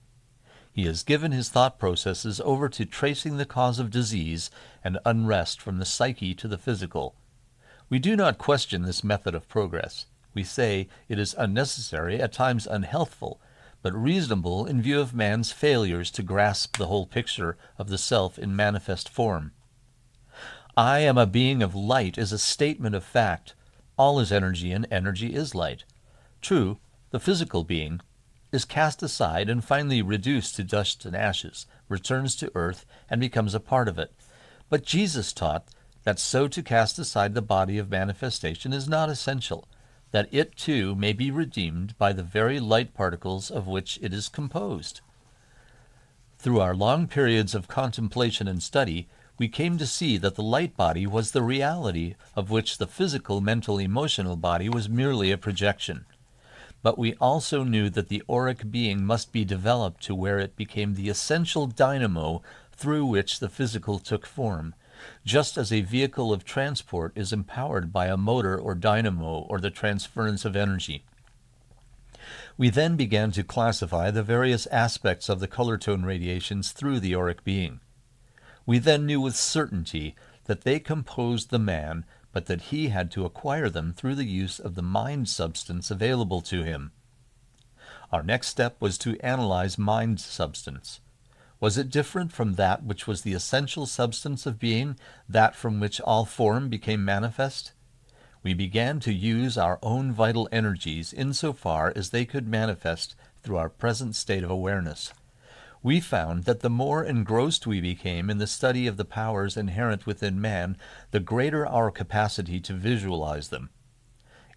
Speaker 1: He has given his thought processes over to tracing the cause of disease and unrest from the psyche to the physical. We do not question this method of progress. We say it is unnecessary, at times unhealthful, but reasonable in view of man's failures to grasp the whole picture of the self in manifest form. I am a being of light is a statement of fact. All is energy, and energy is light. True, the physical being, is cast aside and finally reduced to dust and ashes, returns to earth, and becomes a part of it. But Jesus taught that so to cast aside the body of manifestation is not essential, that it too may be redeemed by the very light particles of which it is composed. Through our long periods of contemplation and study, we came to see that the light body was the reality of which the physical, mental, emotional body was merely a projection but we also knew that the auric being must be developed to where it became the essential dynamo through which the physical took form, just as a vehicle of transport is empowered by a motor or dynamo or the transference of energy. We then began to classify the various aspects of the color tone radiations through the auric being. We then knew with certainty that they composed the man but that he had to acquire them through the use of the mind substance available to him. Our next step was to analyze mind substance. Was it different from that which was the essential substance of being, that from which all form became manifest? We began to use our own vital energies insofar as they could manifest through our present state of awareness we found that the more engrossed we became in the study of the powers inherent within man, the greater our capacity to visualize them.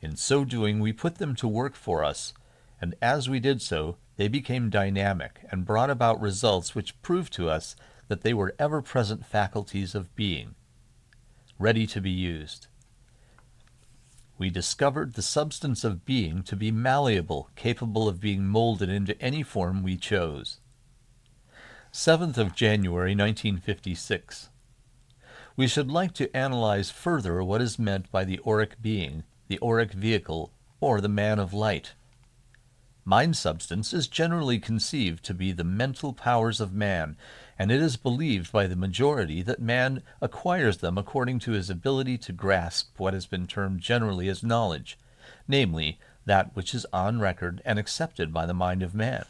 Speaker 1: In so doing, we put them to work for us, and as we did so, they became dynamic and brought about results which proved to us that they were ever present faculties of being, ready to be used. We discovered the substance of being to be malleable, capable of being molded into any form we chose. 7th of January 1956. We should like to analyze further what is meant by the auric being, the auric vehicle, or the man of light. Mind substance is generally conceived to be the mental powers of man, and it is believed by the majority that man acquires them according to his ability to grasp what has been termed generally as knowledge, namely, that which is on record and accepted by the mind of man.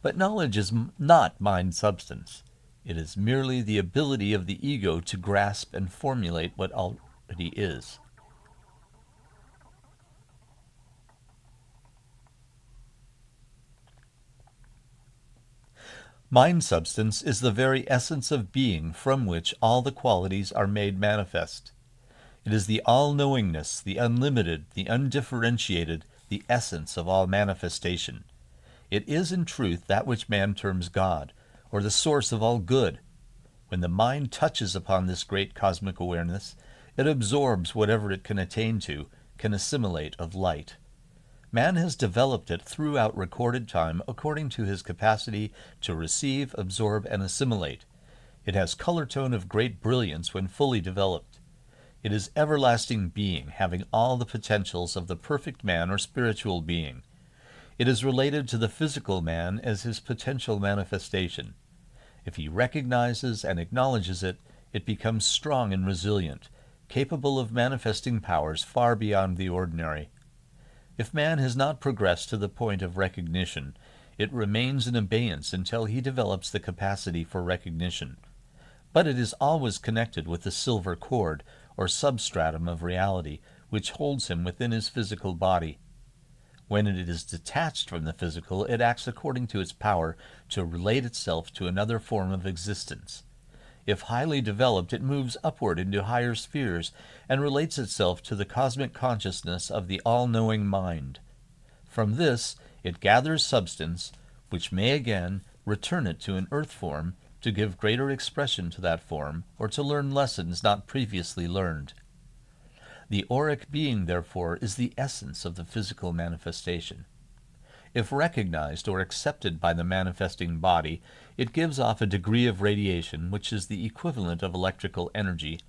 Speaker 1: But knowledge is not mind substance. It is merely the ability of the ego to grasp and formulate what already is. Mind substance is the very essence of being from which all the qualities are made manifest. It is the all knowingness, the unlimited, the undifferentiated, the essence of all manifestation. It is in truth that which man terms God, or the source of all good. When the mind touches upon this great cosmic awareness, it absorbs whatever it can attain to, can assimilate of light. Man has developed it throughout recorded time according to his capacity to receive, absorb, and assimilate. It has color tone of great brilliance when fully developed. It is everlasting being, having all the potentials of the perfect man or spiritual being. It is related to the physical man as his potential manifestation. If he recognizes and acknowledges it, it becomes strong and resilient, capable of manifesting powers far beyond the ordinary. If man has not progressed to the point of recognition, it remains in abeyance until he develops the capacity for recognition. But it is always connected with the silver cord, or substratum of reality, which holds him within his physical body. When it is detached from the physical, it acts according to its power to relate itself to another form of existence. If highly developed, it moves upward into higher spheres and relates itself to the cosmic consciousness of the all knowing mind. From this, it gathers substance, which may again return it to an earth form to give greater expression to that form or to learn lessons not previously learned. The auric being, therefore, is the essence of the physical manifestation. If recognized or accepted by the manifesting body, it gives off a degree of radiation which is the equivalent of electrical energy,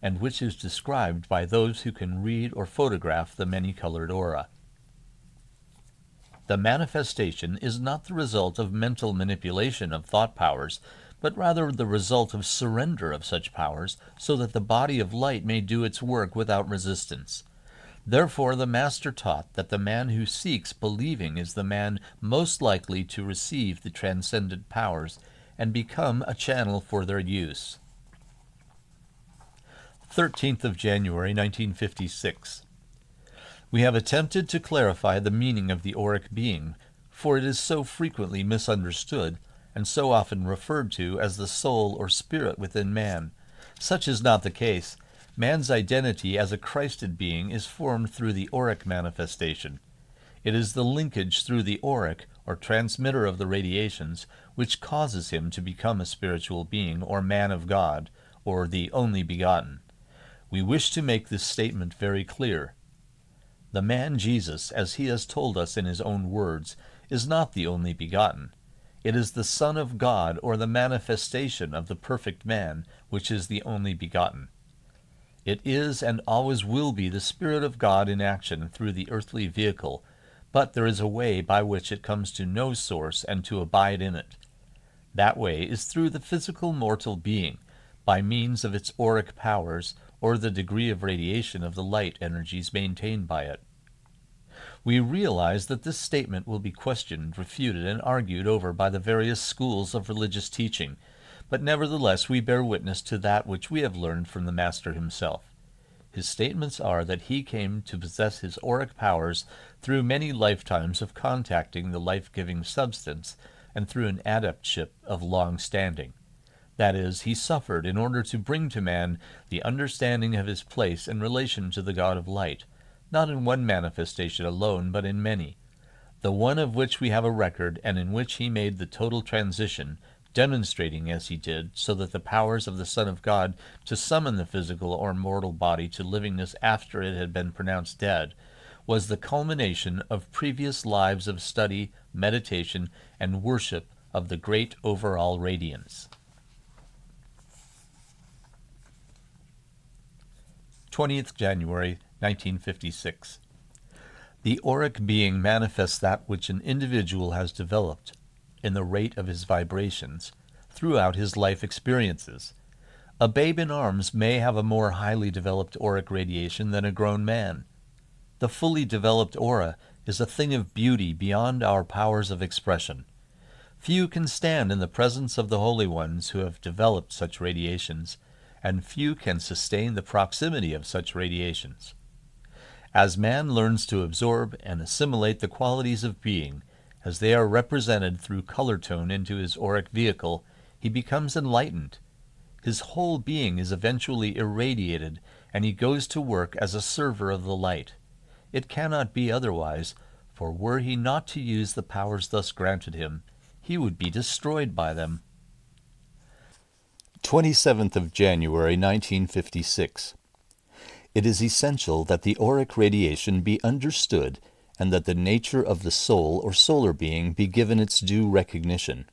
Speaker 1: and which is described by those who can read or photograph the many-colored aura. The manifestation is not the result of mental manipulation of thought powers, but rather the result of surrender of such powers so that the body of light may do its work without resistance. Therefore the Master taught that the man who seeks believing is the man most likely to receive the transcendent powers and become a channel for their use. 13th of January 1956. We have attempted to clarify the meaning of the auric being, for it is so frequently misunderstood and so often referred to as the soul or spirit within man. Such is not the case, Man's identity as a Christed being is formed through the auric manifestation. It is the linkage through the auric, or transmitter of the radiations, which causes him to become a spiritual being, or man of God, or the only begotten. We wish to make this statement very clear. The man Jesus, as he has told us in his own words, is not the only begotten. It is the Son of God, or the manifestation of the perfect man, which is the only begotten. It is and always will be the Spirit of God in action through the earthly vehicle, but there is a way by which it comes to know source and to abide in it. That way is through the physical mortal being, by means of its auric powers or the degree of radiation of the light energies maintained by it. We realize that this statement will be questioned, refuted, and argued over by the various schools of religious teaching, but nevertheless we bear witness to that which we have learned from the Master himself. His statements are that he came to possess his auric powers through many lifetimes of contacting the life-giving substance and through an adeptship of long standing. That is, he suffered in order to bring to man the understanding of his place in relation to the God of light, not in one manifestation alone, but in many. The one of which we have a record, and in which he made the total transition, demonstrating as he did, so that the powers of the Son of God to summon the physical or mortal body to livingness after it had been pronounced dead, was the culmination of previous lives of study, meditation, and worship of the great overall radiance. 20th January 1956. The auric being manifests that which an individual has developed in the rate of his vibrations throughout his life experiences. A babe in arms may have a more highly developed auric radiation than a grown man. The fully developed aura is a thing of beauty beyond our powers of expression. Few can stand in the presence of the holy ones who have developed such radiations, and few can sustain the proximity of such radiations. As man learns to absorb and assimilate the qualities of being, as they are represented through color tone into his auric vehicle, he becomes enlightened. His whole being is eventually irradiated, and he goes to work as a server of the light. It cannot be otherwise, for were he not to use the powers thus granted him, he would be destroyed by them. 27th of January 1956. It is essential that the auric radiation be understood and that the nature of the soul or solar being be given its due recognition.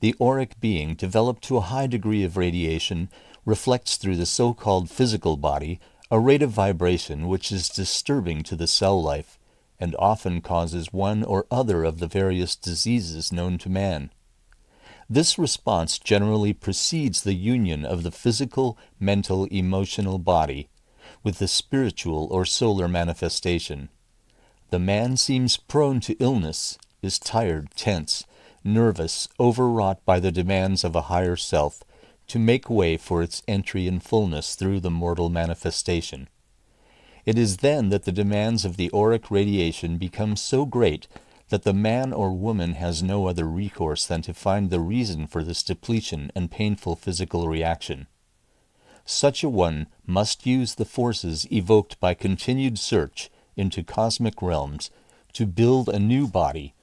Speaker 1: The auric being, developed to a high degree of radiation, reflects through the so called physical body a rate of vibration which is disturbing to the cell life and often causes one or other of the various diseases known to man. This response generally precedes the union of the physical, mental, emotional body with the spiritual or solar manifestation. The man seems prone to illness, is tired, tense, nervous, overwrought by the demands of a higher self, to make way for its entry in fullness through the mortal manifestation. It is then that the demands of the auric radiation become so great that the man or woman has no other recourse than to find the reason for this depletion and painful physical reaction. Such a one must use the forces evoked by continued search into cosmic realms to build a new body,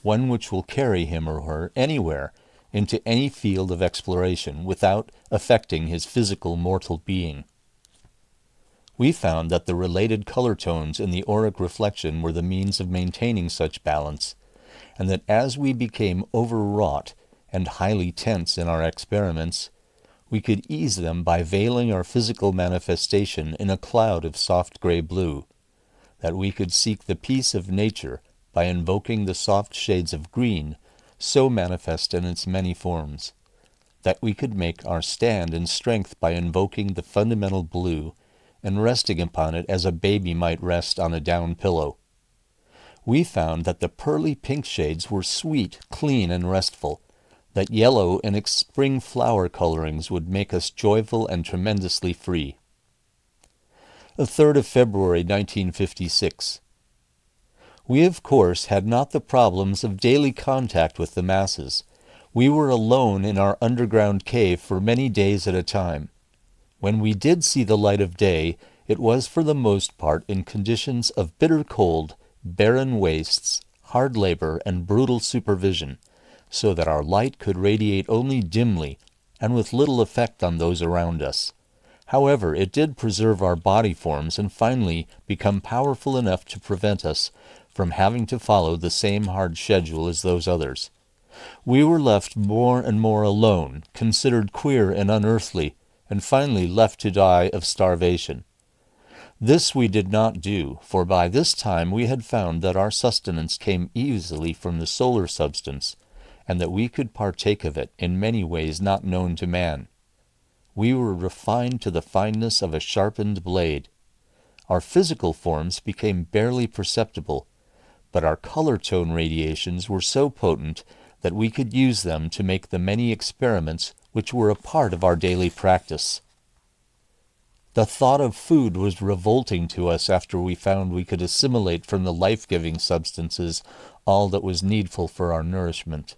Speaker 1: one which will carry him or her anywhere into any field of exploration without affecting his physical mortal being. We found that the related color tones in the auric reflection were the means of maintaining such balance, and that as we became overwrought and highly tense in our experiments, we could ease them by veiling our physical manifestation in a cloud of soft gray blue, that we could seek the peace of nature by invoking the soft shades of green, so manifest in its many forms, that we could make our stand in strength by invoking the fundamental blue and resting upon it as a baby might rest on a down pillow. We found that the pearly pink shades were sweet, clean, and restful, that yellow and its spring flower colorings would make us joyful and tremendously free. The 3rd of February 1956. We, of course, had not the problems of daily contact with the masses. We were alone in our underground cave for many days at a time. When we did see the light of day, it was for the most part in conditions of bitter cold, barren wastes, hard labor, and brutal supervision, so that our light could radiate only dimly and with little effect on those around us. However, it did preserve our body forms and finally become powerful enough to prevent us from having to follow the same hard schedule as those others. We were left more and more alone, considered queer and unearthly, and finally left to die of starvation. This we did not do, for by this time we had found that our sustenance came easily from the solar substance, and that we could partake of it in many ways not known to man. We were refined to the fineness of a sharpened blade. Our physical forms became barely perceptible, but our color tone radiations were so potent that we could use them to make the many experiments which were a part of our daily practice. The thought of food was revolting to us after we found we could assimilate from the life giving substances all that was needful for our nourishment.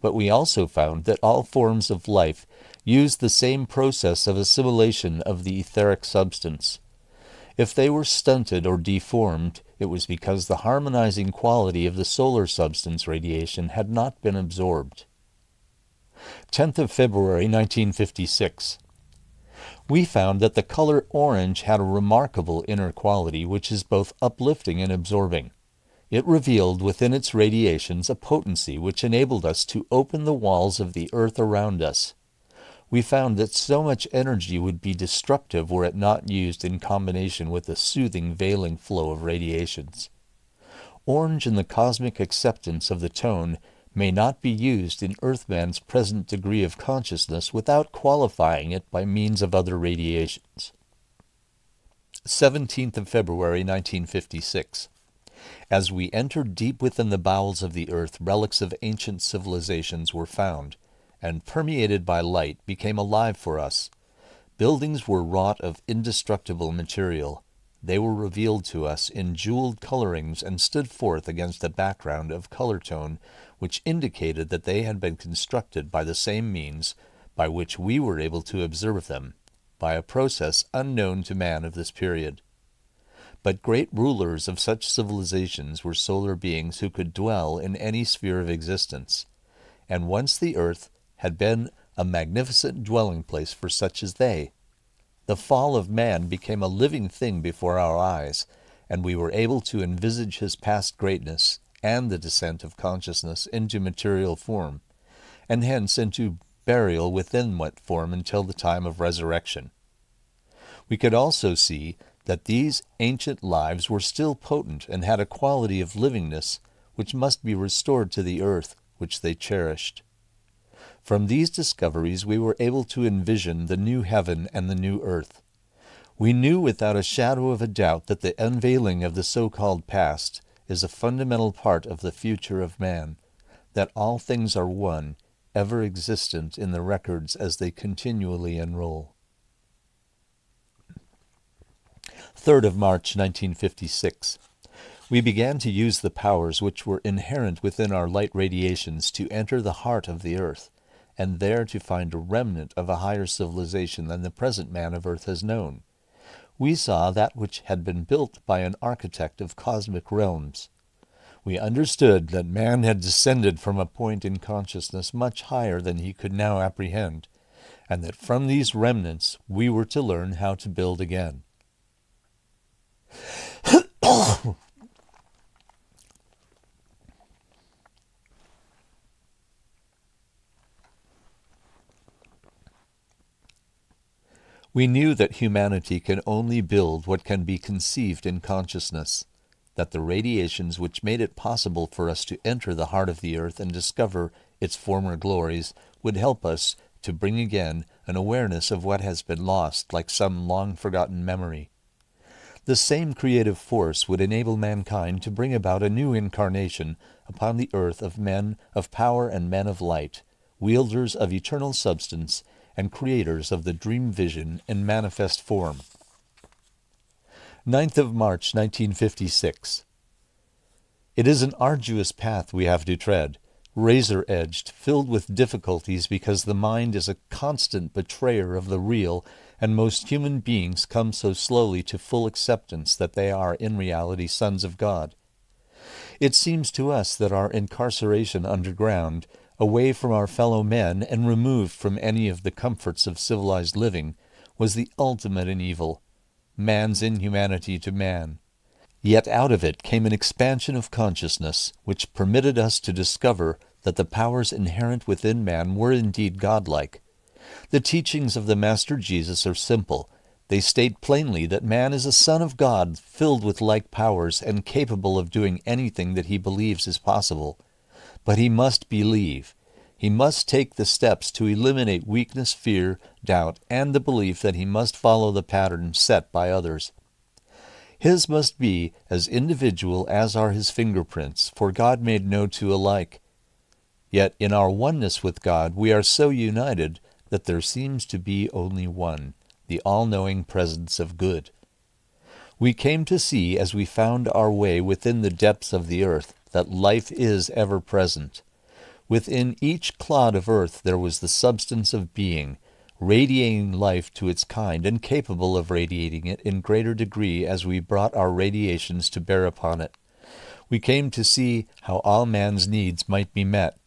Speaker 1: But we also found that all forms of life use the same process of assimilation of the etheric substance. If they were stunted or deformed, it was because the harmonizing quality of the solar substance radiation had not been absorbed. 10th of February 1956. We found that the color orange had a remarkable inner quality which is both uplifting and absorbing. It revealed within its radiations a potency which enabled us to open the walls of the earth around us. We found that so much energy would be destructive were it not used in combination with a soothing, veiling flow of radiations. Orange in the cosmic acceptance of the tone may not be used in Earthman's present degree of consciousness without qualifying it by means of other radiations. 17th of February 1956. As we entered deep within the bowels of the earth, relics of ancient civilizations were found, and permeated by light became alive for us. Buildings were wrought of indestructible material. they were revealed to us in jeweled colorings and stood forth against a background of color tone which indicated that they had been constructed by the same means by which we were able to observe them, by a process unknown to man of this period. But great rulers of such civilizations were solar beings who could dwell in any sphere of existence, and once the earth had been a magnificent dwelling place for such as they. The fall of man became a living thing before our eyes, and we were able to envisage his past greatness and the descent of consciousness into material form, and hence into burial within what form until the time of resurrection. We could also see that these ancient lives were still potent and had a quality of livingness which must be restored to the earth which they cherished. From these discoveries, we were able to envision the new heaven and the new earth. We knew without a shadow of a doubt that the unveiling of the so called past is a fundamental part of the future of man, that all things are one, ever existent in the records as they continually enroll. 3rd of March 1956. We began to use the powers which were inherent within our light radiations to enter the heart of the earth and there to find a remnant of a higher civilization than the present man of earth has known. We saw that which had been built by an architect of cosmic realms. We understood that man had descended from a point in consciousness much higher than he could now apprehend, and that from these remnants we were to learn how to build again. We knew that humanity can only build what can be conceived in consciousness, that the radiations which made it possible for us to enter the heart of the earth and discover its former glories would help us to bring again an awareness of what has been lost like some long forgotten memory. The same creative force would enable mankind to bring about a new incarnation upon the earth of men of power and men of light, wielders of eternal substance and creators of the dream vision in manifest form. 9th of March 1956. It is an arduous path we have to tread, razor edged, filled with difficulties because the mind is a constant betrayer of the real, and most human beings come so slowly to full acceptance that they are in reality sons of God. It seems to us that our incarceration underground away from our fellow men and removed from any of the comforts of civilized living, was the ultimate in evil, man's inhumanity to man. Yet out of it came an expansion of consciousness which permitted us to discover that the powers inherent within man were indeed godlike. The teachings of the Master Jesus are simple. They state plainly that man is a son of God, filled with like powers and capable of doing anything that he believes is possible. But he must believe. He must take the steps to eliminate weakness, fear, doubt, and the belief that he must follow the pattern set by others. His must be as individual as are his fingerprints, for God made no two alike. Yet in our oneness with God we are so united that there seems to be only one, the all-knowing presence of good. We came to see as we found our way within the depths of the earth that life is ever present. Within each clod of earth there was the substance of being, radiating life to its kind and capable of radiating it in greater degree as we brought our radiations to bear upon it. We came to see how all man's needs might be met.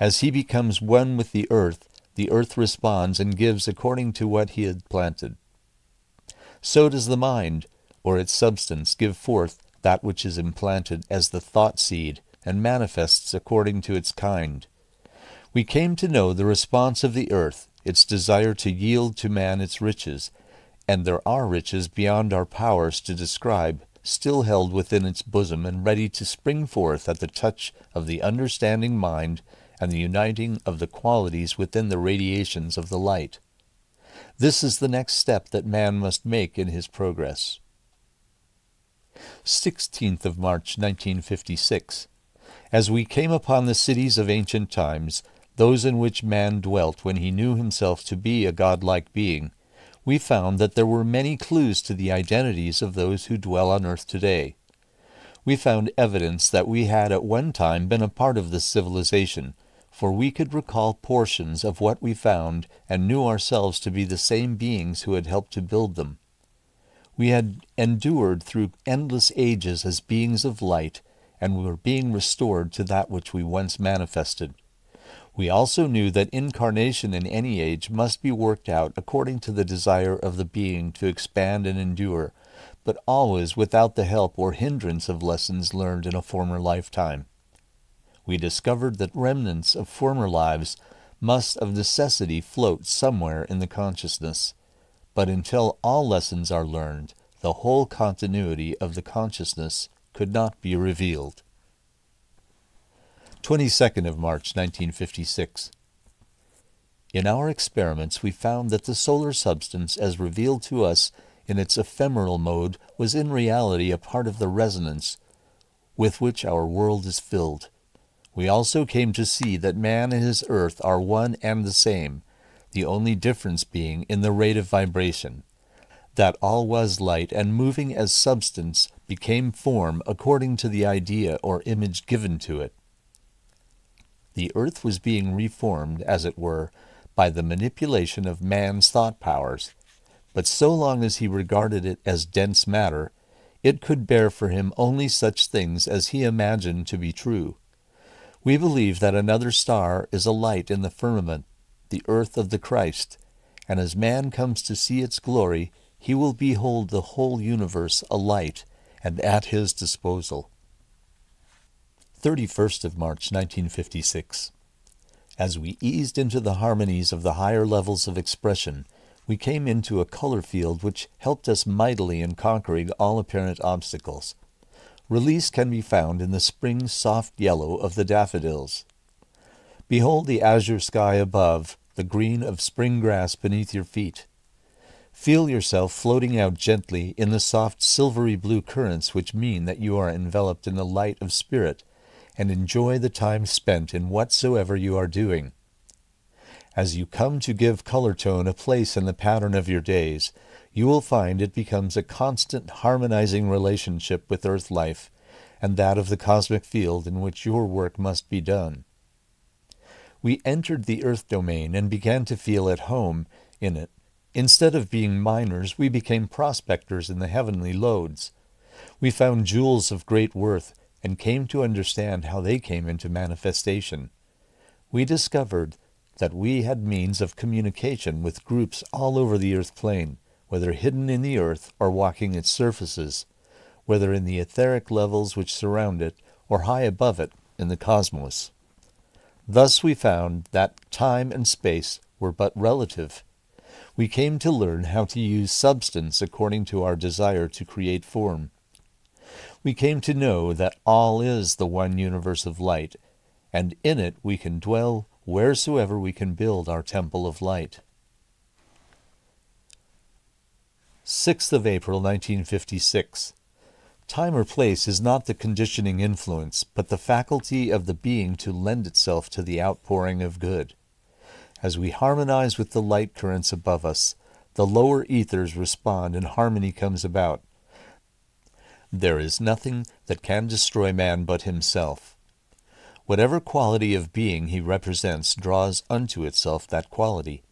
Speaker 1: As he becomes one with the earth, the earth responds and gives according to what he had planted. So does the mind, or its substance, give forth that which is implanted as the thought seed and manifests according to its kind. We came to know the response of the earth, its desire to yield to man its riches, and there are riches beyond our powers to describe, still held within its bosom and ready to spring forth at the touch of the understanding mind and the uniting of the qualities within the radiations of the light. This is the next step that man must make in his progress. 16th of March 1956. As we came upon the cities of ancient times, those in which man dwelt when he knew himself to be a godlike being, we found that there were many clues to the identities of those who dwell on earth today. We found evidence that we had at one time been a part of this civilization, for we could recall portions of what we found and knew ourselves to be the same beings who had helped to build them. We had endured through endless ages as beings of light, and we were being restored to that which we once manifested. We also knew that incarnation in any age must be worked out according to the desire of the being to expand and endure, but always without the help or hindrance of lessons learned in a former lifetime. We discovered that remnants of former lives must of necessity float somewhere in the consciousness. But until all lessons are learned, the whole continuity of the consciousness could not be revealed. 22nd of March 1956. In our experiments, we found that the solar substance, as revealed to us in its ephemeral mode, was in reality a part of the resonance with which our world is filled. We also came to see that man and his earth are one and the same, the only difference being in the rate of vibration. That all was light and moving as substance became form according to the idea or image given to it. The earth was being reformed, as it were, by the manipulation of man's thought powers, but so long as he regarded it as dense matter, it could bear for him only such things as he imagined to be true. We believe that another star is a light in the firmament, the earth of the Christ, and as man comes to see its glory, he will behold the whole universe alight and at his disposal. 31st of March 1956. As we eased into the harmonies of the higher levels of expression, we came into a color field which helped us mightily in conquering all apparent obstacles. Release can be found in the spring soft yellow of the daffodils. Behold the azure sky above, the green of spring grass beneath your feet. Feel yourself floating out gently in the soft silvery blue currents which mean that you are enveloped in the light of spirit, and enjoy the time spent in whatsoever you are doing. As you come to give color tone a place in the pattern of your days, you will find it becomes a constant harmonizing relationship with earth life and that of the cosmic field in which your work must be done we entered the earth domain and began to feel at home in it. Instead of being miners, we became prospectors in the heavenly lodes. We found jewels of great worth and came to understand how they came into manifestation. We discovered that we had means of communication with groups all over the earth plane, whether hidden in the earth or walking its surfaces, whether in the etheric levels which surround it or high above it in the cosmos. Thus we found that time and space were but relative. We came to learn how to use substance according to our desire to create form. We came to know that all is the one universe of light, and in it we can dwell wheresoever we can build our temple of light. 6th of April 1956 Time or place is not the conditioning influence, but the faculty of the being to lend itself to the outpouring of good. As we harmonize with the light currents above us, the lower ethers respond and harmony comes about. There is nothing that can destroy man but himself. Whatever quality of being he represents draws unto itself that quality.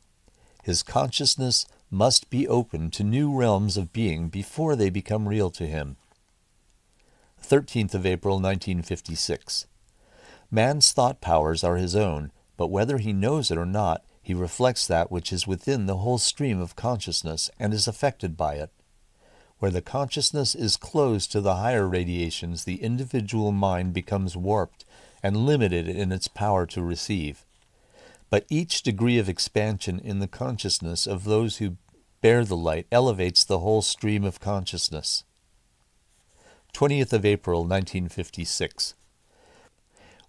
Speaker 1: His consciousness must be open to new realms of being before they become real to him. 13th of April 1956. Man's thought powers are his own, but whether he knows it or not, he reflects that which is within the whole stream of consciousness and is affected by it. Where the consciousness is closed to the higher radiations, the individual mind becomes warped and limited in its power to receive. But each degree of expansion in the consciousness of those who bear the light elevates the whole stream of consciousness. 20th of April 1956.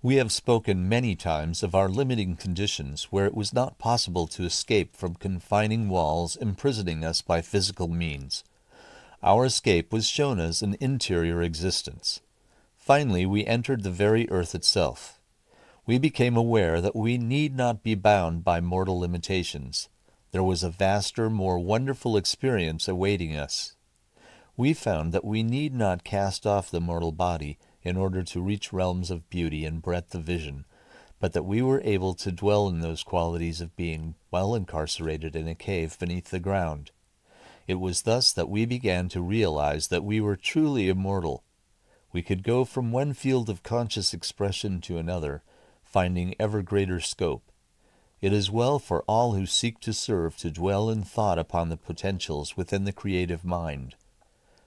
Speaker 1: We have spoken many times of our limiting conditions where it was not possible to escape from confining walls imprisoning us by physical means. Our escape was shown as an interior existence. Finally, we entered the very earth itself. We became aware that we need not be bound by mortal limitations. there was a vaster, more wonderful experience awaiting us. We found that we need not cast off the mortal body in order to reach realms of beauty and breadth of vision, but that we were able to dwell in those qualities of being while incarcerated in a cave beneath the ground. It was thus that we began to realize that we were truly immortal. We could go from one field of conscious expression to another, finding ever greater scope. It is well for all who seek to serve to dwell in thought upon the potentials within the creative mind.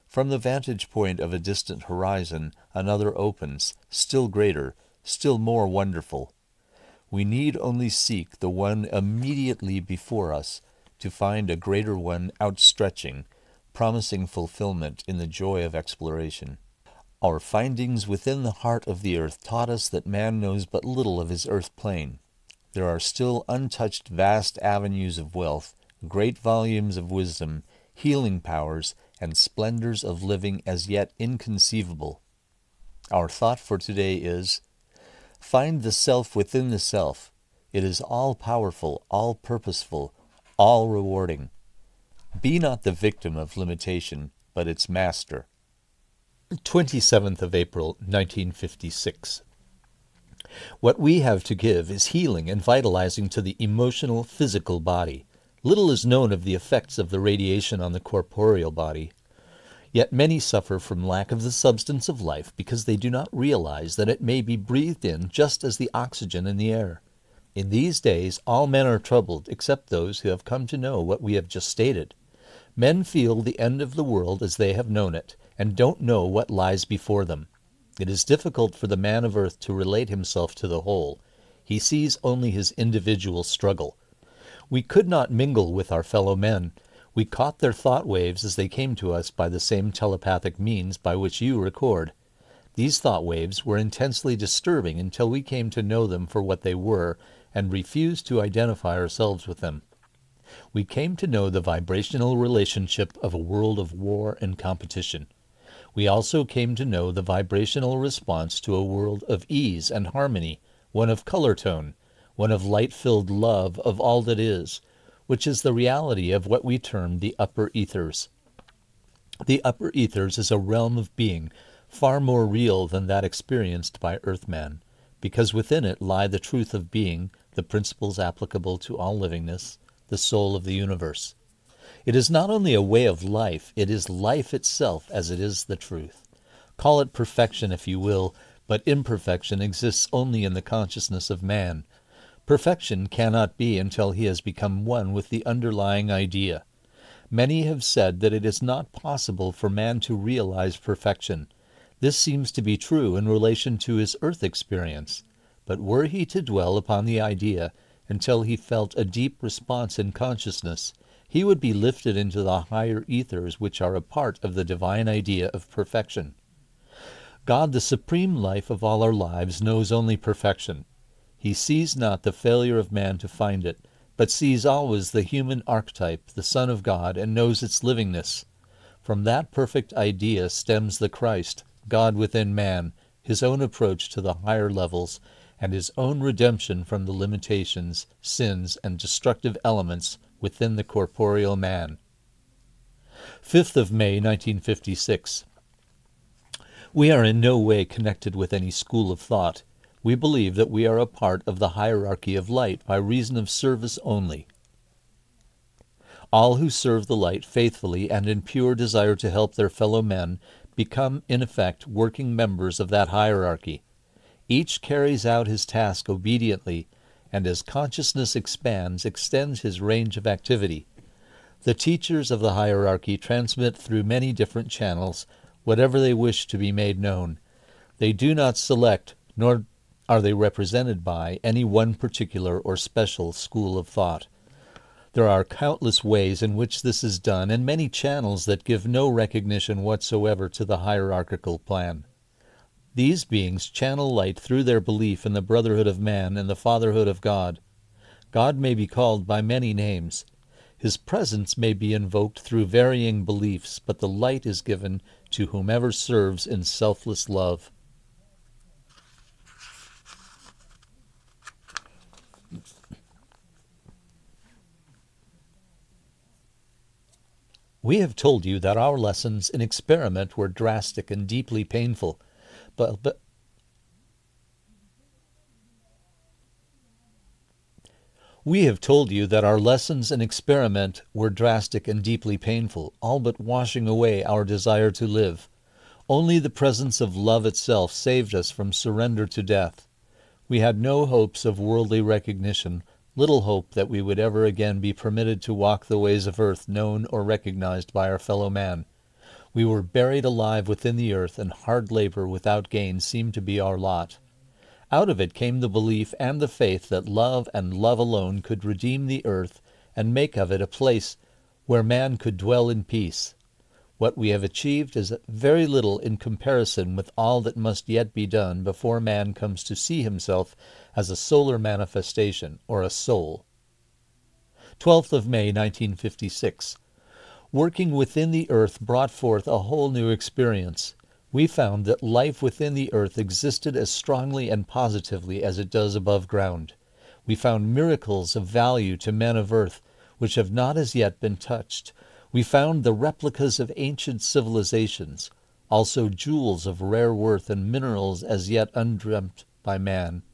Speaker 1: From the vantage point of a distant horizon, another opens, still greater, still more wonderful. We need only seek the one immediately before us to find a greater one outstretching, promising fulfillment in the joy of exploration. Our findings within the heart of the earth taught us that man knows but little of his earth plane there are still untouched vast avenues of wealth, great volumes of wisdom, healing powers, and splendors of living as yet inconceivable. Our thought for today is Find the self within the self. It is all powerful, all purposeful, all rewarding. Be not the victim of limitation, but its master. 27th of April, 1956. What we have to give is healing and vitalizing to the emotional, physical body. Little is known of the effects of the radiation on the corporeal body. Yet many suffer from lack of the substance of life because they do not realize that it may be breathed in just as the oxygen in the air. In these days, all men are troubled except those who have come to know what we have just stated. Men feel the end of the world as they have known it, and don't know what lies before them. It is difficult for the man of earth to relate himself to the whole. He sees only his individual struggle. We could not mingle with our fellow men. We caught their thought waves as they came to us by the same telepathic means by which you record. These thought waves were intensely disturbing until we came to know them for what they were and refused to identify ourselves with them. We came to know the vibrational relationship of a world of war and competition. We also came to know the vibrational response to a world of ease and harmony, one of color tone, one of light filled love of all that is, which is the reality of what we term the upper ethers. The upper ethers is a realm of being far more real than that experienced by earthman, because within it lie the truth of being, the principles applicable to all livingness, the soul of the universe. It is not only a way of life, it is life itself as it is the truth. Call it perfection if you will, but imperfection exists only in the consciousness of man. Perfection cannot be until he has become one with the underlying idea. Many have said that it is not possible for man to realize perfection. This seems to be true in relation to his earth experience. But were he to dwell upon the idea until he felt a deep response in consciousness, he would be lifted into the higher ethers which are a part of the divine idea of perfection. God, the supreme life of all our lives, knows only perfection. He sees not the failure of man to find it, but sees always the human archetype, the Son of God, and knows its livingness. From that perfect idea stems the Christ, God within man, his own approach to the higher levels, and his own redemption from the limitations, sins, and destructive elements within the corporeal man. 5th of May, 1956. We are in no way connected with any school of thought. We believe that we are a part of the hierarchy of light by reason of service only. All who serve the light faithfully and in pure desire to help their fellow men become, in effect, working members of that hierarchy. Each carries out his task obediently and as consciousness expands, extends his range of activity. The teachers of the hierarchy transmit through many different channels whatever they wish to be made known. They do not select, nor are they represented by, any one particular or special school of thought. There are countless ways in which this is done, and many channels that give no recognition whatsoever to the hierarchical plan. These beings channel light through their belief in the brotherhood of man and the fatherhood of God. God may be called by many names. His presence may be invoked through varying beliefs, but the light is given to whomever serves in selfless love. We have told you that our lessons in experiment were drastic and deeply painful, but, but We have told you that our lessons and experiment were drastic and deeply painful, all but washing away our desire to live. Only the presence of love itself saved us from surrender to death. We had no hopes of worldly recognition, little hope that we would ever again be permitted to walk the ways of earth known or recognized by our fellow man. We were buried alive within the earth, and hard labor without gain seemed to be our lot. Out of it came the belief and the faith that love and love alone could redeem the earth and make of it a place where man could dwell in peace. What we have achieved is very little in comparison with all that must yet be done before man comes to see himself as a solar manifestation or a soul. 12th of May 1956. Working within the earth brought forth a whole new experience we found that life within the earth existed as strongly and positively as it does above ground. We found miracles of value to men of earth which have not as yet been touched. We found the replicas of ancient civilizations, also jewels of rare worth and minerals as yet undreamt by man.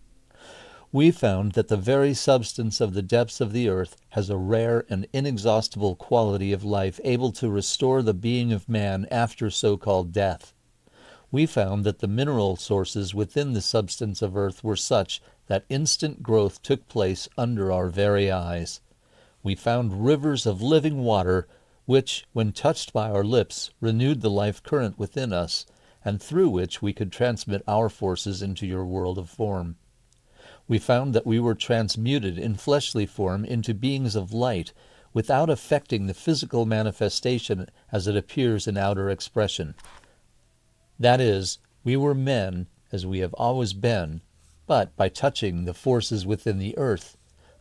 Speaker 1: We found that the very substance of the depths of the earth has a rare and inexhaustible quality of life able to restore the being of man after so called death we found that the mineral sources within the substance of earth were such that instant growth took place under our very eyes. We found rivers of living water, which, when touched by our lips, renewed the life current within us, and through which we could transmit our forces into your world of form. We found that we were transmuted in fleshly form into beings of light, without affecting the physical manifestation as it appears in outer expression. That is, we were men as we have always been, but by touching the forces within the earth,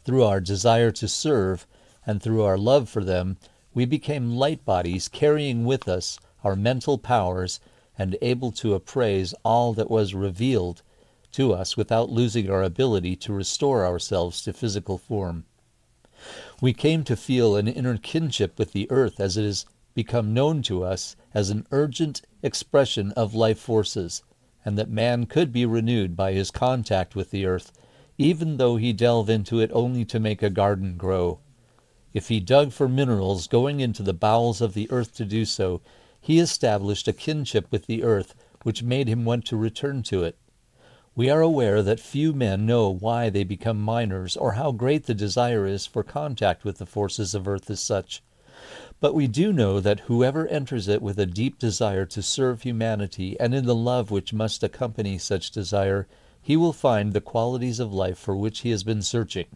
Speaker 1: through our desire to serve, and through our love for them, we became light bodies carrying with us our mental powers and able to appraise all that was revealed to us without losing our ability to restore ourselves to physical form. We came to feel an inner kinship with the earth as it has become known to us as an urgent expression of life forces, and that man could be renewed by his contact with the earth, even though he delve into it only to make a garden grow. If he dug for minerals going into the bowels of the earth to do so, he established a kinship with the earth which made him want to return to it. We are aware that few men know why they become miners or how great the desire is for contact with the forces of earth as such. But we do know that whoever enters it with a deep desire to serve humanity and in the love which must accompany such desire, he will find the qualities of life for which he has been searching.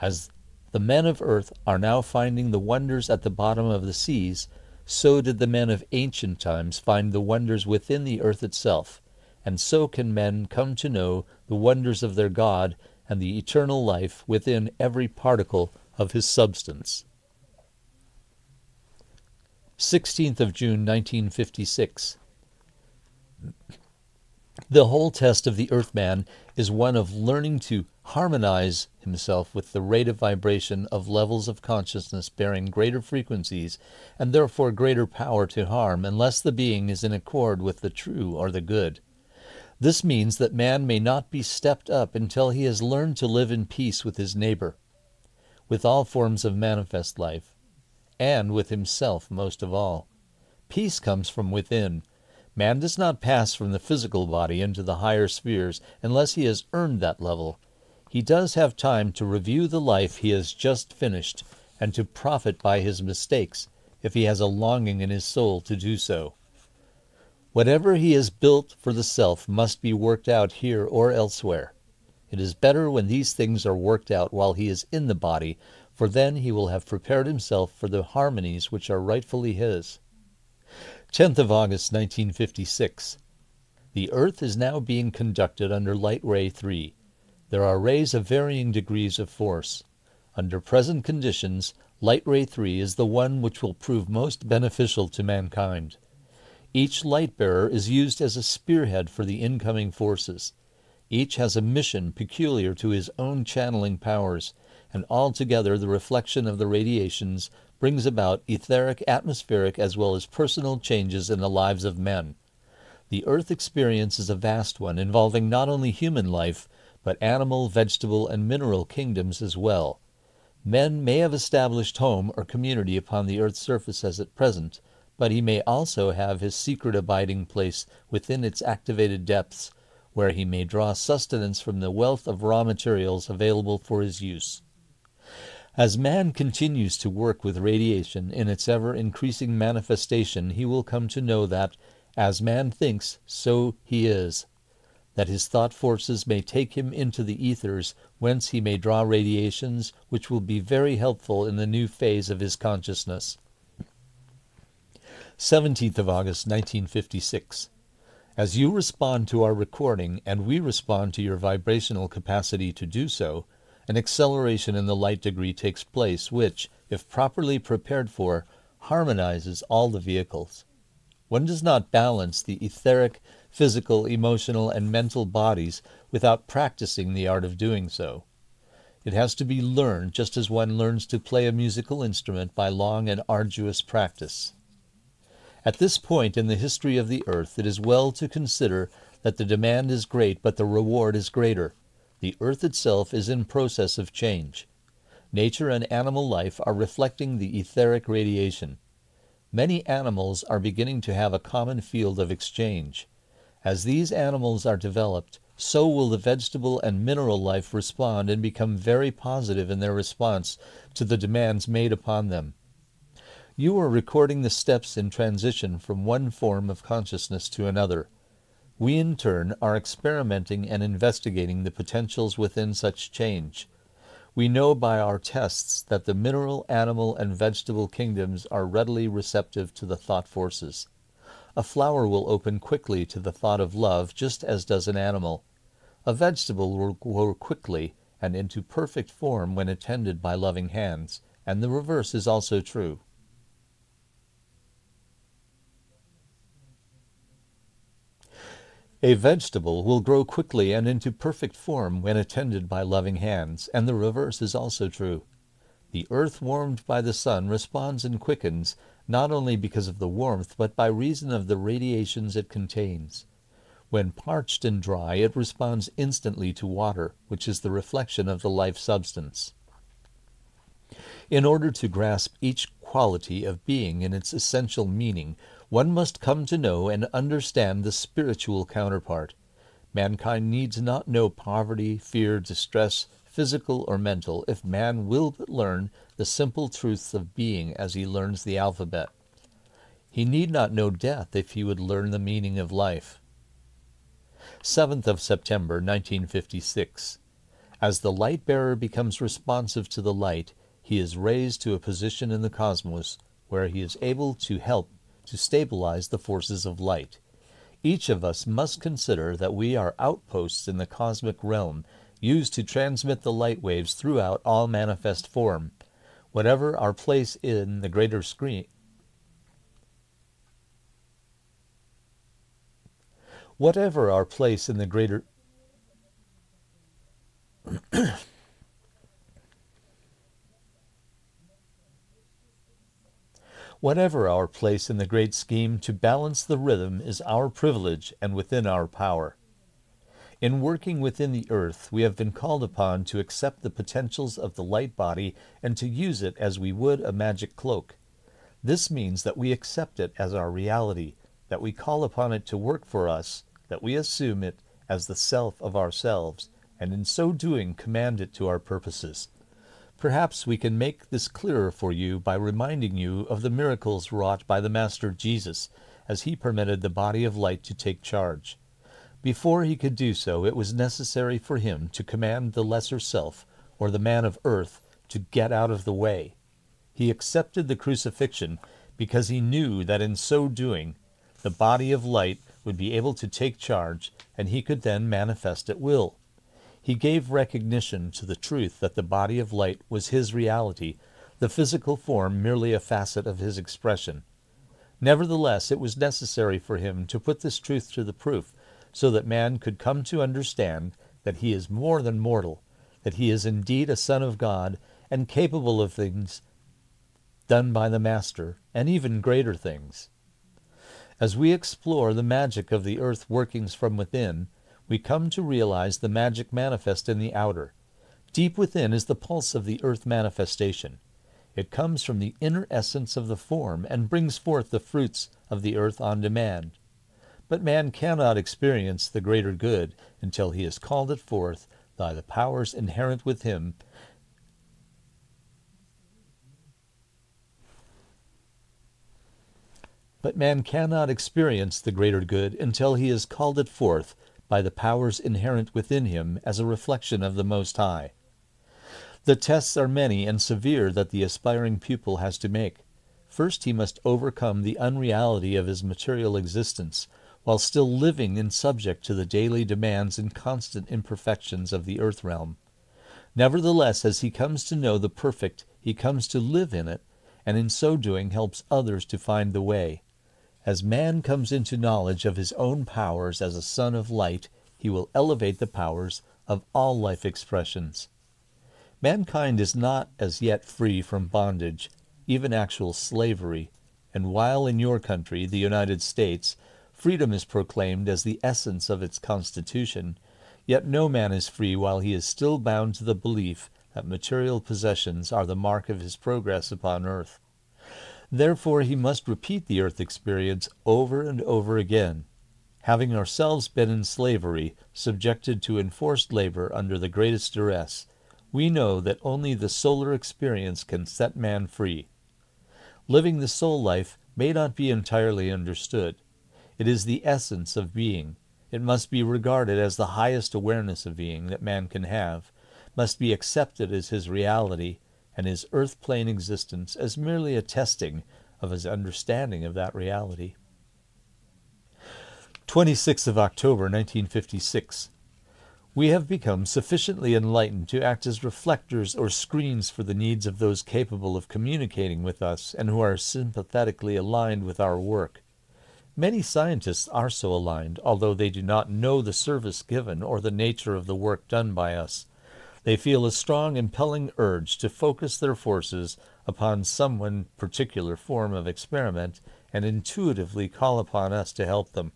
Speaker 1: As the men of earth are now finding the wonders at the bottom of the seas, so did the men of ancient times find the wonders within the earth itself, and so can men come to know the wonders of their God and the eternal life within every particle of his substance. 16th of June 1956. The whole test of the Earthman is one of learning to harmonize himself with the rate of vibration of levels of consciousness bearing greater frequencies and therefore greater power to harm unless the being is in accord with the true or the good. This means that man may not be stepped up until he has learned to live in peace with his neighbor, with all forms of manifest life and with himself most of all. Peace comes from within. Man does not pass from the physical body into the higher spheres unless he has earned that level. He does have time to review the life he has just finished and to profit by his mistakes if he has a longing in his soul to do so. Whatever he has built for the self must be worked out here or elsewhere. It is better when these things are worked out while he is in the body for then he will have prepared himself for the harmonies which are rightfully his. 10th of August, 1956. The earth is now being conducted under light ray 3. There are rays of varying degrees of force. Under present conditions, light ray 3 is the one which will prove most beneficial to mankind. Each light bearer is used as a spearhead for the incoming forces. Each has a mission peculiar to his own channeling powers, and altogether the reflection of the radiations brings about etheric, atmospheric, as well as personal changes in the lives of men. The earth experience is a vast one, involving not only human life, but animal, vegetable, and mineral kingdoms as well. Men may have established home or community upon the earth's surface as at present, but he may also have his secret abiding place within its activated depths, where he may draw sustenance from the wealth of raw materials available for his use. As man continues to work with radiation in its ever increasing manifestation, he will come to know that, as man thinks, so he is. That his thought forces may take him into the ethers, whence he may draw radiations which will be very helpful in the new phase of his consciousness. 17th of August, 1956. As you respond to our recording and we respond to your vibrational capacity to do so, an acceleration in the light degree takes place, which, if properly prepared for, harmonizes all the vehicles. One does not balance the etheric, physical, emotional, and mental bodies without practicing the art of doing so. It has to be learned just as one learns to play a musical instrument by long and arduous practice. At this point in the history of the earth, it is well to consider that the demand is great, but the reward is greater. The earth itself is in process of change. Nature and animal life are reflecting the etheric radiation. Many animals are beginning to have a common field of exchange. As these animals are developed, so will the vegetable and mineral life respond and become very positive in their response to the demands made upon them. You are recording the steps in transition from one form of consciousness to another. We, in turn, are experimenting and investigating the potentials within such change. We know by our tests that the mineral, animal, and vegetable kingdoms are readily receptive to the thought forces. A flower will open quickly to the thought of love, just as does an animal. A vegetable will grow quickly and into perfect form when attended by loving hands, and the reverse is also true. A vegetable will grow quickly and into perfect form when attended by loving hands, and the reverse is also true. The earth warmed by the sun responds and quickens, not only because of the warmth, but by reason of the radiations it contains. When parched and dry, it responds instantly to water, which is the reflection of the life substance. In order to grasp each quality of being in its essential meaning, one must come to know and understand the spiritual counterpart. Mankind needs not know poverty, fear, distress, physical or mental, if man will but learn the simple truths of being as he learns the alphabet. He need not know death if he would learn the meaning of life. 7th of September, 1956. As the light bearer becomes responsive to the light, he is raised to a position in the cosmos where he is able to help to stabilize the forces of light. Each of us must consider that we are outposts in the cosmic realm, used to transmit the light waves throughout all manifest form. Whatever our place in the greater screen, whatever our place in the greater Whatever our place in the great scheme, to balance the rhythm is our privilege and within our power. In working within the earth, we have been called upon to accept the potentials of the light body and to use it as we would a magic cloak. This means that we accept it as our reality, that we call upon it to work for us, that we assume it as the self of ourselves, and in so doing command it to our purposes. Perhaps we can make this clearer for you by reminding you of the miracles wrought by the Master Jesus as he permitted the body of light to take charge. Before he could do so, it was necessary for him to command the lesser self, or the man of earth, to get out of the way. He accepted the crucifixion because he knew that in so doing, the body of light would be able to take charge, and he could then manifest at will. He gave recognition to the truth that the body of light was his reality, the physical form merely a facet of his expression. Nevertheless, it was necessary for him to put this truth to the proof, so that man could come to understand that he is more than mortal, that he is indeed a son of God, and capable of things done by the Master, and even greater things. As we explore the magic of the earth workings from within, we come to realize the magic manifest in the outer. Deep within is the pulse of the earth manifestation. It comes from the inner essence of the form and brings forth the fruits of the earth on demand. But man cannot experience the greater good until he has called it forth by the powers inherent with him But man cannot experience the greater good until he has called it forth by the powers inherent within him as a reflection of the Most High. The tests are many and severe that the aspiring pupil has to make. First, he must overcome the unreality of his material existence, while still living and subject to the daily demands and constant imperfections of the earth realm. Nevertheless, as he comes to know the perfect, he comes to live in it, and in so doing helps others to find the way. As man comes into knowledge of his own powers as a son of light, he will elevate the powers of all life expressions. Mankind is not as yet free from bondage, even actual slavery, and while in your country, the United States, freedom is proclaimed as the essence of its constitution, yet no man is free while he is still bound to the belief that material possessions are the mark of his progress upon earth. Therefore, he must repeat the earth experience over and over again. Having ourselves been in slavery, subjected to enforced labor under the greatest duress, we know that only the solar experience can set man free. Living the soul life may not be entirely understood. It is the essence of being. It must be regarded as the highest awareness of being that man can have, must be accepted as his reality, and his earth plane existence as merely a testing of his understanding of that reality. 26th of October 1956. We have become sufficiently enlightened to act as reflectors or screens for the needs of those capable of communicating with us and who are sympathetically aligned with our work. Many scientists are so aligned, although they do not know the service given or the nature of the work done by us. They feel a strong impelling urge to focus their forces upon some one particular form of experiment and intuitively call upon us to help them.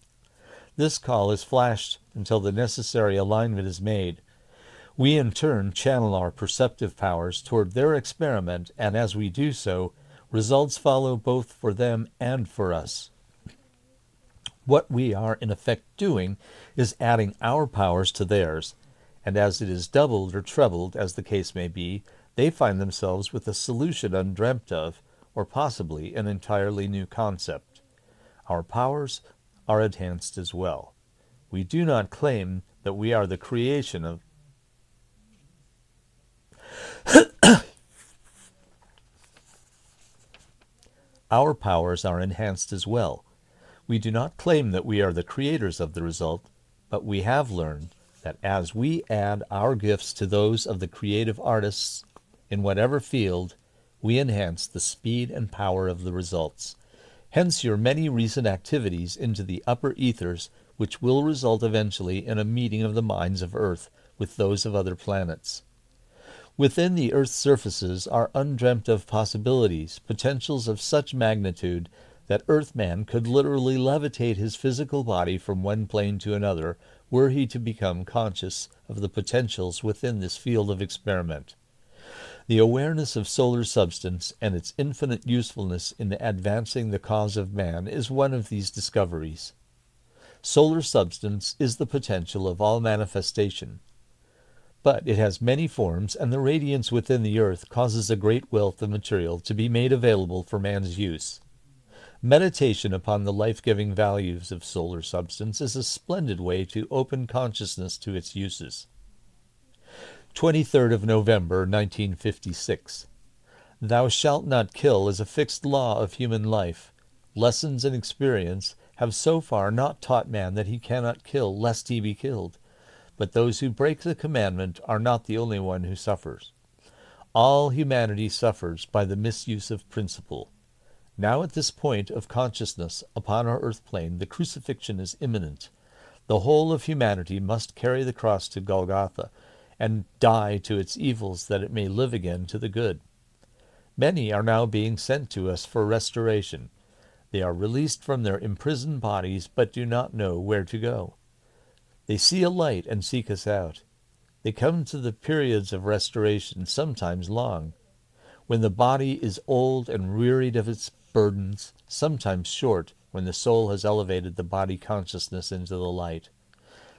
Speaker 1: This call is flashed until the necessary alignment is made. We in turn channel our perceptive powers toward their experiment, and as we do so, results follow both for them and for us. What we are in effect doing is adding our powers to theirs and as it is doubled or trebled, as the case may be, they find themselves with a solution undreamt of, or possibly an entirely new concept. Our powers are enhanced as well. We do not claim that we are the creation of Our powers are enhanced as well. We do not claim that we are the creators of the result, but we have learned that as we add our gifts to those of the creative artists in whatever field, we enhance the speed and power of the results. Hence your many recent activities into the upper ethers, which will result eventually in a meeting of the minds of Earth with those of other planets. Within the Earth's surfaces are undreamt of possibilities, potentials of such magnitude that Earthman could literally levitate his physical body from one plane to another were he to become conscious of the potentials within this field of experiment. The awareness of solar substance and its infinite usefulness in advancing the cause of man is one of these discoveries. Solar substance is the potential of all manifestation. But it has many forms, and the radiance within the earth causes a great wealth of material to be made available for man's use. Meditation upon the life giving values of solar substance is a splendid way to open consciousness to its uses. 23rd of November, 1956. Thou shalt not kill is a fixed law of human life. Lessons and experience have so far not taught man that he cannot kill lest he be killed. But those who break the commandment are not the only one who suffers. All humanity suffers by the misuse of principle. Now, at this point of consciousness upon our earth plane, the crucifixion is imminent. The whole of humanity must carry the cross to Golgotha and die to its evils that it may live again to the good. Many are now being sent to us for restoration. They are released from their imprisoned bodies, but do not know where to go. They see a light and seek us out. They come to the periods of restoration, sometimes long, when the body is old and wearied of its burdens, sometimes short, when the soul has elevated the body consciousness into the light.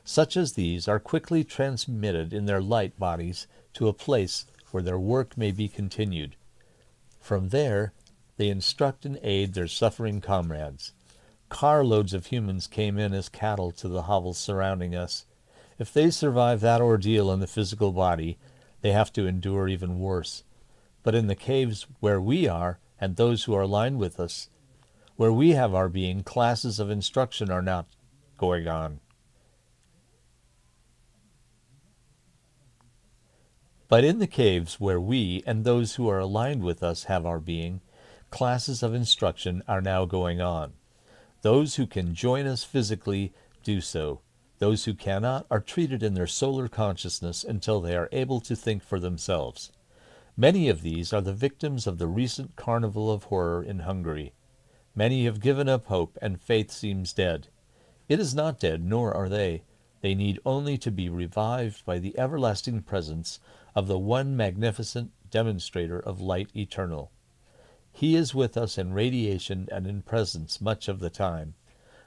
Speaker 1: Such as these are quickly transmitted in their light bodies to a place where their work may be continued. From there, they instruct and aid their suffering comrades. Carloads of humans came in as cattle to the hovels surrounding us. If they survive that ordeal in the physical body, they have to endure even worse. But in the caves where we are, and those who are aligned with us, where we have our being, classes of instruction are not going on. But in the caves where we and those who are aligned with us have our being, classes of instruction are now going on. Those who can join us physically do so. Those who cannot are treated in their solar consciousness until they are able to think for themselves. Many of these are the victims of the recent carnival of horror in Hungary. Many have given up hope, and faith seems dead. It is not dead, nor are they. They need only to be revived by the everlasting presence of the one magnificent demonstrator of light eternal. He is with us in radiation and in presence much of the time.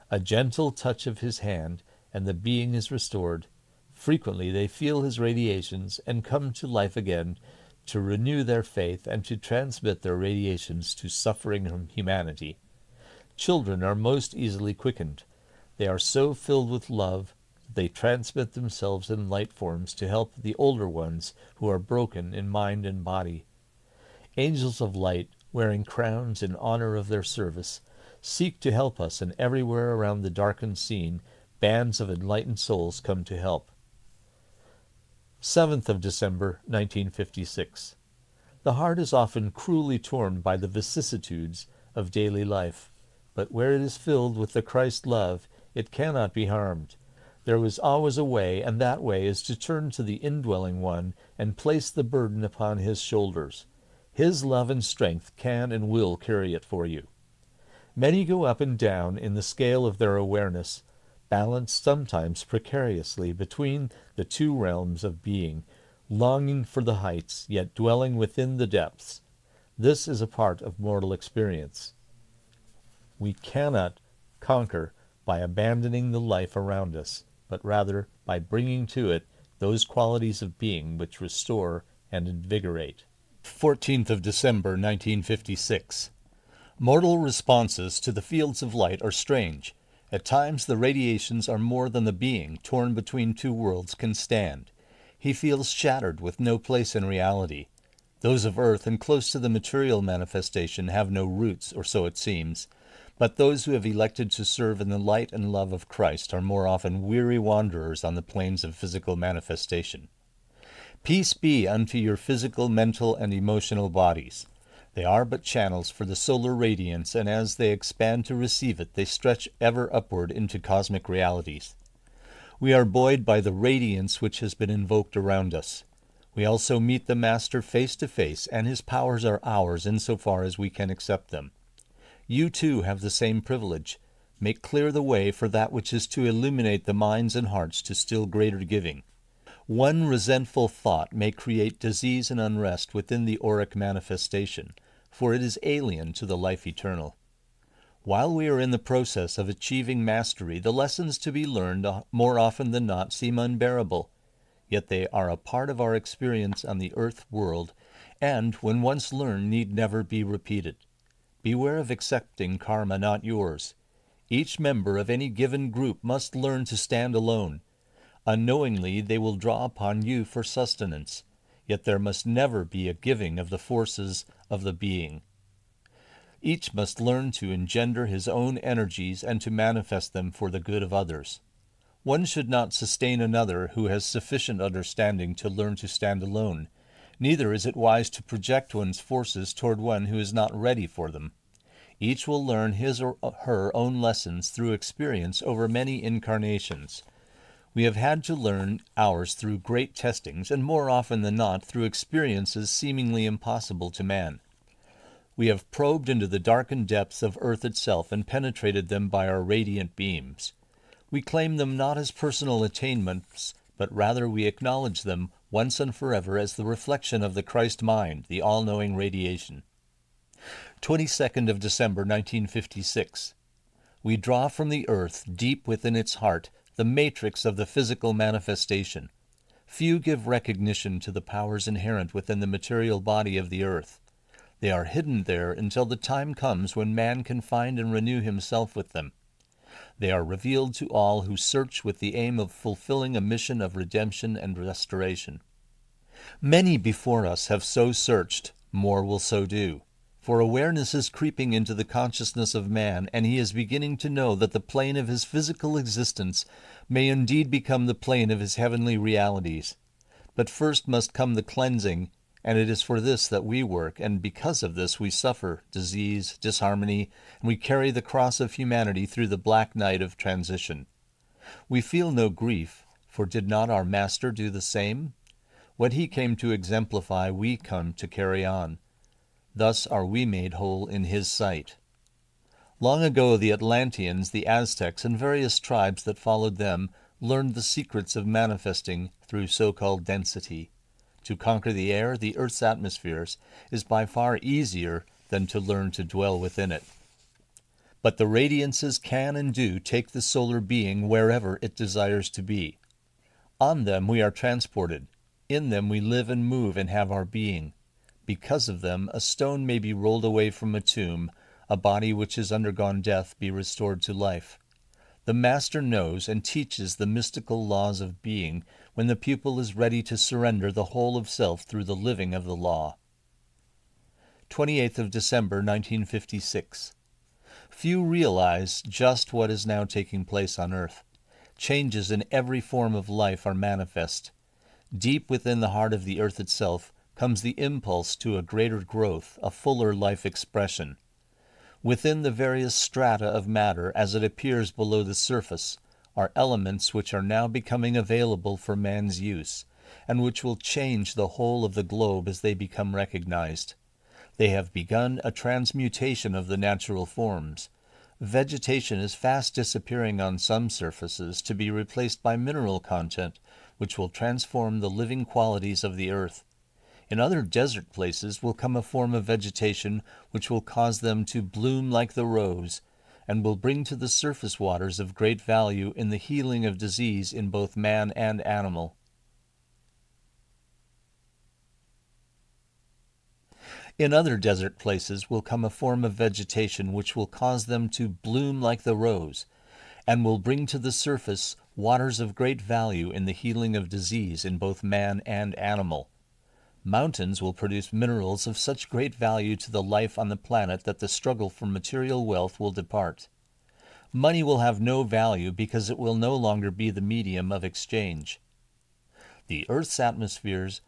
Speaker 1: A gentle touch of his hand, and the being is restored. Frequently they feel his radiations and come to life again to renew their faith and to transmit their radiations to suffering humanity. Children are most easily quickened. They are so filled with love that they transmit themselves in light forms to help the older ones who are broken in mind and body. Angels of light wearing crowns in honor of their service, seek to help us, and everywhere around the darkened scene, bands of enlightened souls come to help. 7th of December, 1956. The heart is often cruelly torn by the vicissitudes of daily life, but where it is filled with the Christ love, it cannot be harmed. There is always a way, and that way is to turn to the indwelling one and place the burden upon his shoulders. His love and strength can and will carry it for you. Many go up and down in the scale of their awareness, balanced sometimes precariously between the two realms of being, longing for the heights, yet dwelling within the depths. This is a part of mortal experience. We cannot conquer by abandoning the life around us, but rather by bringing to it those qualities of being which restore and invigorate. 14th of December, 1956. Mortal responses to the fields of light are strange. At times the radiations are more than the being, torn between two worlds, can stand. He feels shattered with no place in reality. Those of earth and close to the material manifestation have no roots, or so it seems. But those who have elected to serve in the light and love of Christ are more often weary wanderers on the plains of physical manifestation. Peace be unto your physical, mental, and emotional bodies. They are but channels for the solar radiance, and as they expand to receive it, they stretch ever upward into cosmic realities. We are buoyed by the radiance which has been invoked around us. We also meet the Master face to face, and his powers are ours insofar as we can accept them. You too have the same privilege. Make clear the way for that which is to illuminate the minds and hearts to still greater giving. One resentful thought may create disease and unrest within the auric manifestation, for it is alien to the life eternal. While we are in the process of achieving mastery, the lessons to be learned more often than not seem unbearable. Yet they are a part of our experience on the earth world, and, when once learned, need never be repeated. Beware of accepting karma not yours. Each member of any given group must learn to stand alone Unknowingly they will draw upon you for sustenance, yet there must never be a giving of the forces of the being. Each must learn to engender his own energies and to manifest them for the good of others. One should not sustain another who has sufficient understanding to learn to stand alone. Neither is it wise to project one's forces toward one who is not ready for them. Each will learn his or her own lessons through experience over many incarnations. We have had to learn ours through great testings, and more often than not through experiences seemingly impossible to man. We have probed into the darkened depths of earth itself and penetrated them by our radiant beams. We claim them not as personal attainments, but rather we acknowledge them once and forever as the reflection of the Christ mind, the all knowing radiation. 22nd of December 1956. We draw from the earth, deep within its heart, the matrix of the physical manifestation. Few give recognition to the powers inherent within the material body of the earth. They are hidden there until the time comes when man can find and renew himself with them. They are revealed to all who search with the aim of fulfilling a mission of redemption and restoration. Many before us have so searched, more will so do. For awareness is creeping into the consciousness of man, and he is beginning to know that the plane of his physical existence may indeed become the plane of his heavenly realities. But first must come the cleansing and it is for this that we work, and because of this we suffer disease, disharmony, and we carry the cross of humanity through the black night of transition. We feel no grief, for did not our Master do the same? What he came to exemplify, we come to carry on. Thus are we made whole in his sight. Long ago, the Atlanteans, the Aztecs, and various tribes that followed them learned the secrets of manifesting through so called density. To conquer the air, the Earth's atmospheres, is by far easier than to learn to dwell within it. But the radiances can and do take the solar being wherever it desires to be. On them we are transported. In them we live and move and have our being. Because of them, a stone may be rolled away from a tomb, a body which has undergone death be restored to life. The Master knows and teaches the mystical laws of being when the pupil is ready to surrender the whole of self through the living of the law. 28th of December 1956. Few realize just what is now taking place on earth. Changes in every form of life are manifest. Deep within the heart of the earth itself comes the impulse to a greater growth, a fuller life expression. Within the various strata of matter as it appears below the surface are elements which are now becoming available for man's use, and which will change the whole of the globe as they become recognized. They have begun a transmutation of the natural forms. Vegetation is fast disappearing on some surfaces to be replaced by mineral content, which will transform the living qualities of the earth. In other desert places will come a form of vegetation which will cause them to bloom like the rose, and will bring to the surface waters of great value in the healing of disease in both man and animal. In other desert places will come a form of vegetation which will cause them to bloom like the rose, and will bring to the surface waters of great value in the healing of disease in both man and animal. Mountains will produce minerals of such great value to the life on the planet that the struggle for material wealth will depart. Money will have no value because it will no longer be the medium of exchange. The Earth's atmospheres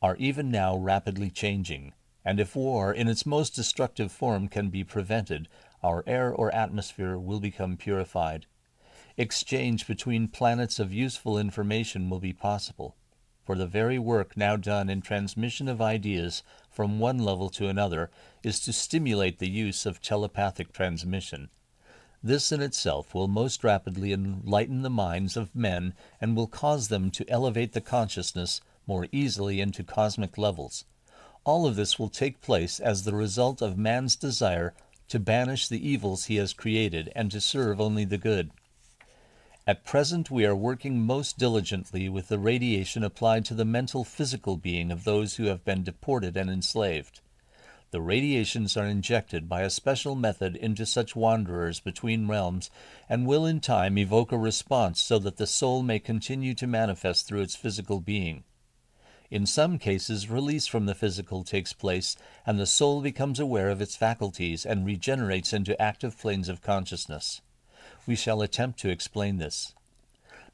Speaker 1: are even now rapidly changing, and if war in its most destructive form can be prevented, our air or atmosphere will become purified. Exchange between planets of useful information will be possible for the very work now done in transmission of ideas from one level to another is to stimulate the use of telepathic transmission. This in itself will most rapidly enlighten the minds of men and will cause them to elevate the consciousness more easily into cosmic levels. All of this will take place as the result of man's desire to banish the evils he has created and to serve only the good. At present we are working most diligently with the radiation applied to the mental physical being of those who have been deported and enslaved. The radiations are injected by a special method into such wanderers between realms and will in time evoke a response so that the soul may continue to manifest through its physical being. In some cases, release from the physical takes place, and the soul becomes aware of its faculties and regenerates into active planes of consciousness we shall attempt to explain this.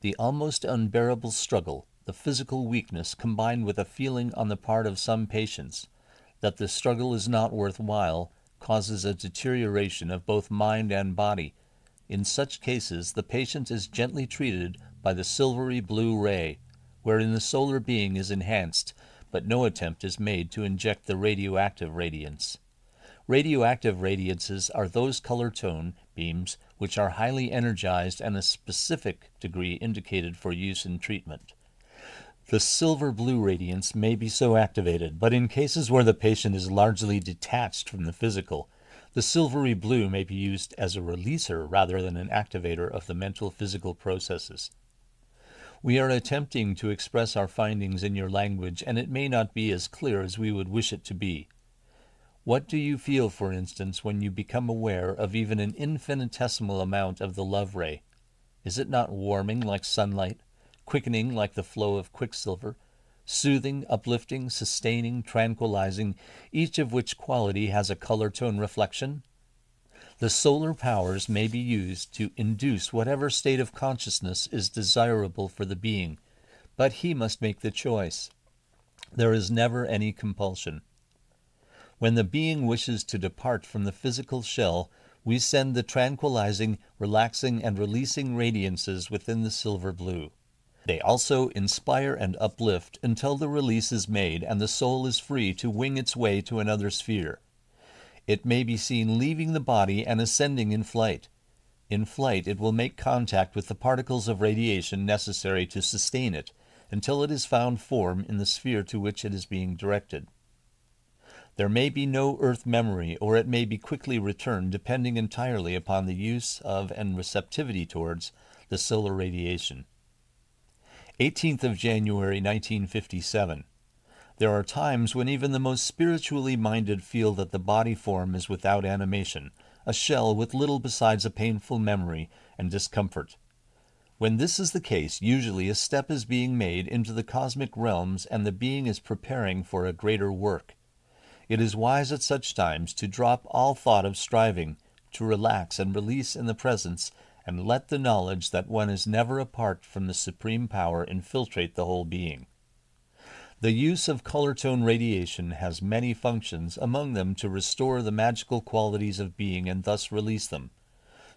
Speaker 1: The almost unbearable struggle, the physical weakness combined with a feeling on the part of some patients that the struggle is not worth while, causes a deterioration of both mind and body. In such cases, the patient is gently treated by the silvery blue ray, wherein the solar being is enhanced, but no attempt is made to inject the radioactive radiance. Radioactive radiances are those color tone beams which are highly energized and a specific degree indicated for use in treatment. The silver blue radiance may be so activated, but in cases where the patient is largely detached from the physical, the silvery blue may be used as a releaser rather than an activator of the mental physical processes. We are attempting to express our findings in your language, and it may not be as clear as we would wish it to be. What do you feel, for instance, when you become aware of even an infinitesimal amount of the love ray? Is it not warming like sunlight, quickening like the flow of quicksilver, soothing, uplifting, sustaining, tranquilizing, each of which quality has a color tone reflection? The solar powers may be used to induce whatever state of consciousness is desirable for the being, but he must make the choice. There is never any compulsion. When the being wishes to depart from the physical shell, we send the tranquilizing, relaxing, and releasing radiances within the silver blue. They also inspire and uplift until the release is made and the soul is free to wing its way to another sphere. It may be seen leaving the body and ascending in flight. In flight, it will make contact with the particles of radiation necessary to sustain it until it has found form in the sphere to which it is being directed. There may be no earth memory, or it may be quickly returned depending entirely upon the use of and receptivity towards the solar radiation. 18th of January 1957. There are times when even the most spiritually minded feel that the body form is without animation, a shell with little besides a painful memory and discomfort. When this is the case, usually a step is being made into the cosmic realms and the being is preparing for a greater work. It is wise at such times to drop all thought of striving, to relax and release in the presence and let the knowledge that one is never apart from the supreme power infiltrate the whole being. The use of color tone radiation has many functions, among them to restore the magical qualities of being and thus release them.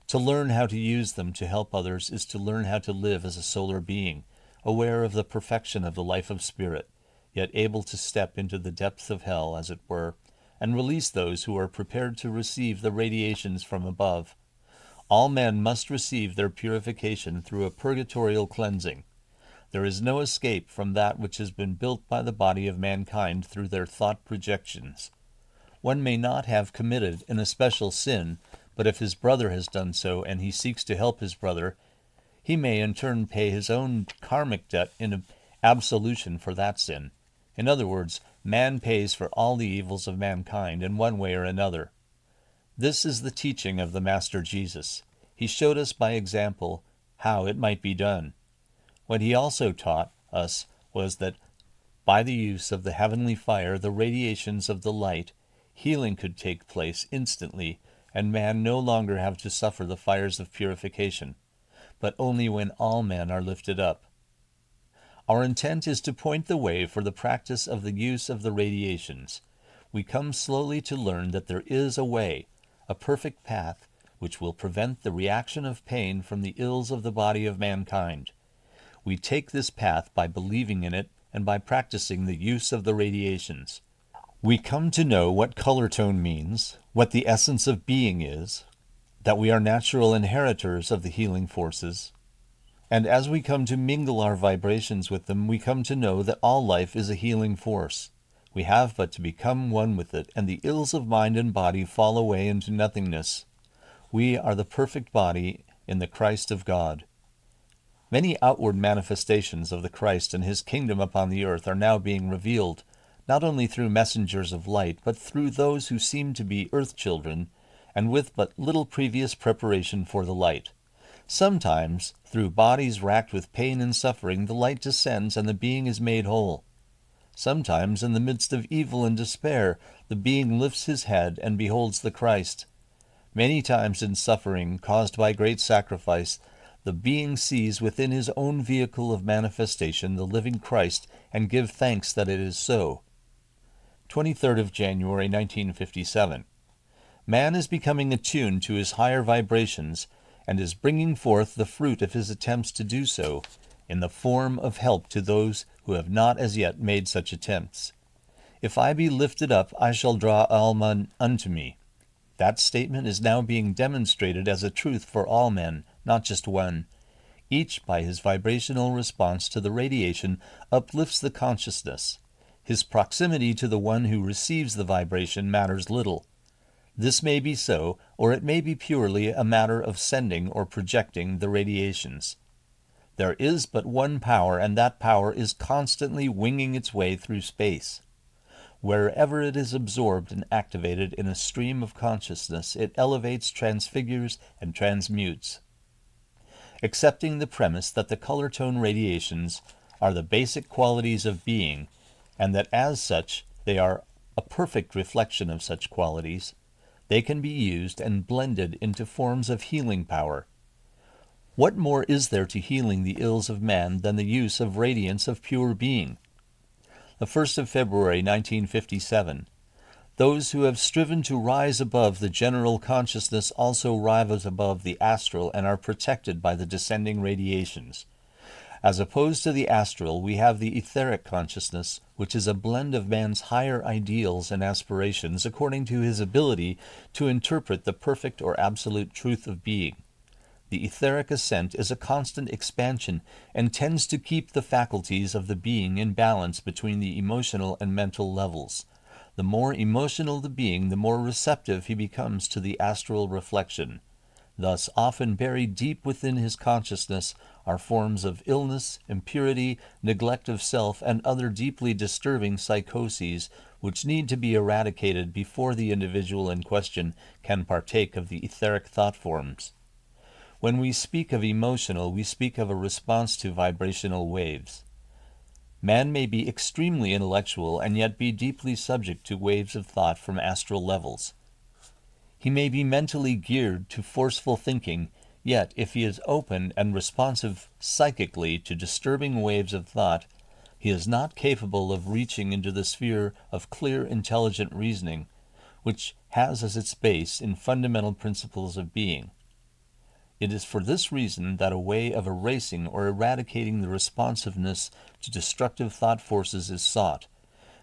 Speaker 1: To learn how to use them to help others is to learn how to live as a solar being, aware of the perfection of the life of spirit, yet able to step into the depths of hell, as it were, and release those who are prepared to receive the radiations from above all men must receive their purification through a purgatorial cleansing. There is no escape from that which has been built by the body of mankind through their thought projections. One may not have committed an especial sin, but if his brother has done so and he seeks to help his brother, he may in turn pay his own karmic debt in absolution for that sin. In other words, man pays for all the evils of mankind in one way or another. This is the teaching of the Master Jesus. He showed us by example how it might be done. What he also taught us was that by the use of the heavenly fire, the radiations of the light, healing could take place instantly, and man no longer have to suffer the fires of purification, but only when all men are lifted up. Our intent is to point the way for the practice of the use of the radiations. We come slowly to learn that there is a way, a perfect path which will prevent the reaction of pain from the ills of the body of mankind. We take this path by believing in it and by practicing the use of the radiations. We come to know what color tone means, what the essence of being is, that we are natural inheritors of the healing forces, and as we come to mingle our vibrations with them, we come to know that all life is a healing force. We have but to become one with it, and the ills of mind and body fall away into nothingness. We are the perfect body in the Christ of God. Many outward manifestations of the Christ and his kingdom upon the earth are now being revealed, not only through messengers of light, but through those who seem to be earth children, and with but little previous preparation for the light. Sometimes, through bodies racked with pain and suffering, the light descends and the being is made whole. Sometimes, in the midst of evil and despair, the being lifts his head and beholds the Christ. Many times in suffering, caused by great sacrifice, the being sees within his own vehicle of manifestation the living Christ and give thanks that it is so. 23rd of January 1957. Man is becoming attuned to his higher vibrations and is bringing forth the fruit of his attempts to do so in the form of help to those who have not as yet made such attempts. If I be lifted up, I shall draw all men unto me. That statement is now being demonstrated as a truth for all men, not just one. Each, by his vibrational response to the radiation, uplifts the consciousness. His proximity to the one who receives the vibration matters little. This may be so, or it may be purely a matter of sending or projecting the radiations. There is but one power, and that power is constantly winging its way through space. Wherever it is absorbed and activated in a stream of consciousness, it elevates, transfigures, and transmutes. Accepting the premise that the color tone radiations are the basic qualities of being, and that as such they are a perfect reflection of such qualities, they can be used and blended into forms of healing power. What more is there to healing the ills of man than the use of radiance of pure being? the 1st of February 1957. Those who have striven to rise above the general consciousness also rise above the astral and are protected by the descending radiations. As opposed to the astral, we have the etheric consciousness, which is a blend of man's higher ideals and aspirations according to his ability to interpret the perfect or absolute truth of being. The etheric ascent is a constant expansion and tends to keep the faculties of the being in balance between the emotional and mental levels. The more emotional the being, the more receptive he becomes to the astral reflection. Thus, often buried deep within his consciousness are forms of illness, impurity, neglect of self, and other deeply disturbing psychoses which need to be eradicated before the individual in question can partake of the etheric thought forms. When we speak of emotional, we speak of a response to vibrational waves. Man may be extremely intellectual and yet be deeply subject to waves of thought from astral levels. He may be mentally geared to forceful thinking, yet if he is open and responsive psychically to disturbing waves of thought, he is not capable of reaching into the sphere of clear, intelligent reasoning, which has as its base in fundamental principles of being. It is for this reason that a way of erasing or eradicating the responsiveness to destructive thought forces is sought.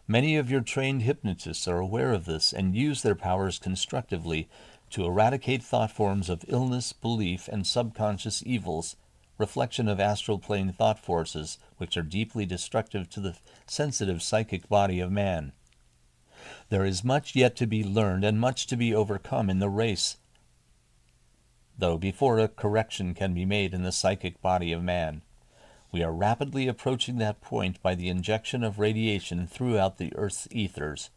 Speaker 1: Many of your trained hypnotists are aware of this and use their powers constructively to eradicate thought forms of illness, belief, and subconscious evils, reflection of astral plane thought forces, which are deeply destructive to the sensitive psychic body of man. There is much yet to be learned and much to be overcome in the race though before a correction can be made in the psychic body of man. We are rapidly approaching that point by the injection of radiation throughout the Earth's ethers.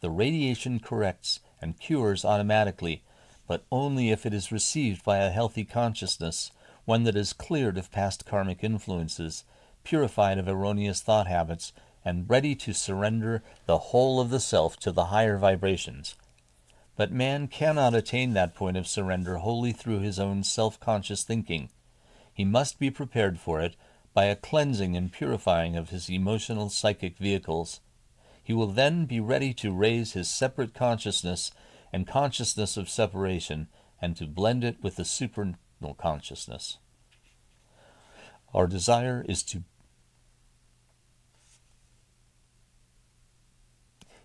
Speaker 1: The radiation corrects and cures automatically, but only if it is received by a healthy consciousness, one that is cleared of past karmic influences, purified of erroneous thought habits, and ready to surrender the whole of the self to the higher vibrations. But man cannot attain that point of surrender wholly through his own self conscious thinking. He must be prepared for it by a cleansing and purifying of his emotional psychic vehicles. He will then be ready to raise his separate consciousness and consciousness of separation and to blend it with the supernal consciousness. Our desire is to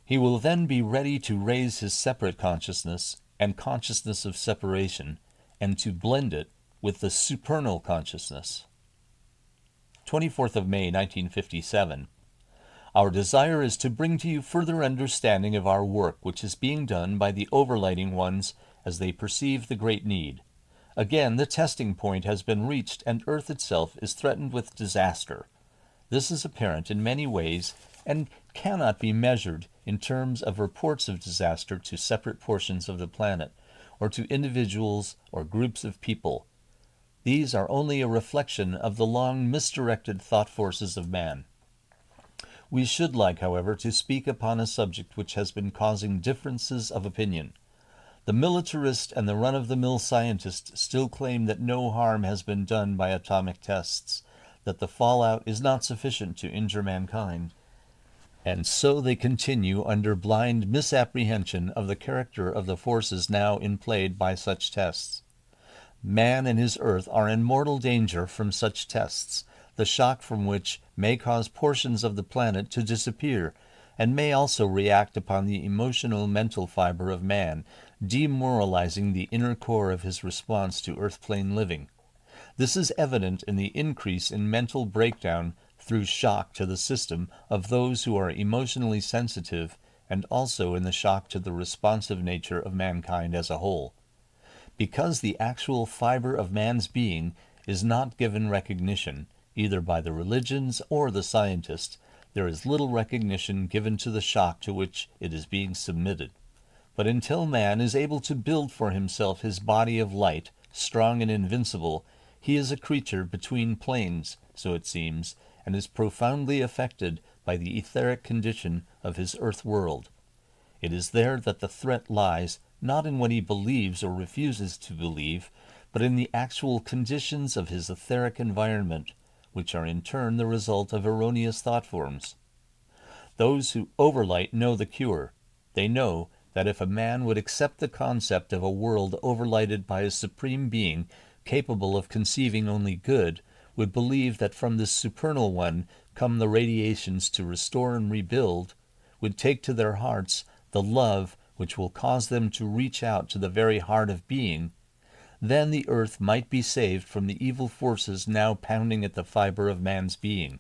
Speaker 1: He will then be ready to raise his separate consciousness and consciousness of separation and to blend it with the supernal consciousness. 24th of May 1957. Our desire is to bring to you further understanding of our work which is being done by the overlighting ones as they perceive the great need. Again, the testing point has been reached and Earth itself is threatened with disaster. This is apparent in many ways and cannot be measured in terms of reports of disaster to separate portions of the planet, or to individuals or groups of people. These are only a reflection of the long misdirected thought forces of man. We should like, however, to speak upon a subject which has been causing differences of opinion. The militarist and the run of the mill scientist still claim that no harm has been done by atomic tests, that the fallout is not sufficient to injure mankind, and so they continue under blind misapprehension of the character of the forces now played by such tests. Man and his earth are in mortal danger from such tests, the shock from which may cause portions of the planet to disappear, and may also react upon the emotional mental fiber of man, demoralizing the inner core of his response to earth plane living. This is evident in the increase in mental breakdown through shock to the system of those who are emotionally sensitive and also in the shock to the responsive nature of mankind as a whole. Because the actual fiber of man's being is not given recognition, either by the religions or the scientists, there is little recognition given to the shock to which it is being submitted. But until man is able to build for himself his body of light, strong and invincible, he is a creature between planes, so it seems, and is profoundly affected by the etheric condition of his earth world. It is there that the threat lies, not in what he believes or refuses to believe, but in the actual conditions of his etheric environment, which are in turn the result of erroneous thought forms. Those who overlight know the cure. They know that if a man would accept the concept of a world overlighted by a supreme being capable of conceiving only good, would believe that from this supernal one come the radiations to restore and rebuild, would take to their hearts the love which will cause them to reach out to the very heart of being, then the earth might be saved from the evil forces now pounding at the fiber of man's being.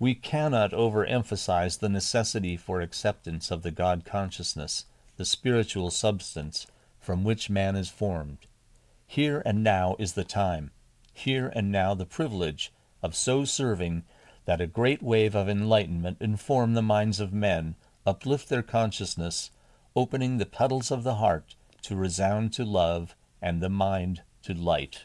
Speaker 1: We cannot overemphasize the necessity for acceptance of the God consciousness, the spiritual substance from which man is formed. Here and now is the time, here and now the privilege of so serving that a great wave of enlightenment inform the minds of men, uplift their consciousness, opening the petals of the heart to resound to love and the mind to light.